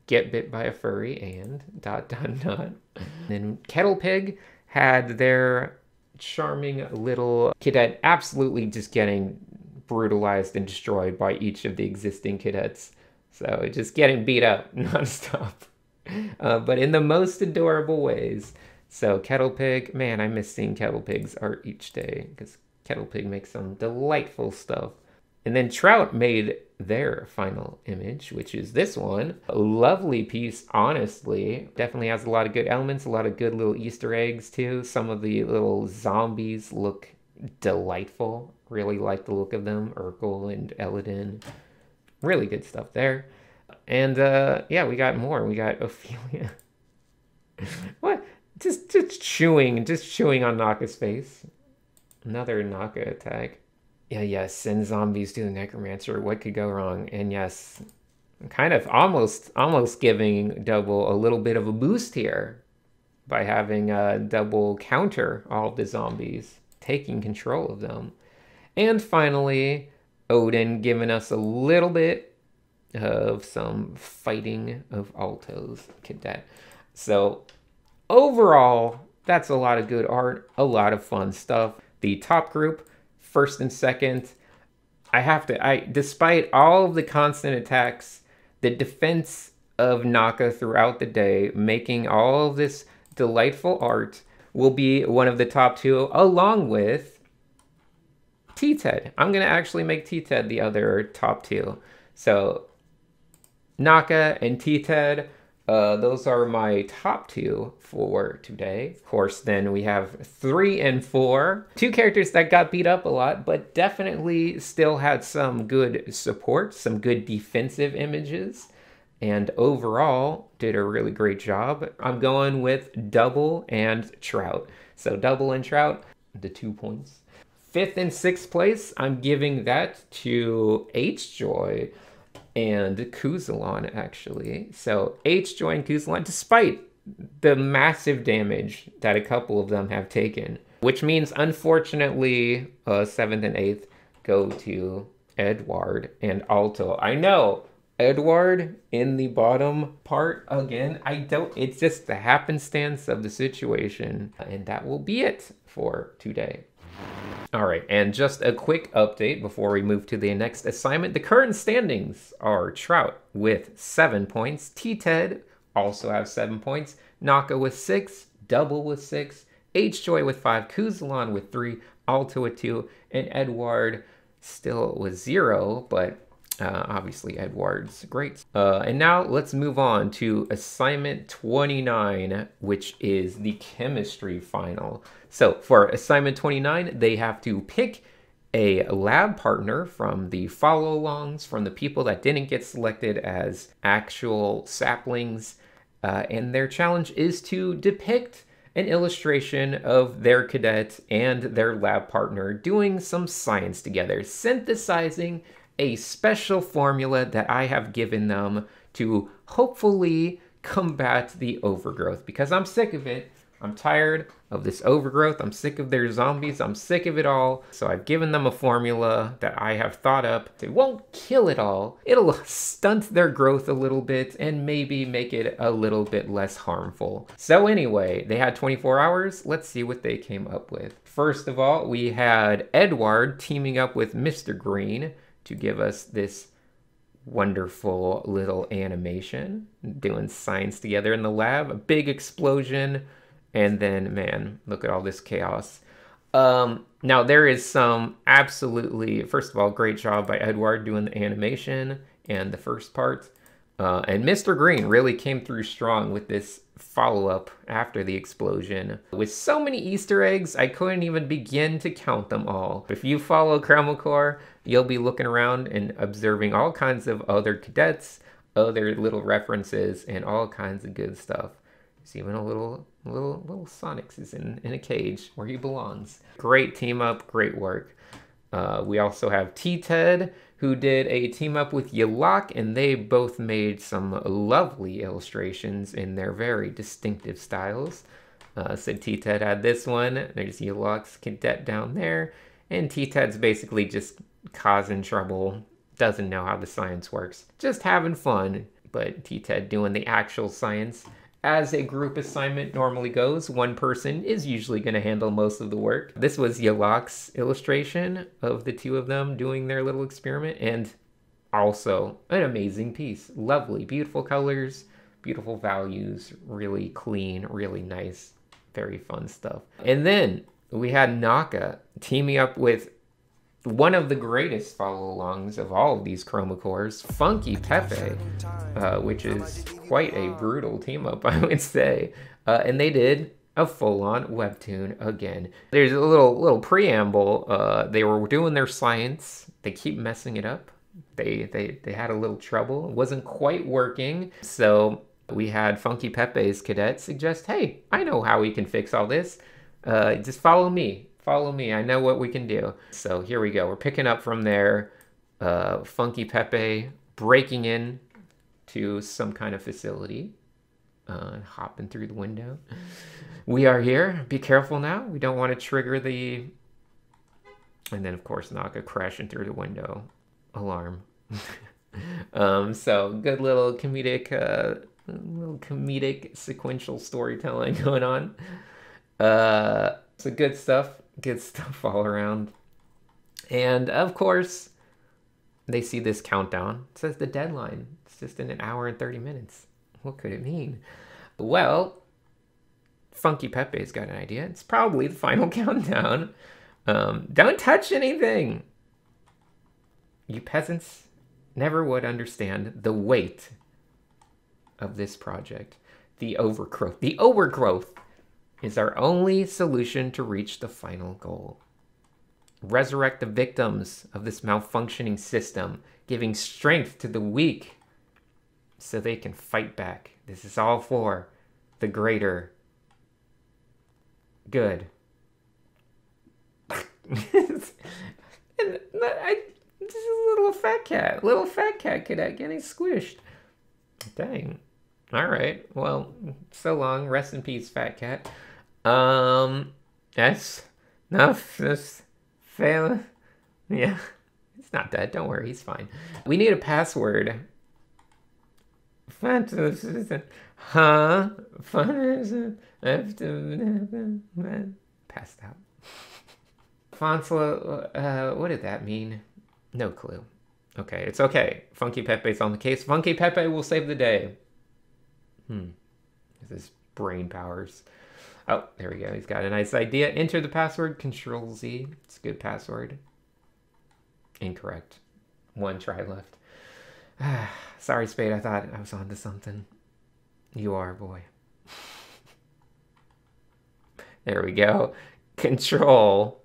Get Bit by a Furry, and dot dot dot. And then Kettlepig had their charming little cadet absolutely just getting brutalized and destroyed by each of the existing cadets. So just getting beat up nonstop. Uh, but in the most adorable ways. So Kettle Pig, man, I miss seeing Kettle Pig's art each day because Kettle Pig makes some delightful stuff. And then Trout made their final image, which is this one. A lovely piece, honestly. Definitely has a lot of good elements, a lot of good little Easter eggs too. Some of the little zombies look delightful. Really like the look of them. Urkel and Eladin. Really good stuff there. And uh, yeah, we got more. We got Ophelia. what? Just just chewing, just chewing on Naka's face. Another Naka attack. Yeah, yes, send zombies to the necromancer. What could go wrong? And yes, kind of almost almost giving double a little bit of a boost here by having a double counter all the zombies, taking control of them. And finally, Odin giving us a little bit of some fighting of Alto's cadet. So overall, that's a lot of good art, a lot of fun stuff. The top group first and second. I have to I despite all of the constant attacks, the defense of Naka throughout the day, making all of this delightful art will be one of the top two along with T-Ted. I'm gonna actually make T-Ted the other top two. So Naka and T-Ted uh, those are my top two for today. Of course, then we have three and four. Two characters that got beat up a lot, but definitely still had some good support, some good defensive images, and overall did a really great job. I'm going with Double and Trout. So Double and Trout, the two points. Fifth and sixth place, I'm giving that to H Joy and Kuzalon, actually. So H joined Kuzalon despite the massive damage that a couple of them have taken, which means, unfortunately, uh, 7th and 8th go to Edward and Alto. I know, Edward in the bottom part again. I don't, it's just the happenstance of the situation. And that will be it for today. All right, and just a quick update before we move to the next assignment. The current standings are Trout with seven points, T-Ted also have seven points, Naka with six, Double with six, H-Joy with five, Kuzalon with three, Alto with two, and Edward still with zero, but uh, obviously Edward's great. Uh, and now let's move on to assignment 29, which is the chemistry final. So for assignment 29, they have to pick a lab partner from the follow alongs, from the people that didn't get selected as actual saplings. Uh, and their challenge is to depict an illustration of their cadet and their lab partner doing some science together, synthesizing a special formula that I have given them to hopefully combat the overgrowth because I'm sick of it. I'm tired of this overgrowth. I'm sick of their zombies. I'm sick of it all. So I've given them a formula that I have thought up. It won't kill it all. It'll stunt their growth a little bit and maybe make it a little bit less harmful. So anyway, they had 24 hours. Let's see what they came up with. First of all, we had Edward teaming up with Mr. Green to give us this wonderful little animation doing science together in the lab. A big explosion and then, man, look at all this chaos. Um, now, there is some absolutely, first of all, great job by Edward doing the animation and the first part. Uh, and Mr. Green really came through strong with this follow up after the explosion. With so many Easter eggs, I couldn't even begin to count them all. If you follow Chroma you'll be looking around and observing all kinds of other cadets, other little references, and all kinds of good stuff. There's even a little little little Sinix is in, in a cage where he belongs. Great team up, great work. Uh, we also have T-Ted, who did a team up with Yalak, and they both made some lovely illustrations in their very distinctive styles. Uh, so T-Ted had this one. There's Yalak's cadet down there. And T-Ted's basically just causing trouble, doesn't know how the science works. Just having fun, but T-Ted doing the actual science as a group assignment normally goes, one person is usually going to handle most of the work. This was Yalak's illustration of the two of them doing their little experiment, and also an amazing piece. Lovely, beautiful colors, beautiful values, really clean, really nice, very fun stuff. And then we had Naka teaming up with one of the greatest follow-alongs of all of these Chroma Corps, Funky Pepe, uh, which is quite a brutal team up, I would say. Uh, and they did a full-on webtoon again. There's a little little preamble. Uh, they were doing their science. They keep messing it up. They they they had a little trouble. It wasn't quite working. So we had Funky Pepe's cadet suggest, "Hey, I know how we can fix all this. Uh, just follow me follow me. I know what we can do. So here we go. We're picking up from there. Uh, Funky Pepe breaking in to some kind of facility. Uh, hopping through the window. We are here. Be careful now. We don't want to trigger the... And then, of course, Naka crashing through the window. Alarm. um, so, good little comedic... Uh, little comedic sequential storytelling going on. Uh, so good stuff good stuff all around. And of course, they see this countdown. It says the deadline. It's just in an hour and 30 minutes. What could it mean? Well, Funky Pepe's got an idea. It's probably the final countdown. Um, don't touch anything. You peasants never would understand the weight of this project. The overgrowth. The overgrowth is our only solution to reach the final goal. Resurrect the victims of this malfunctioning system, giving strength to the weak so they can fight back. This is all for the greater good. and I, this is a little fat cat, little fat cat cadet getting squished. Dang. All right. Well, so long. Rest in peace, fat cat. Um, that's enough. This fail. Yeah, it's not dead. Don't worry, he's fine. We need a password. Huh? Passed out. Fonsla, uh, what did that mean? No clue. Okay, it's okay. Funky Pepe's on the case. Funky Pepe will save the day. Hmm. This is brain powers. Oh, there we go. He's got a nice idea. Enter the password, Control Z. It's a good password. Incorrect. One try left. Sorry, Spade. I thought I was onto something. You are, boy. there we go. Control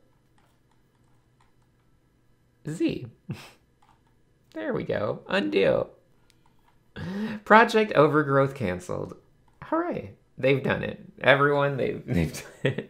Z. there we go. Undo. Project Overgrowth canceled. Hooray they've done it. Everyone, they've they've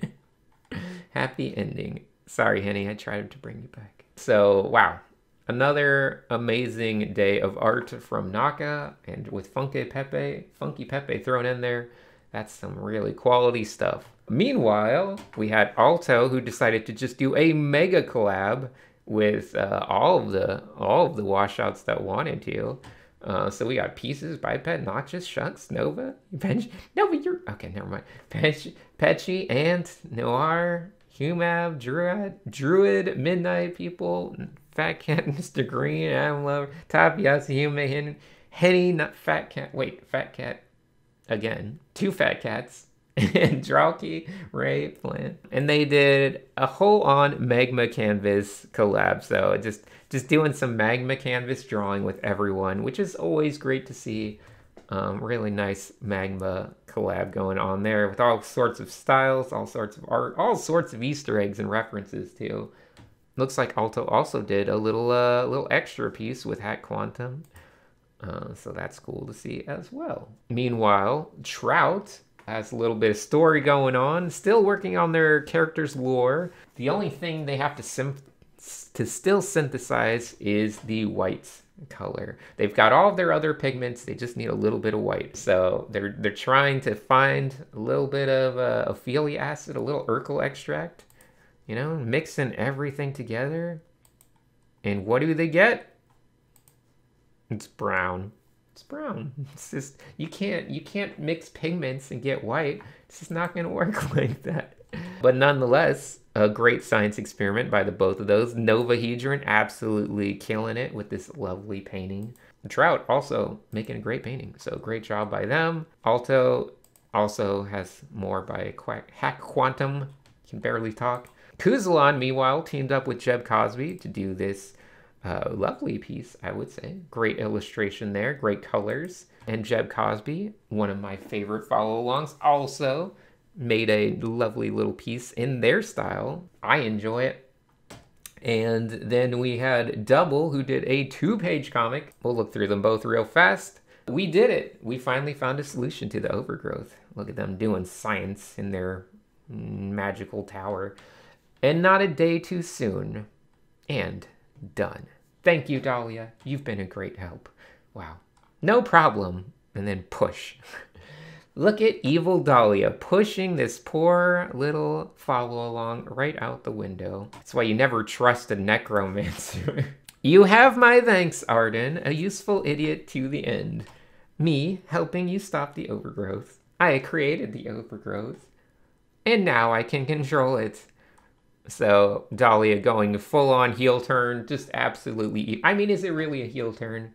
happy ending. Sorry, Henny, I tried to bring you back. So wow, another amazing day of art from Naka and with Funky Pepe, Funky Pepe thrown in there. That's some really quality stuff. Meanwhile, we had Alto who decided to just do a mega collab with uh, all of the all of the washouts that wanted to. Uh, so we got pieces, biped, notches, shucks, Nova, Nova, you're okay. Never mind. Petchy, Petchy, Ant, Noir, Humab, Druid, Druid, Midnight People, Fat Cat, Mr. Green, Adam Lover, Top Human, Henny, not Fat Cat. Wait, Fat Cat again. Two Fat Cats. and Dralky, Ray, Plant. And they did a whole on magma canvas collab. So just just doing some magma canvas drawing with everyone, which is always great to see. Um, really nice magma collab going on there with all sorts of styles, all sorts of art, all sorts of Easter eggs and references too. Looks like Alto also did a little uh, little extra piece with Hat Quantum. Uh, so that's cool to see as well. Meanwhile, Trout has a little bit of story going on, still working on their character's lore. The only thing they have to sim- to still synthesize is the white color. They've got all of their other pigments, they just need a little bit of white. So they're they're trying to find a little bit of uh, acid, a little urkel extract, you know, mixing everything together. And what do they get? It's brown. It's brown. It's just you can't you can't mix pigments and get white. It's just not gonna work like that. But nonetheless, a great science experiment by the both of those. Novahedron absolutely killing it with this lovely painting. Trout also making a great painting. So great job by them. Alto also has more by Hack Quantum. Can barely talk. Kuzalon, meanwhile, teamed up with Jeb Cosby to do this uh, lovely piece, I would say. Great illustration there, great colors. And Jeb Cosby, one of my favorite follow alongs, also made a lovely little piece in their style. I enjoy it. And then we had Double, who did a two page comic. We'll look through them both real fast. We did it. We finally found a solution to the overgrowth. Look at them doing science in their magical tower. And not a day too soon. And done. Thank you, Dahlia. You've been a great help. Wow. No problem. And then push. Look at evil Dahlia pushing this poor little follow along right out the window. That's why you never trust a necromancer. you have my thanks, Arden, a useful idiot to the end. Me helping you stop the overgrowth. I created the overgrowth. And now I can control it. So Dahlia going full on heel turn, just absolutely. I mean, is it really a heel turn?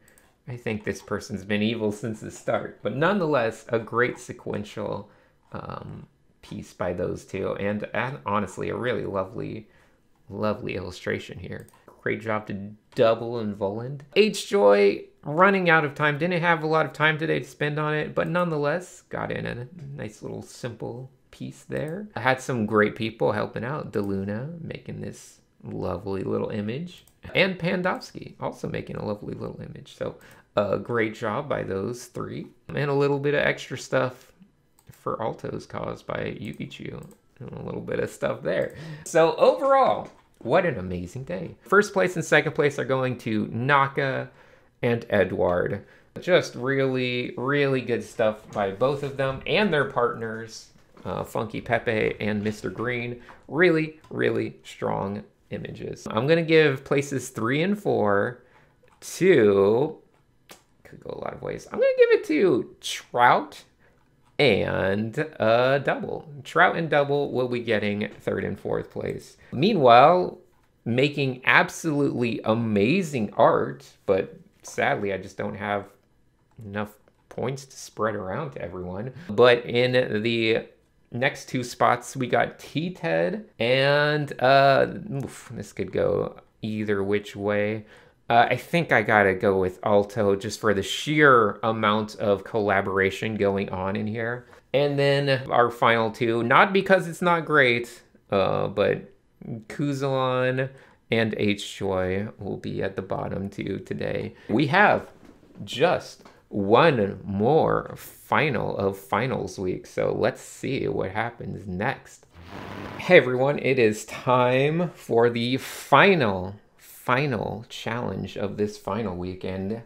I think this person's been evil since the start. But nonetheless, a great sequential um, piece by those two. And, and honestly, a really lovely, lovely illustration here. Great job to double and Voland. H-Joy running out of time. Didn't have a lot of time today to spend on it, but nonetheless, got in a nice little simple piece there. I had some great people helping out. DeLuna making this lovely little image. And Pandovsky also making a lovely little image. So a great job by those three. And a little bit of extra stuff for Altos caused by Yukichu. And a little bit of stuff there. So overall, what an amazing day. First place and second place are going to Naka and Edward. Just really, really good stuff by both of them and their partners, uh, Funky Pepe and Mr. Green. Really, really strong images. I'm going to give places three and four to could go a lot of ways. I'm to give it to Trout and uh, Double. Trout and Double will be getting third and fourth place. Meanwhile, making absolutely amazing art, but sadly, I just don't have enough points to spread around to everyone. But in the next two spots, we got T-Ted and uh, oof, this could go either which way. Uh, I think I gotta go with Alto just for the sheer amount of collaboration going on in here. And then our final two, not because it's not great, uh, but Kuzalon and H Joy will be at the bottom too today. We have just one more final of finals week, so let's see what happens next. Hey everyone, it is time for the final final challenge of this final weekend.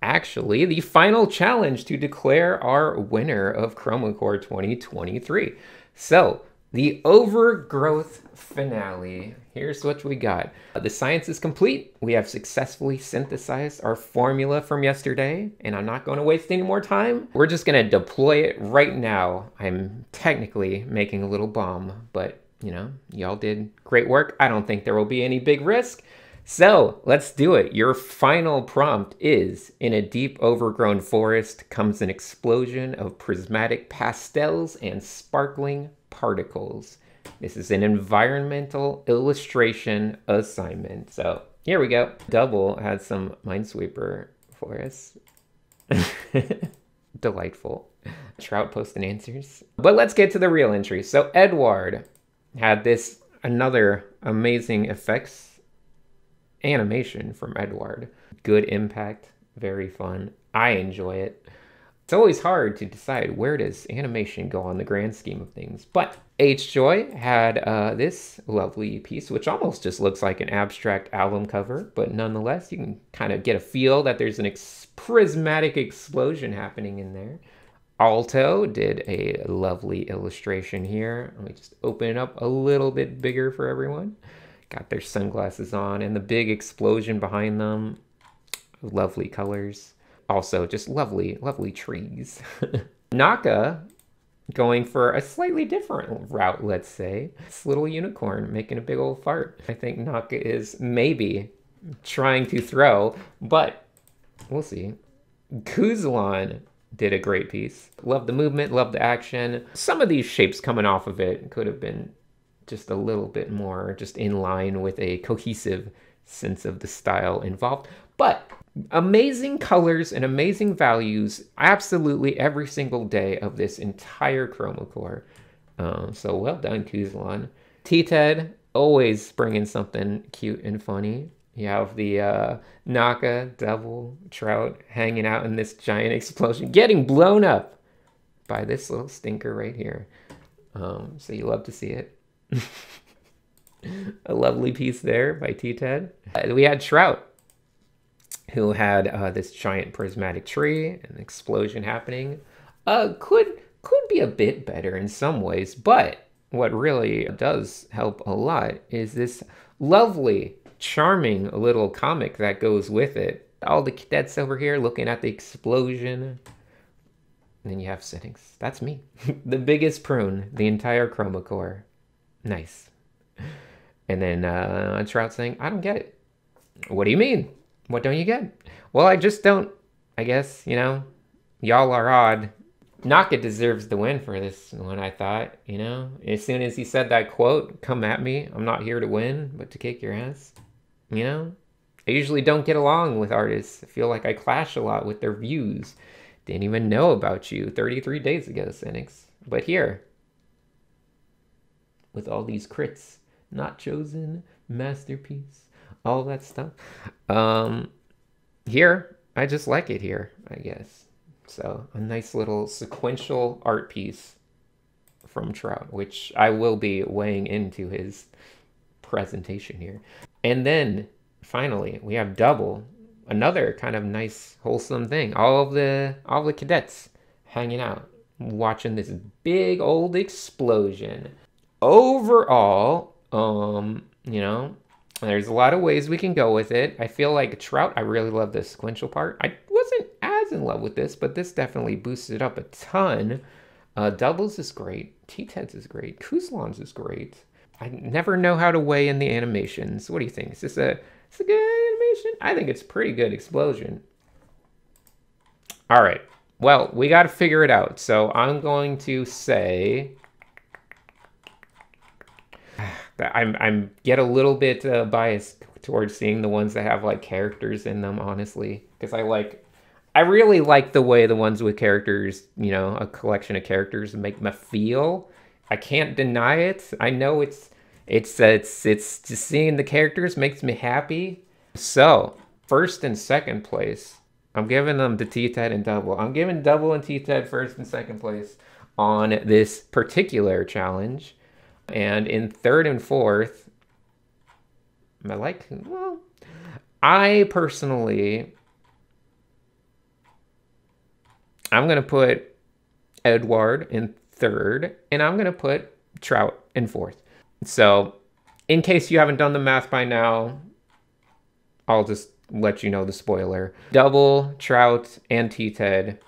Actually, the final challenge to declare our winner of Chroma Corps 2023. So, the overgrowth finale. Here's what we got. Uh, the science is complete. We have successfully synthesized our formula from yesterday, and I'm not going to waste any more time. We're just going to deploy it right now. I'm technically making a little bomb, but you know, y'all did great work. I don't think there will be any big risk. So let's do it. Your final prompt is In a deep overgrown forest comes an explosion of prismatic pastels and sparkling particles. This is an environmental illustration assignment. So here we go. Double had some Minesweeper for us. Delightful. Trout posting answers. But let's get to the real entry. So Edward had this another amazing effects animation from Edward. Good impact, very fun. I enjoy it. It's always hard to decide where does animation go on the grand scheme of things. But H Joy had uh, this lovely piece, which almost just looks like an abstract album cover, but nonetheless, you can kind of get a feel that there's an ex- prismatic explosion happening in there. Alto did a lovely illustration here. Let me just open it up a little bit bigger for everyone got their sunglasses on and the big explosion behind them. Lovely colors. Also just lovely, lovely trees. Naka going for a slightly different route, let's say. This little unicorn making a big old fart. I think Naka is maybe trying to throw, but we'll see. Kuzlan did a great piece. Love the movement, love the action. Some of these shapes coming off of it could have been just a little bit more just in line with a cohesive sense of the style involved. But amazing colors and amazing values absolutely every single day of this entire Chroma Corps. Uh, so well done, Kuzlan. T-Ted, always bringing something cute and funny. You have the uh, Naka devil trout hanging out in this giant explosion, getting blown up by this little stinker right here. Um, so you love to see it. a lovely piece there by T-Ted. Uh, we had Trout, who had uh, this giant prismatic tree, and explosion happening. Uh, could could be a bit better in some ways, but what really does help a lot is this lovely charming little comic that goes with it. All the cadets over here looking at the explosion. And then you have settings. That's me. the biggest prune, the entire Chroma Corps. Nice. And then uh, Trout saying, I don't get it. What do you mean? What don't you get? Well, I just don't. I guess, you know, y'all are odd. Naka deserves the win for this one, I thought, you know? As soon as he said that quote, come at me. I'm not here to win, but to kick your ass. You know? I usually don't get along with artists. I feel like I clash a lot with their views. Didn't even know about you 33 days ago, Sinix. But here, with all these crits, not chosen, masterpiece, all that stuff. Um, here, I just like it here, I guess. So, a nice little sequential art piece from Trout, which I will be weighing into his presentation here. And then finally, we have double, another kind of nice, wholesome thing. All of the all the cadets hanging out, watching this big old explosion. Overall, um, you know, there's a lot of ways we can go with it. I feel like Trout, I really love the sequential part. I wasn't as in love with this, but this definitely boosted it up a ton. Uh, doubles is great. T-Teds is great. Kuzlan's is great. I never know how to weigh in the animations. What do you think? Is this a, is a good animation? I think it's pretty good explosion. All right. Well, we got to figure it out. So I'm going to say I'm I'm get a little bit uh, biased towards seeing the ones that have like characters in them, honestly, because I like I really like the way the ones with characters, you know, a collection of characters make me feel. I can't deny it. I know it's it's uh, it's it's just seeing the characters makes me happy. So first and second place, I'm giving them the T-Ted and double. I'm giving double and T-Ted first and second place on this particular challenge, and in third and fourth, I like well, I personally. I'm gonna put Edward in third, and I'm going to put Trout in fourth. So, in case you haven't done the math by now, I'll just let you know the spoiler. Double, Trout, and T-Ted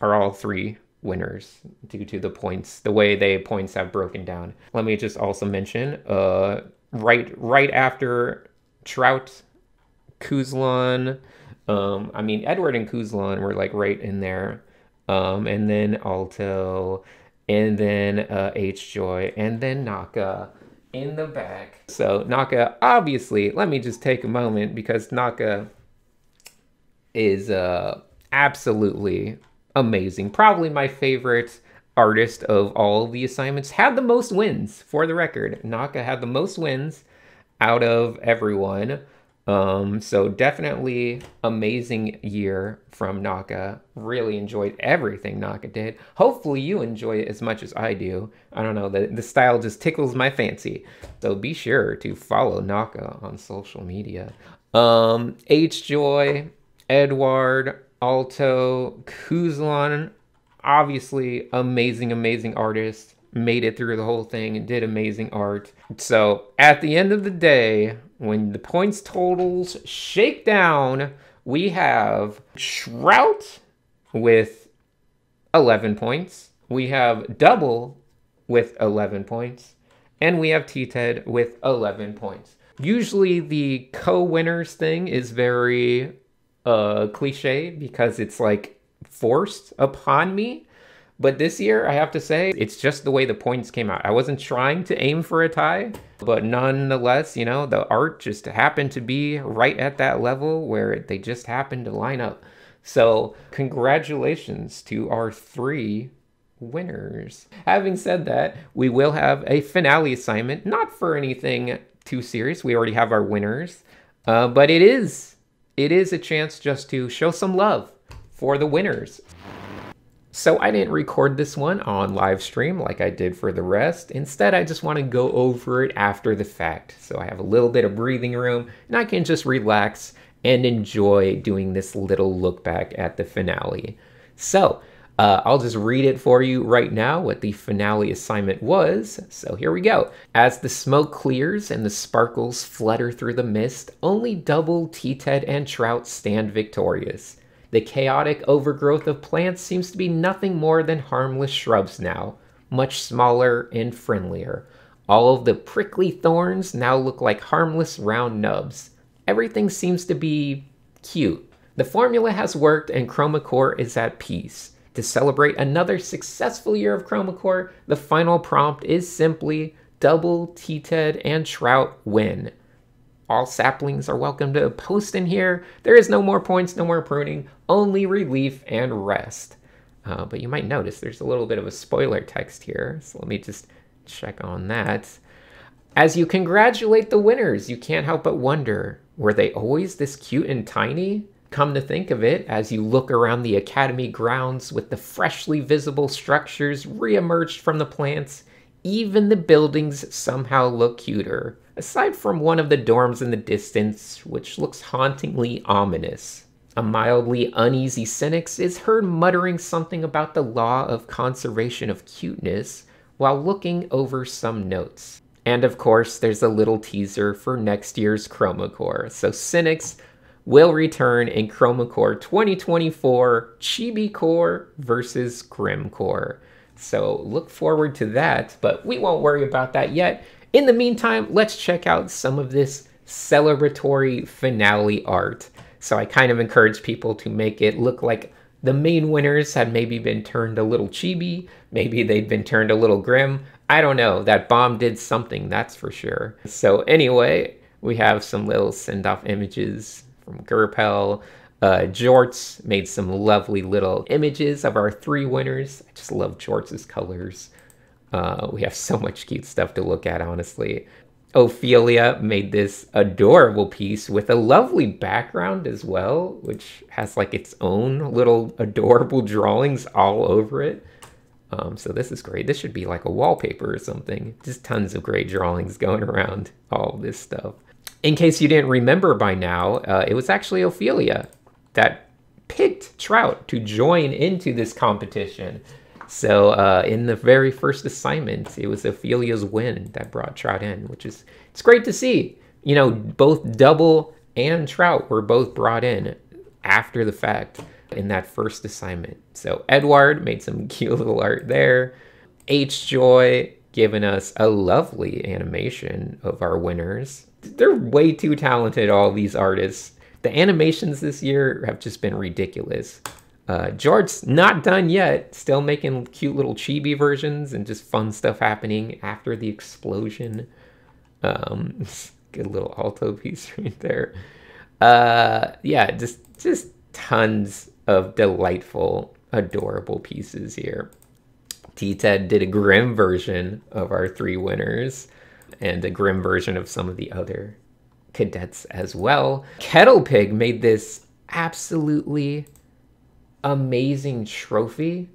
are all three winners due to the points, the way they points have broken down. Let me just also mention, uh, right right after Trout, Kuzlan, um, I mean Edward and Kuzlan were like right in there um, and then Alto, and then uh, H Joy, and then Naka in the back. So Naka, obviously, let me just take a moment because Naka is uh, absolutely amazing. Probably my favorite artist of all of the assignments. Had the most wins, for the record. Naka had the most wins out of everyone. Um, so definitely amazing year from Naka. Really enjoyed everything Naka did. Hopefully you enjoy it as much as I do. I don't know, the, the style just tickles my fancy. So be sure to follow Naka on social media. Um, H Joy, Edward, Alto, Kuzlan, obviously amazing, amazing artist. Made it through the whole thing and did amazing art. So at the end of the day, when the points totals shake down, we have Shrout with 11 points. We have Double with 11 points. And we have T-Ted with 11 points. Usually the co-winners thing is very uh, cliche because it's like forced upon me. But this year, I have to say, it's just the way the points came out. I wasn't trying to aim for a tie, but nonetheless, you know, the art just happened to be right at that level where they just happened to line up. So, congratulations to our three winners. Having said that, we will have a finale assignment, not for anything too serious. We already have our winners, uh, but it is it is a chance just to show some love for the winners. So I didn't record this one on live stream like I did for the rest. Instead, I just want to go over it after the fact. So I have a little bit of breathing room and I can just relax and enjoy doing this little look back at the finale. So uh, I'll just read it for you right now what the finale assignment was. So here we go. As the smoke clears and the sparkles flutter through the mist, only Double, T-Ted, and Trout stand victorious. The chaotic overgrowth of plants seems to be nothing more than harmless shrubs now, much smaller and friendlier. All of the prickly thorns now look like harmless round nubs. Everything seems to be cute. The formula has worked and Chroma Corps is at peace. To celebrate another successful year of Chroma Corps, the final prompt is simply double T-Ted and Trout win. All saplings are welcome to post in here. There is no more points, no more pruning, only relief and rest. Uh, but you might notice there's a little bit of a spoiler text here, so let me just check on that. As you congratulate the winners, you can't help but wonder, were they always this cute and tiny? Come to think of it, as you look around the academy grounds with the freshly visible structures re-emerged from the plants, even the buildings somehow look cuter, aside from one of the dorms in the distance, which looks hauntingly ominous. A mildly uneasy Sinix is heard muttering something about the law of conservation of cuteness while looking over some notes. And of course, there's a little teaser for next year's Chroma Corps. So Sinix will return in Chroma Corps 2024 Chibi Core versus Grim Core. So look forward to that, but we won't worry about that yet. In the meantime, let's check out some of this celebratory finale art. So I kind of encourage people to make it look like the main winners had maybe been turned a little chibi, maybe they'd been turned a little grim. I don't know. That bomb did something, that's for sure. So anyway, we have some little send-off images from Gerpel. Uh, Jorts made some lovely little images of our three winners. I just love Jorts' colors. Uh, we have so much cute stuff to look at, honestly. Ophelia made this adorable piece with a lovely background as well, which has like its own little adorable drawings all over it. Um, so this is great. This should be like a wallpaper or something. Just tons of great drawings going around all this stuff in case you didn't remember by now, uh, it was actually Ophelia that picked Trout to join into this competition. So uh, in the very first assignment, it was Ophelia's win that brought Trout in, which is it's great to see. You know, both Double and Trout were both brought in after the fact in that first assignment. So Edward made some cute little art there. H Joy giving us a lovely animation of our winners they're way too talented, all these artists. The animations this year have just been ridiculous. Uh, George's not done yet, still making cute little chibi versions and just fun stuff happening after the explosion. Um, good little alto piece right there. Uh, yeah, just just tons of delightful, adorable pieces here. T-Ted did a grim version of our three winners and a grim version of some of the other cadets as well. Kettle Pig made this absolutely amazing trophy.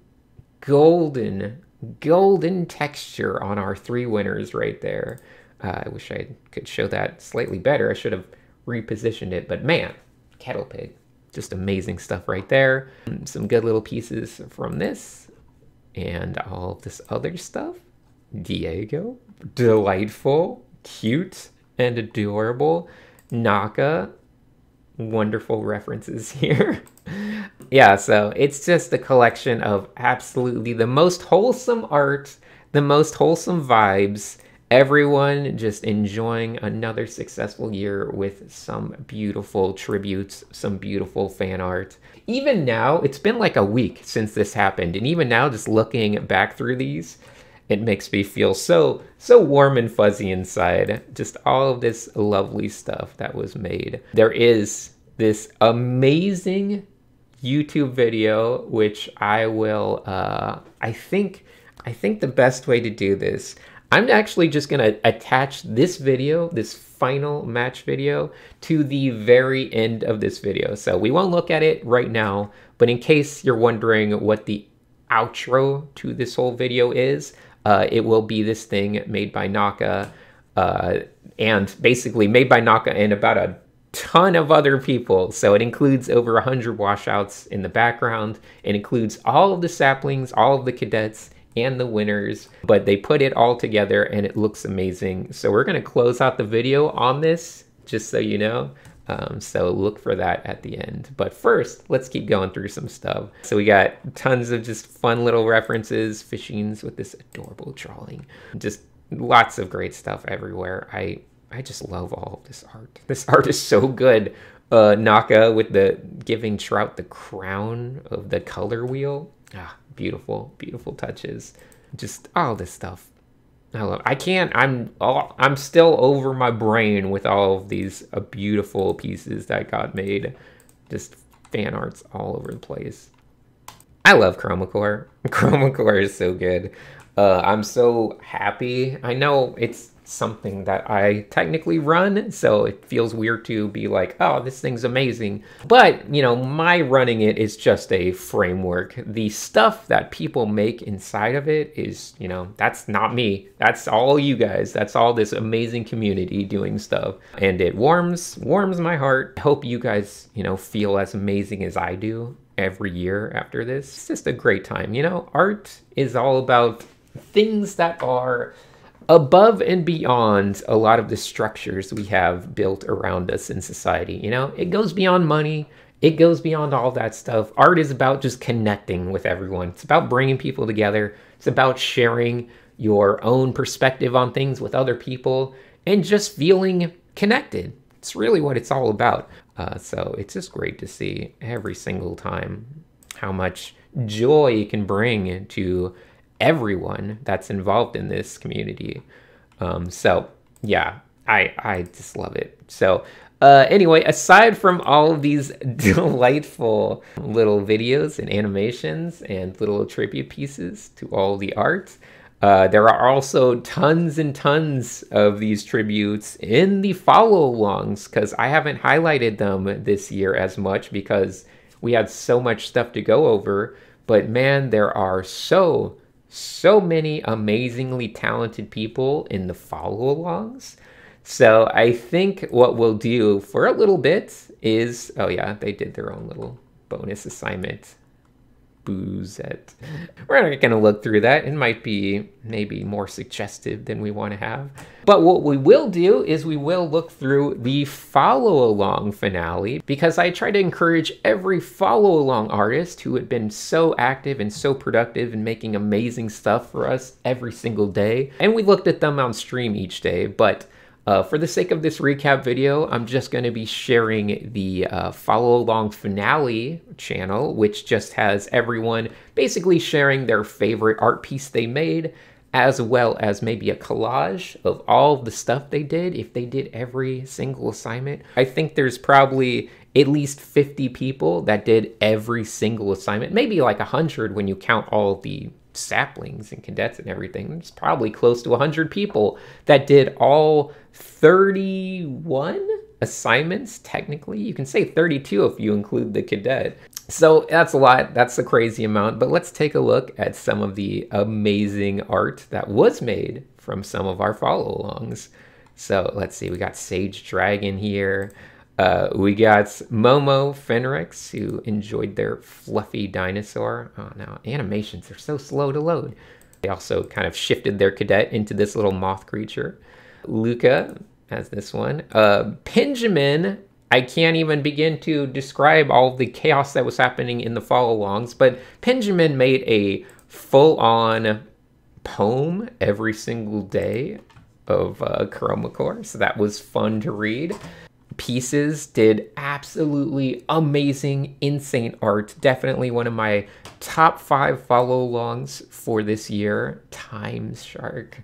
Golden, golden texture on our three winners right there. Uh, I wish I could show that slightly better. I should have repositioned it, but man, Kettle Pig. Just amazing stuff right there. Some good little pieces from this and all this other stuff. Diego, delightful, cute, and adorable. Naka, wonderful references here. yeah, so it's just a collection of absolutely the most wholesome art, the most wholesome vibes, everyone just enjoying another successful year with some beautiful tributes, some beautiful fan art. Even now, it's been like a week since this happened, and even now, just looking back through these, it makes me feel so so warm and fuzzy inside. Just all of this lovely stuff that was made. There is this amazing YouTube video, which I will. Uh, I think I think the best way to do this I'm actually just to attach this video, this final match video, to the very end of this video. So we won't look at it right now, but in case you're wondering what the outro to this whole video is, uh, it will be this thing made by Naka, uh, and basically made by Naka and about a ton of other people. So it includes over 100 washouts in the background. It includes all of the saplings, all of the cadets, and the winners, but they put it all together and it looks amazing. So we're gonna close out the video on this, just so you know. Um, so look for that at the end. But first, let's keep going through some stuff. So we got tons of just fun little references, fishings with this adorable drawing. Just lots of great stuff everywhere. I I just love all of this art. This art is so good. Uh, Naka with the giving Trout the crown of the color wheel. Ah, beautiful, beautiful touches. Just all this stuff. I love. I can't. I'm. All, I'm still over my brain with all of these uh, beautiful pieces that got made. Just fan arts all over the place. I love Chroma Corps. Chroma Corps is so good. Uh, I'm so happy. I know it's something that I technically run, so it feels weird to be like, oh, this thing's amazing. But, you know, my running it is just a framework. The stuff that people make inside of it is, you know, that's not me. That's all you guys. That's all this amazing community doing stuff. And it warms warms my heart. I hope you guys, you know, feel as amazing as I do every year after this. It's just a great time. You know, art is all about things that are above and beyond a lot of the structures we have built around us in society. You know, it goes beyond money. It goes beyond all that stuff. Art is about just connecting with everyone. It's about bringing people together. It's about sharing your own perspective on things with other people and just feeling connected. It's really what it's all about. Uh, so it's just great to see every single time how much joy it can bring to everyone that's involved in this community. Um, so yeah, I I just love it. So uh, anyway, aside from all of these delightful little videos and animations and little tribute pieces to all the art, uh, there are also tons and tons of these tributes in the follow alongs because I haven't highlighted them this year as much because we had so much stuff to go over. But man, there are so so many amazingly talented people in the follow alongs. So I think what we'll do for a little bit is oh, yeah, they did their own little bonus assignment boozette. We're not going to look through that. It might be maybe more suggestive than we want to have. But what we will do is we will look through the follow along finale because I try to encourage every follow along artist who had been so active and so productive and making amazing stuff for us every single day. And we looked at them on stream each day, but uh, for the sake of this recap video, I'm just going to be sharing the uh, follow along finale channel, which just has everyone basically sharing their favorite art piece they made, as well as maybe a collage of all of the stuff they did if they did every single assignment. I think there's probably at least 50 people that did every single assignment, maybe like 100 when you count all the saplings and cadets and everything. It's probably close to 100 people that did all 31 assignments, technically. You can say 32 if you include the cadet. So that's a lot. That's a crazy amount. But let's take a look at some of the amazing art that was made from some of our follow alongs. So let's see, we got Sage Dragon here. Uh, we got Momo Fenrix, who enjoyed their fluffy dinosaur. Oh no, animations are so slow to load. They also kind of shifted their cadet into this little moth creature. Luca has this one. Uh, Benjamin I can't even begin to describe all the chaos that was happening in the follow alongs, but Benjamin made a full on poem every single day of uh, Chroma Corps, so that was fun to read. Pieces did absolutely amazing, insane art. Definitely one of my top five follow alongs for this year. Times Shark,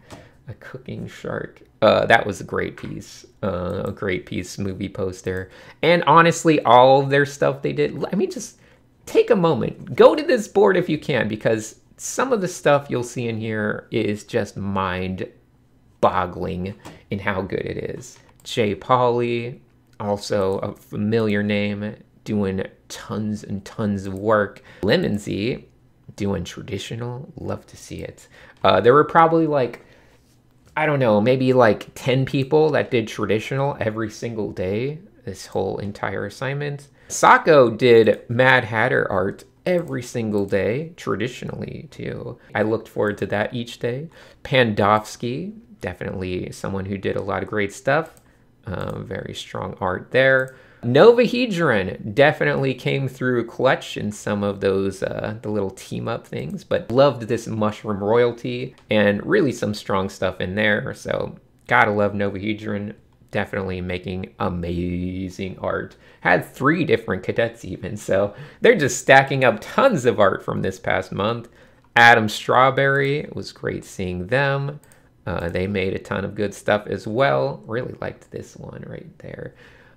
a cooking shark. Uh, that was a great piece, uh, a great piece movie poster. And honestly, all their stuff they did, I mean, just take a moment, go to this board if you can, because some of the stuff you'll see in here is just mind boggling in how good it is. Jay Polly, also a familiar name, doing tons and tons of work. Lemonsy, doing traditional, love to see it. Uh, there were probably like, I don't know, maybe like 10 people that did traditional every single day, this whole entire assignment. Sako did Mad Hatter art every single day, traditionally too. I looked forward to that each day. Pandofsky, definitely someone who did a lot of great stuff. Uh, very strong art there. Novahedron definitely came through clutch in some of those uh, the little team up things, but loved this mushroom royalty and really some strong stuff in there. So gotta love Novahedron. Definitely making amazing art. Had three different cadets even, so they're just stacking up tons of art from this past month. Adam Strawberry, it was great seeing them. Uh, they made a ton of good stuff as well. Really liked this one right there.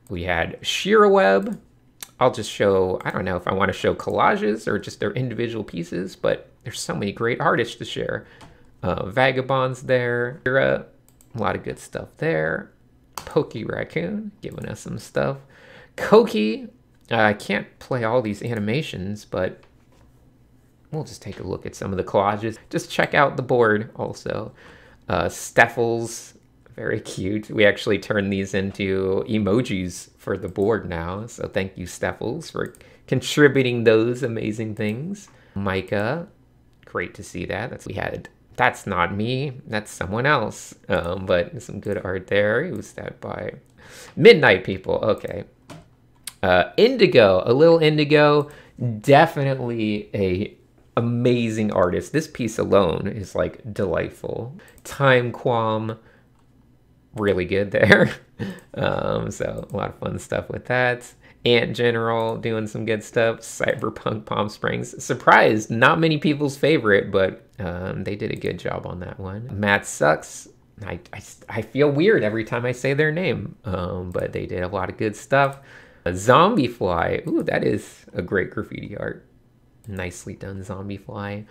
We had Sheerweb. I'll just show, I don't know if I want to show collages or just their individual pieces, but there's so many great artists to share. Uh, Vagabonds there. A lot of good stuff there. Pokey Raccoon giving us some stuff. Koki. Uh, I can't play all these animations, but we'll just take a look at some of the collages. Just check out the board also. Uh, Steffels, very cute. We actually turned these into emojis for the board now. So thank you, Steffels, for contributing those amazing things. Micah, great to see that. That's we had. That's not me. That's someone else. Um, but some good art there. It was that by? Midnight People. Okay. Uh, Indigo, a little Indigo, definitely a amazing artist. This piece alone is like delightful. Time Qualm, really good there. um, so a lot of fun stuff with that. Ant General doing some good stuff. Cyberpunk Palm Springs. Surprised, not many people's favorite, but um, they did a good job on that one. Matt Sucks. I, I, I feel weird every time I say their name, um, but they did a lot of good stuff. A zombie Fly. Ooh, that is a great graffiti art. Nicely done zombie fly.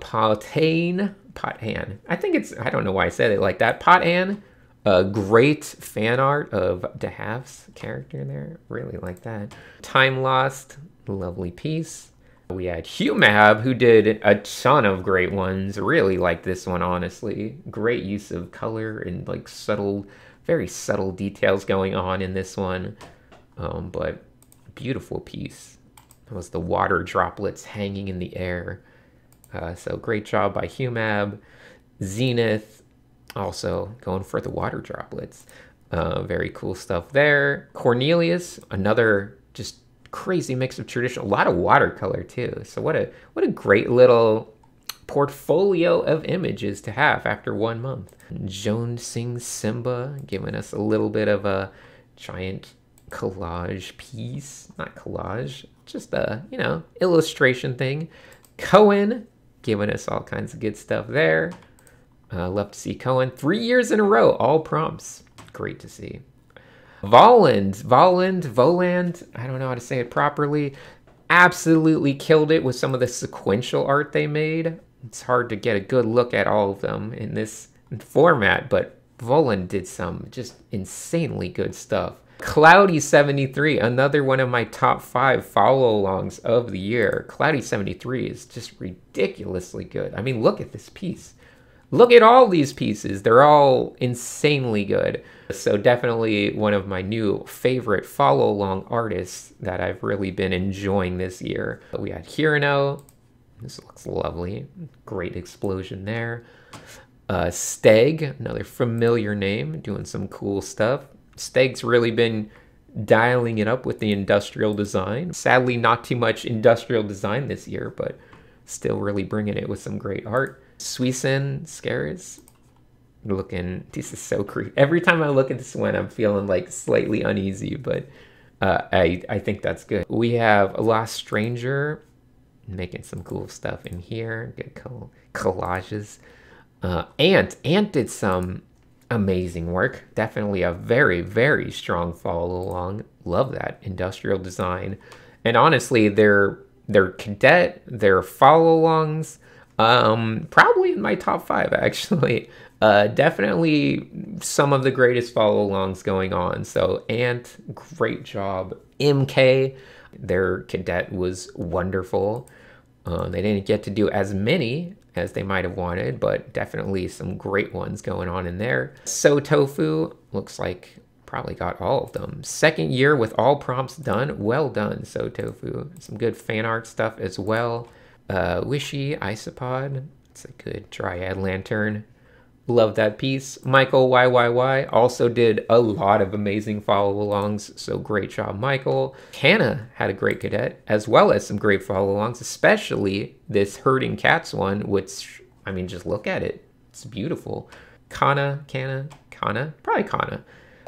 Potane, Potan. I think it's, I don't know why I said it like that. Potan, a great fan art of DeHaaf's character there. Really like that. Time Lost, lovely piece. We had Humab, who did a ton of great ones. Really like this one, honestly. Great use of color and like subtle, very subtle details going on in this one. Um, but beautiful piece. Was the water droplets hanging in the air. Uh, so great job by Humab. Zenith also going for the water droplets. Uh, very cool stuff there. Cornelius, another just crazy mix of traditional, a lot of watercolor too. So what a what a great little portfolio of images to have after one month. Joan sings Simba, giving us a little bit of a giant collage piece, not collage, just a, you know, illustration thing. Cohen giving us all kinds of good stuff there. Uh, love to see Cohen. Three years in a row, all prompts. Great to see. Voland, Voland, Voland, I don't know how to say it properly. Absolutely killed it with some of the sequential art they made. It's hard to get a good look at all of them in this format, but Voland did some just insanely good stuff. Cloudy73, another one of my top five follow alongs of the year. Cloudy73 is just ridiculously good. I mean, look at this piece. Look at all these pieces. They're all insanely good. So, definitely one of my new favorite follow along artists that I've really been enjoying this year. We had Hirano. This looks lovely. Great explosion there. Uh, Steg, another familiar name, doing some cool stuff. Steg's really been dialing it up with the industrial design. Sadly, not too much industrial design this year, but still really bringing it with some great art. Suicune Scares looking this is so creepy. Every time I look at this one, I'm feeling like slightly uneasy, but uh, I I think that's good. We have a Lost Stranger making some cool stuff in here. Good collages. Uh, Ant Ant did some amazing work. Definitely a very very strong follow along. Love that industrial design, and honestly, their their cadet, their follow alongs, um, probably in my top five actually. Uh, definitely some of the greatest follow alongs going on. So, Ant, great job. MK, their cadet was wonderful. Uh, they didn't get to do as many as they might have wanted, but definitely some great ones going on in there. So Tofu looks like probably got all of them. Second year with all prompts done. Well done, So Tofu. Some good fan art stuff as well. Uh, Wishy Isopod. It's a good Dryad Lantern. Love that piece. Michael YYY also did a lot of amazing follow alongs, so great job, Michael. Hannah had a great cadet, as well as some great follow alongs, especially this Herding Cats one, which, I mean, just look at it. It's beautiful. Kana, Kana, Kana, probably Kana.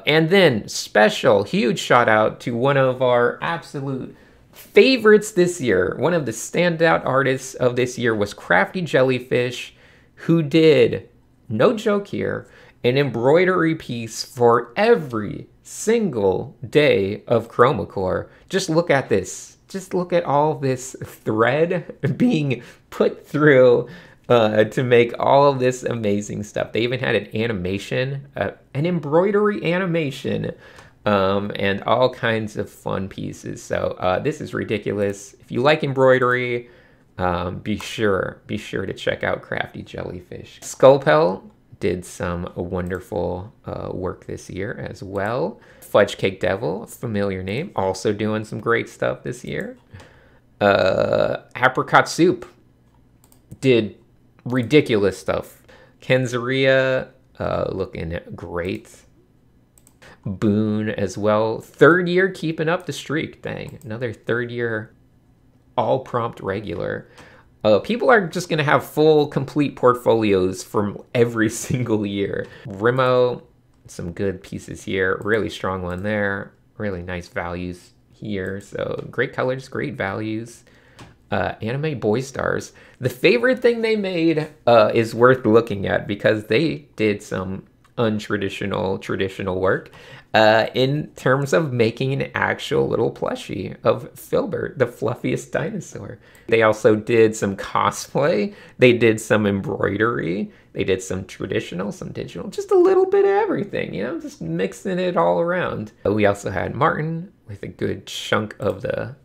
And then, special, huge shout out to one of our absolute favorites this year. One of the standout artists of this year was Crafty Jellyfish, who did no joke here, an embroidery piece for every single day of Chroma Corps. Just look at this. Just look at all this thread being put through uh, to make all of this amazing stuff. They even had an animation, uh, an embroidery animation, um, and all kinds of fun pieces. So uh, this is ridiculous. If you like embroidery, um, be sure be sure to check out Crafty Jellyfish. Skullpel did some wonderful uh, work this year as well. Fudge Cake Devil, familiar name, also doing some great stuff this year. Uh, Apricot Soup did ridiculous stuff. Kenzaria uh, looking great. Boone as well. Third year keeping up the streak. Dang, another third year all prompt regular. Uh, people are just going to have full, complete portfolios from every single year. Rimo, some good pieces here. Really strong one there. Really nice values here. So great colors, great values. Uh, anime boy stars. The favorite thing they made uh, is worth looking at because they did some untraditional traditional work uh, in terms of making an actual little plushie of Filbert, the fluffiest dinosaur. They also did some cosplay, they did some embroidery, they did some traditional, some digital, just a little bit of everything, you know, just mixing it all around. Uh, we also had Martin with a good chunk of the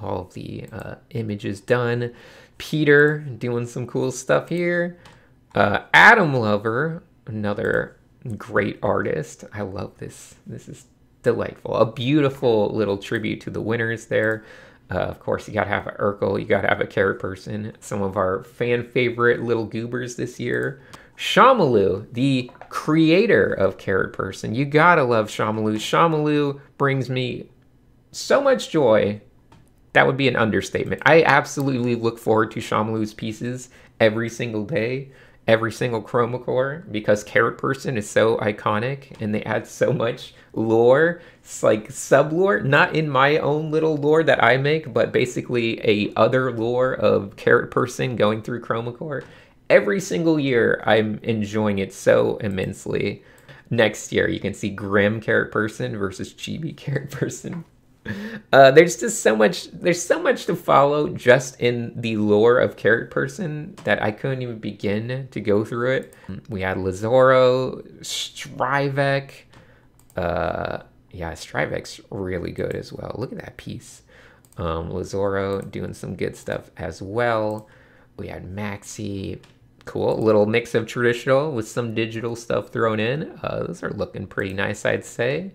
all of the uh, images done. Peter doing some cool stuff here. Uh, Adam Lover, another great artist. I love this. This is delightful. A beautiful little tribute to the winners there. Uh, of course, you gotta have a Urkel, you gotta have a carrot person. Some of our fan favorite little goobers this year. Shamalu, the creator of Carrot Person. You gotta love Shamalu. Shamalu brings me so much joy. That would be an understatement. I absolutely look forward to Shamalu's pieces every single day every single Chroma Corps because Carrot Person is so iconic and they add so much lore. It's like sub lore, not in my own little lore that I make, but basically a other lore of Carrot Person going through Chroma Corps. Every single year, I'm enjoying it so immensely. Next year, you can see Grim Carrot Person versus Chibi Carrot Person. Uh, there's just so much. There's so much to follow just in the lore of Carrot Person that I couldn't even begin to go through it. We had Lazaro, Strivek. Uh, yeah, Strivek's really good as well. Look at that piece. Um, Lazaro doing some good stuff as well. We had Maxi. Cool. Little mix of traditional with some digital stuff thrown in. Uh, those are looking pretty nice, I'd say.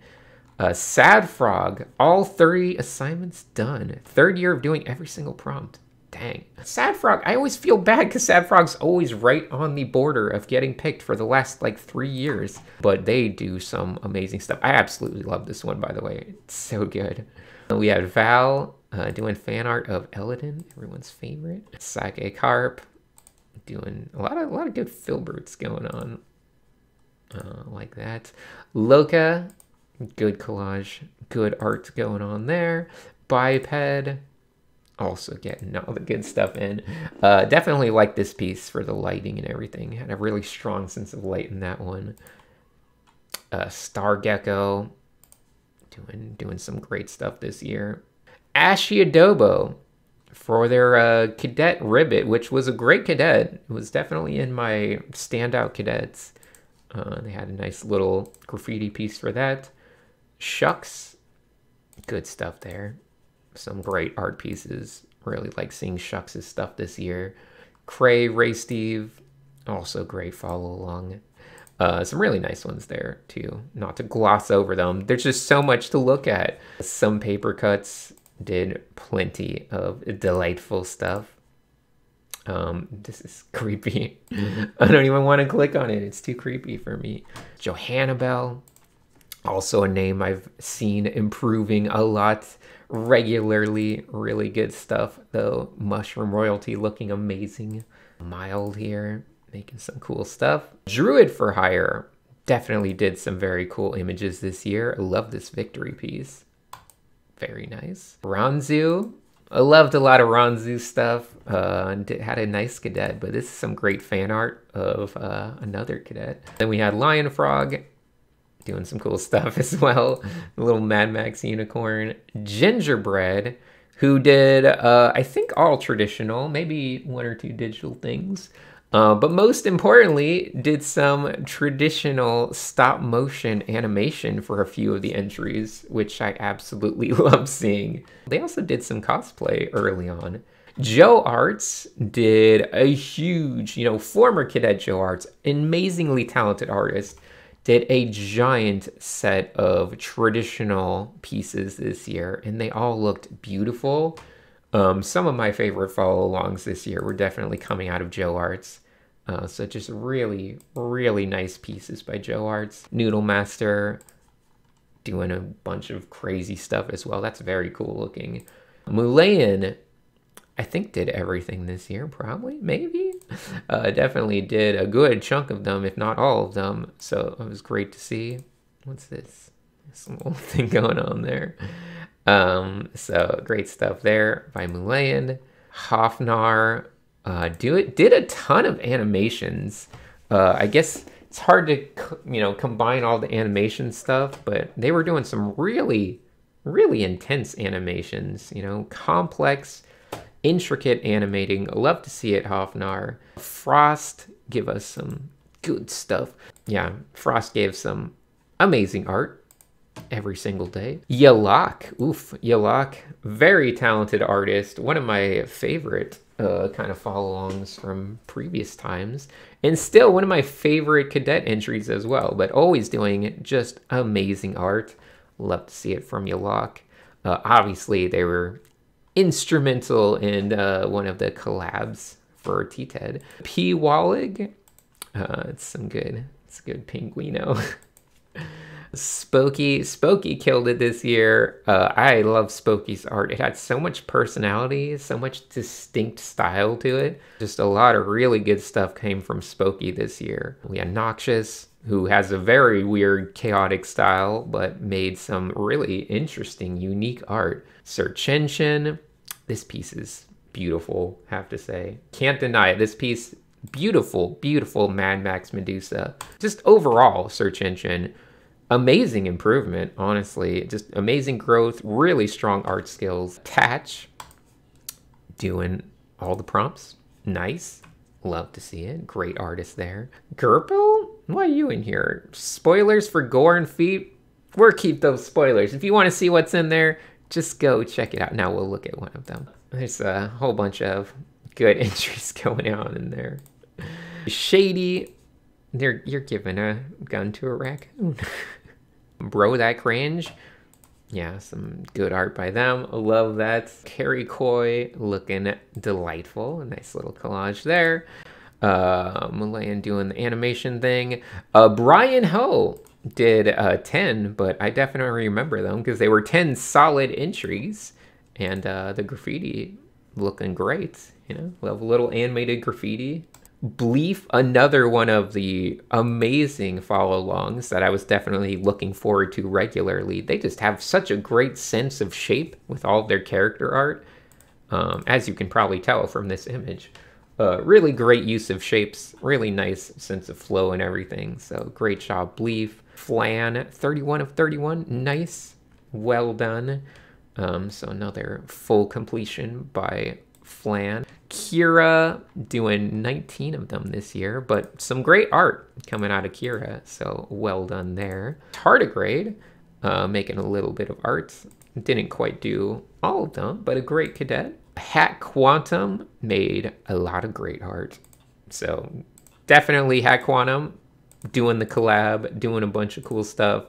Uh, Sad Frog, all 30 assignments done. Third year of doing every single prompt. Dang. Sad Frog, I always feel bad because Sad Frog's always right on the border of getting picked for the last like three years. But they do some amazing stuff. I absolutely love this one, by the way. It's so good. We had Val uh, doing fan art of Eladin, everyone's favorite. Sake Carp doing a lot of a lot of good filberts going on. Uh, like that. Loka, good collage, good art going on there. Biped, also getting all the good stuff in. Uh, definitely like this piece for the lighting and everything. Had a really strong sense of light in that one. Uh, Star Gecko doing doing some great stuff this year. Ashy Adobo for their uh, cadet ribbit, which was a great cadet. It was definitely in my standout cadets. Uh, they had a nice little graffiti piece for that. Shucks, good stuff there some great art pieces. Really like seeing Shucks' stuff this year. Cray, Ray Steve, also great follow along. Uh, some really nice ones there too. Not to gloss over them. There's just so much to look at. Some paper cuts did plenty of delightful stuff. Um, this is creepy. I don't even want to click on it. It's too creepy for me. Johanna Bell, also a name I've seen improving a lot regularly. Really good stuff, though. Mushroom Royalty looking amazing. Mild here, making some cool stuff. Druid for Hire definitely did some very cool images this year. I love this victory piece. Very nice. Ranzu. I loved a lot of Ranzu stuff. Uh, had a nice cadet, but this is some great fan art of uh, another cadet. Then we had Lion Frog doing some cool stuff as well. The little Mad Max unicorn. Gingerbread, who did, uh, I think, all traditional, maybe one or two digital things. Uh, but most importantly, did some traditional stop motion animation for a few of the entries, which I absolutely love seeing. They also did some cosplay early on. Joe Arts did a huge, you know, former cadet Joe Arts, amazingly talented artist, did a giant set of traditional pieces this year, and they all looked beautiful. Um, some of my favorite follow alongs this year were definitely coming out of Joe Arts. Uh, so just really, really nice pieces by Joe Arts. Noodle Master doing a bunch of crazy stuff as well. That's very cool looking. Mulayan, I think did everything this year, probably, maybe. Uh, definitely did a good chunk of them, if not all of them. So it was great to see. What's this? Some little thing going on there. Um, so great stuff there by Mulayan. Hofnar uh, do it did a ton of animations. Uh, I guess it's hard to you know combine all the animation stuff, but they were doing some really really intense animations. You know, complex intricate animating. Love to see it, Hofnar. Frost give us some good stuff. Yeah, Frost gave some amazing art every single day. Yalak, oof, Yalak, very talented artist. One of my favorite uh, kind of follow-alongs from previous times. And still one of my favorite cadet entries as well, but always doing just amazing art. Love to see it from Yalak. Uh, obviously, they were instrumental in uh, one of the collabs for T-TED. P. Wallig, uh, it's some good, it's a good pinguino. Spooky, Spooky killed it this year. Uh, I love Spooky's art. It had so much personality, so much distinct style to it. Just a lot of really good stuff came from Spooky this year. We had Noxious, who has a very weird, chaotic style, but made some really interesting, unique art. Sir Chen this piece is beautiful, have to say. Can't deny it. This piece, beautiful, beautiful Mad Max Medusa. Just overall, search engine, amazing improvement, honestly. Just amazing growth, really strong art skills. Tatch, doing all the prompts. Nice. Love to see it. Great artist there. Gerpo? Why are you in here? Spoilers for Gore and Feet? We'll keep those spoilers. If you want to see what's in there, just go check it out. Now we'll look at one of them. There's a whole bunch of good entries going on in there. Shady, you're, you're giving a gun to a raccoon. Bro, that cringe. yeah, some good art by them. Love that. Carrie Coy looking delightful. A nice little collage there. Uh, Malayan doing the animation thing. Uh, Brian Ho did uh, 10, but I definitely remember them because they were 10 solid entries. And uh, the graffiti looking great. You know, love a little animated graffiti. Bleef, another one of the amazing follow alongs that I was definitely looking forward to regularly. They just have such a great sense of shape with all of their character art, um, as you can probably tell from this image. Uh, really great use of shapes, really nice sense of flow and everything. So great job, Bleef. Flan, 31 of 31, nice, well done. Um, so another full completion by Flan. Kira doing 19 of them this year, but some great art coming out of Kira, so well done there. Tardigrade uh, making a little bit of art. Didn't quite do all of them, but a great cadet. Hat Quantum made a lot of great art. So definitely Hat Quantum doing the collab, doing a bunch of cool stuff.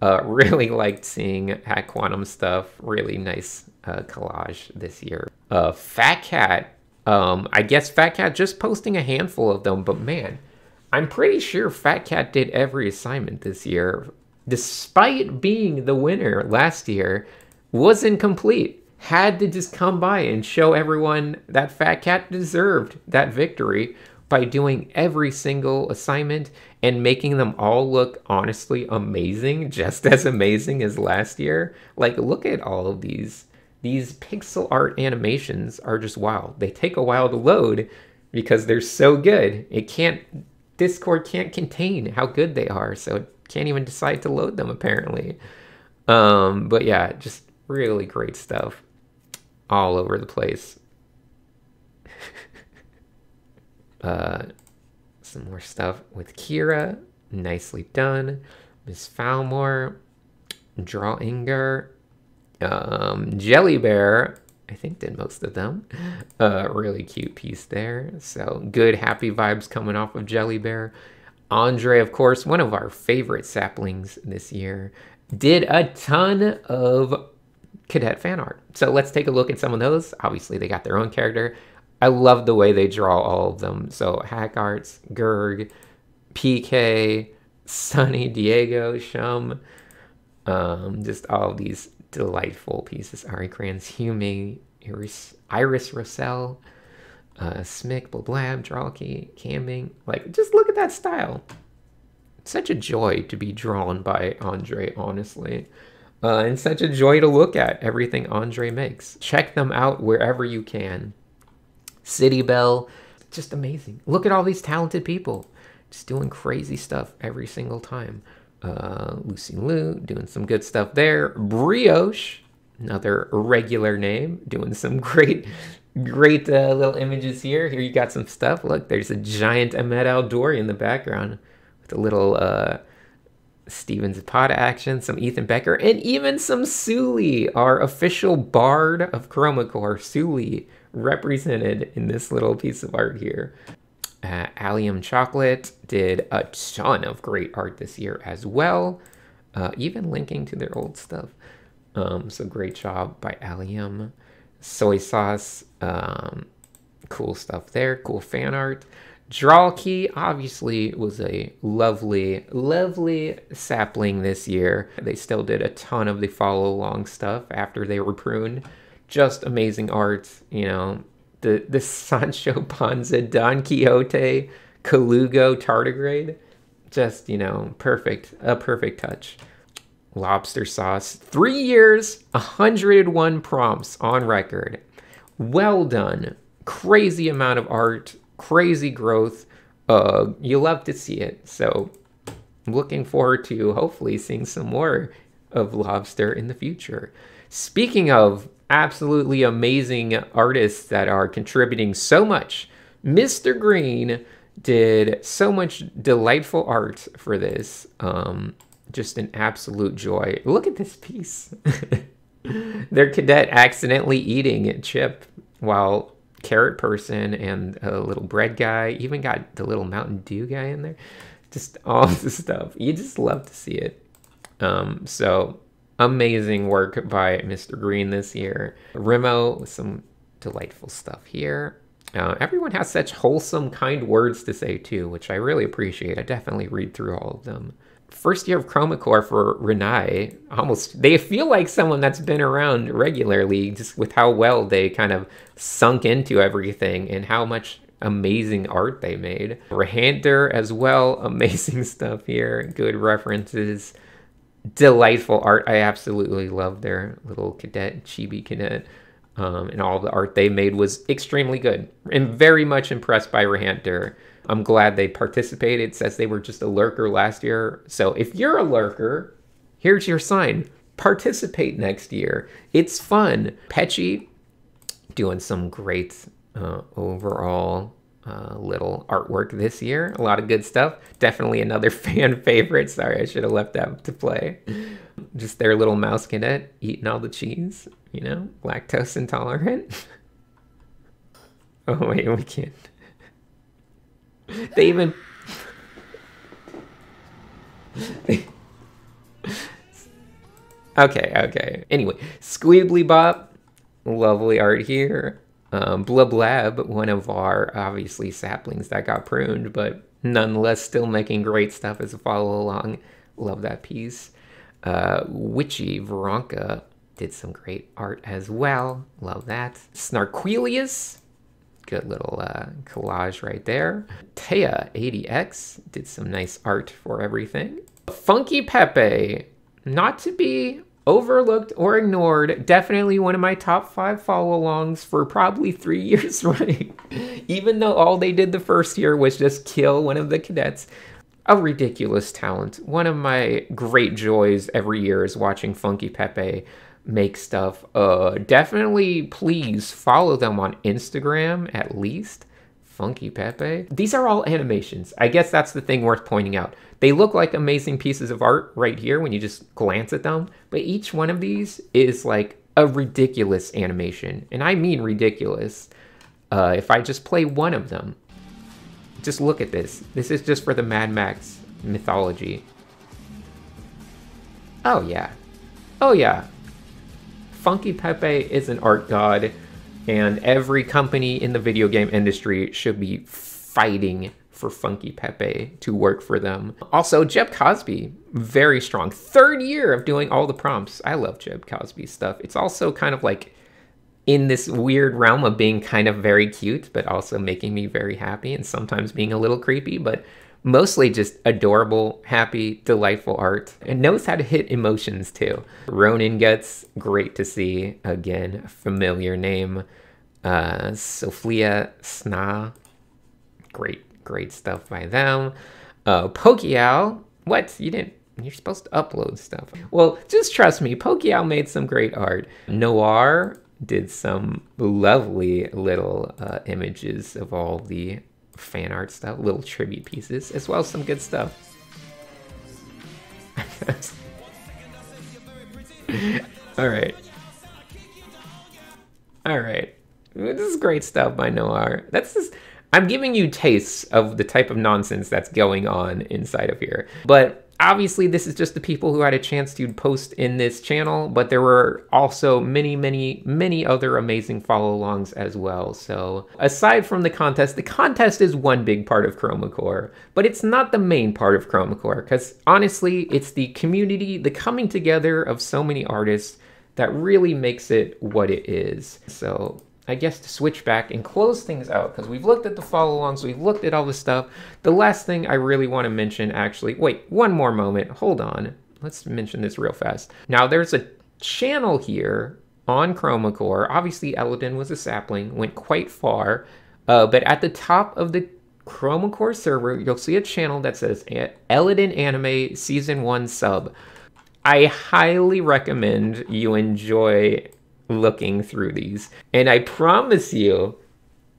Uh, really liked seeing Hat Quantum stuff. Really nice uh, collage this year. Uh, Fat Cat, um, I guess Fat Cat just posting a handful of them, but man, I'm pretty sure Fat Cat did every assignment this year, despite being the winner last year, wasn't complete. Had to just come by and show everyone that Fat Cat deserved that victory by doing every single assignment and making them all look honestly amazing, just as amazing as last year. Like, look at all of these. These pixel art animations are just wild. They take a while to load because they're so good. It can't, Discord can't contain how good they are, so it can't even decide to load them apparently. Um, but yeah, just really great stuff all over the place. uh, some more stuff with Kira. Nicely done. Miss Falmore. Draw Inger. Um, Jelly Bear. I think did most of them. Uh, really cute piece there. So good, happy vibes coming off of Jelly Bear. Andre, of course, one of our favorite saplings this year, did a ton of cadet fan art. So let's take a look at some of those. Obviously, they got their own character. I love the way they draw all of them. So Hack Arts, Gerg, PK, Sunny, Diego, Shum, um, just all these delightful pieces. Ari Kranz, Hume, Iris, Iris Rossell, uh, Smick, Blab, Dralky, Camming. Like, just look at that style. Such a joy to be drawn by Andre, honestly. Uh, and such a joy to look at everything Andre makes. Check them out wherever you can. City Bell, just amazing. Look at all these talented people just doing crazy stuff every single time. Uh, Lucy Liu doing some good stuff there. Brioche, another regular name, doing some great, great uh, little images here. Here you got some stuff. Look, there's a giant Ahmed Aldoori in the background with a little uh, Steven Zapata action, some Ethan Becker, and even some Suli, our official bard of Chroma Corps, Suli represented in this little piece of art here. Uh, Allium Chocolate did a ton of great art this year as well, uh, even linking to their old stuff. Um, so great job by Allium. Soy Sauce, um, cool stuff there, cool fan art. Dralkey obviously was a lovely, lovely sapling this year. They still did a ton of the follow along stuff after they were pruned just amazing art. You know, the the Sancho Panza, Don Quixote, Colugo tardigrade, just you know, perfect, a perfect touch. Lobster sauce, three years, 101 prompts on record. Well done. Crazy amount of art, crazy growth. Uh, you love to see it. So, I'm looking forward to hopefully seeing some more of Lobster in the future. Speaking of absolutely amazing artists that are contributing so much. Mr. Green did so much delightful art for this. Um, just an absolute joy. Look at this piece. Their cadet accidentally eating Chip while Carrot Person and a little bread guy, even got the little Mountain Dew guy in there. Just all the stuff. You just love to see it. Um, so amazing work by Mr. Green this year. Remo with some delightful stuff here. Uh, everyone has such wholesome, kind words to say too, which I really appreciate. I definitely read through all of them. First year of Chroma Corps for Renai, almost they feel like someone that's been around regularly, just with how well they kind of sunk into everything and how much amazing art they made. Rahanter as well, amazing stuff here, good references, delightful art. I absolutely love their little cadet, chibi cadet um, and all the art they made was extremely good. And very much impressed by Rahanter. I'm glad they participated. Says they were just a lurker last year. So if you're a lurker, here's your sign. Participate next year. It's fun. Petchy doing some great uh, overall uh, little artwork this year. A lot of good stuff. Definitely another fan favorite. Sorry, I should have left that to play. Just their little mouse cadet eating all the cheese, you know, lactose intolerant. oh, wait, we can't. They even. okay, okay. Anyway, Squeebly Bop, lovely art here. Um, Blub Lab, one of our obviously saplings that got pruned, but nonetheless still making great stuff as a follow along. Love that piece. Uh, Witchy Veronka did some great art as well. Love that. Snarquelius, good little uh, collage right there. Taya 80X did some nice art for everything. Funky Pepe, not to be overlooked or ignored. Definitely one of my top five follow alongs for probably three years running. Even though all they did the first year was just kill one of the cadets. A ridiculous talent. One of my great joys every year is watching Funky Pepe make stuff. Uh, definitely please follow them on Instagram at least. Funky Pepe. These are all animations. I guess that's the thing worth pointing out. They look like amazing pieces of art right here when you just glance at them, but each one of these is like a ridiculous animation. And I mean ridiculous. Uh, if I just play one of them, just look at this. This is just for the Mad Max mythology. Oh yeah. Oh yeah. Funky Pepe is an art god and every company in the video game industry should be fighting for Funky Pepe to work for them. Also, Jeb Cosby, very strong. Third year of doing all the prompts. I love Jeb Cosby stuff. It's also kind of like in this weird realm of being kind of very cute, but also making me very happy and sometimes being a little creepy, but mostly just adorable, happy, delightful art, and knows how to hit emotions too. Ronin Guts, great to see. Again, familiar name. Uh, Sofia Sna, great, great stuff by them. Uh, Pokiao, what? You didn't you're supposed to upload stuff. Well, just trust me, Pokiao made some great art. Noir did some lovely little uh, images of all the fan art stuff, little tribute pieces, as well as some good stuff. All right. All right. This is great stuff by Noir. That's just, I'm giving you tastes of the type of nonsense that's going on inside of here. But obviously this is just the people who had a chance to post in this channel, but there were also many, many, many other amazing follow-alongs as well. So aside from the contest, the contest is one big part of Chroma Corps, but it's not the main part of Chroma Corps because honestly, it's the community, the coming together of so many artists that really makes it what it is. So I guess to switch back and close things out because we've looked at the follow-alongs, we've looked at all the stuff. The last thing I really want to mention, actually, wait, one more moment. Hold on. Let's mention this real fast. Now, there's a channel here on Chroma Corps. Obviously, Eladin was a sapling, went quite far, uh, but at the top of the Chroma Corps server, you'll see a channel that says Eladin Anime Season 1 Sub. I highly recommend you enjoy looking through these. And I promise you,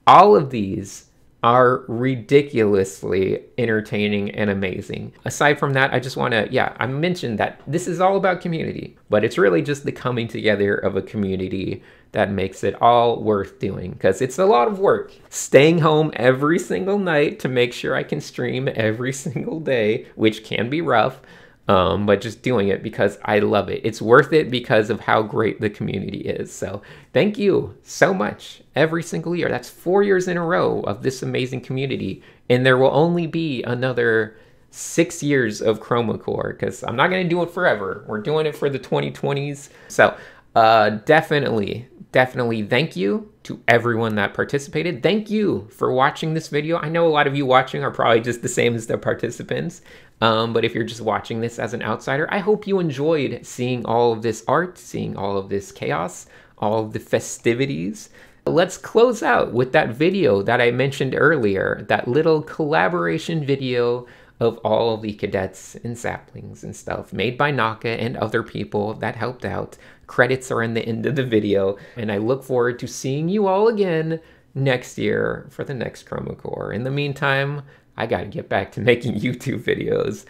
all of these are ridiculously entertaining and amazing. Aside from that, I just want to, yeah, I mentioned that this is all about community, but it's really just the coming together of a community that makes it all worth doing because it's a lot of work. Staying home every single night to make sure I can stream every single day, which can be rough. Um, but just doing it because I love it. It's worth it because of how great the community is. So thank you so much every single year. That's four years in a row of this amazing community. And there will only be another six years of Chroma Corps because I'm not going to do it forever. We're doing it for the 2020s. So uh, definitely, definitely thank you to everyone that participated. Thank you for watching this video. I know a lot of you watching are probably just the same as the participants. Um, but if you're just watching this as an outsider, I hope you enjoyed seeing all of this art, seeing all of this chaos, all of the festivities. Let's close out with that video that I mentioned earlier, that little collaboration video of all the cadets and saplings and stuff made by Naka and other people that helped out. Credits are in the end of the video, and I look forward to seeing you all again next year for the next Chroma Corps. In the meantime, I gotta get back to making YouTube videos.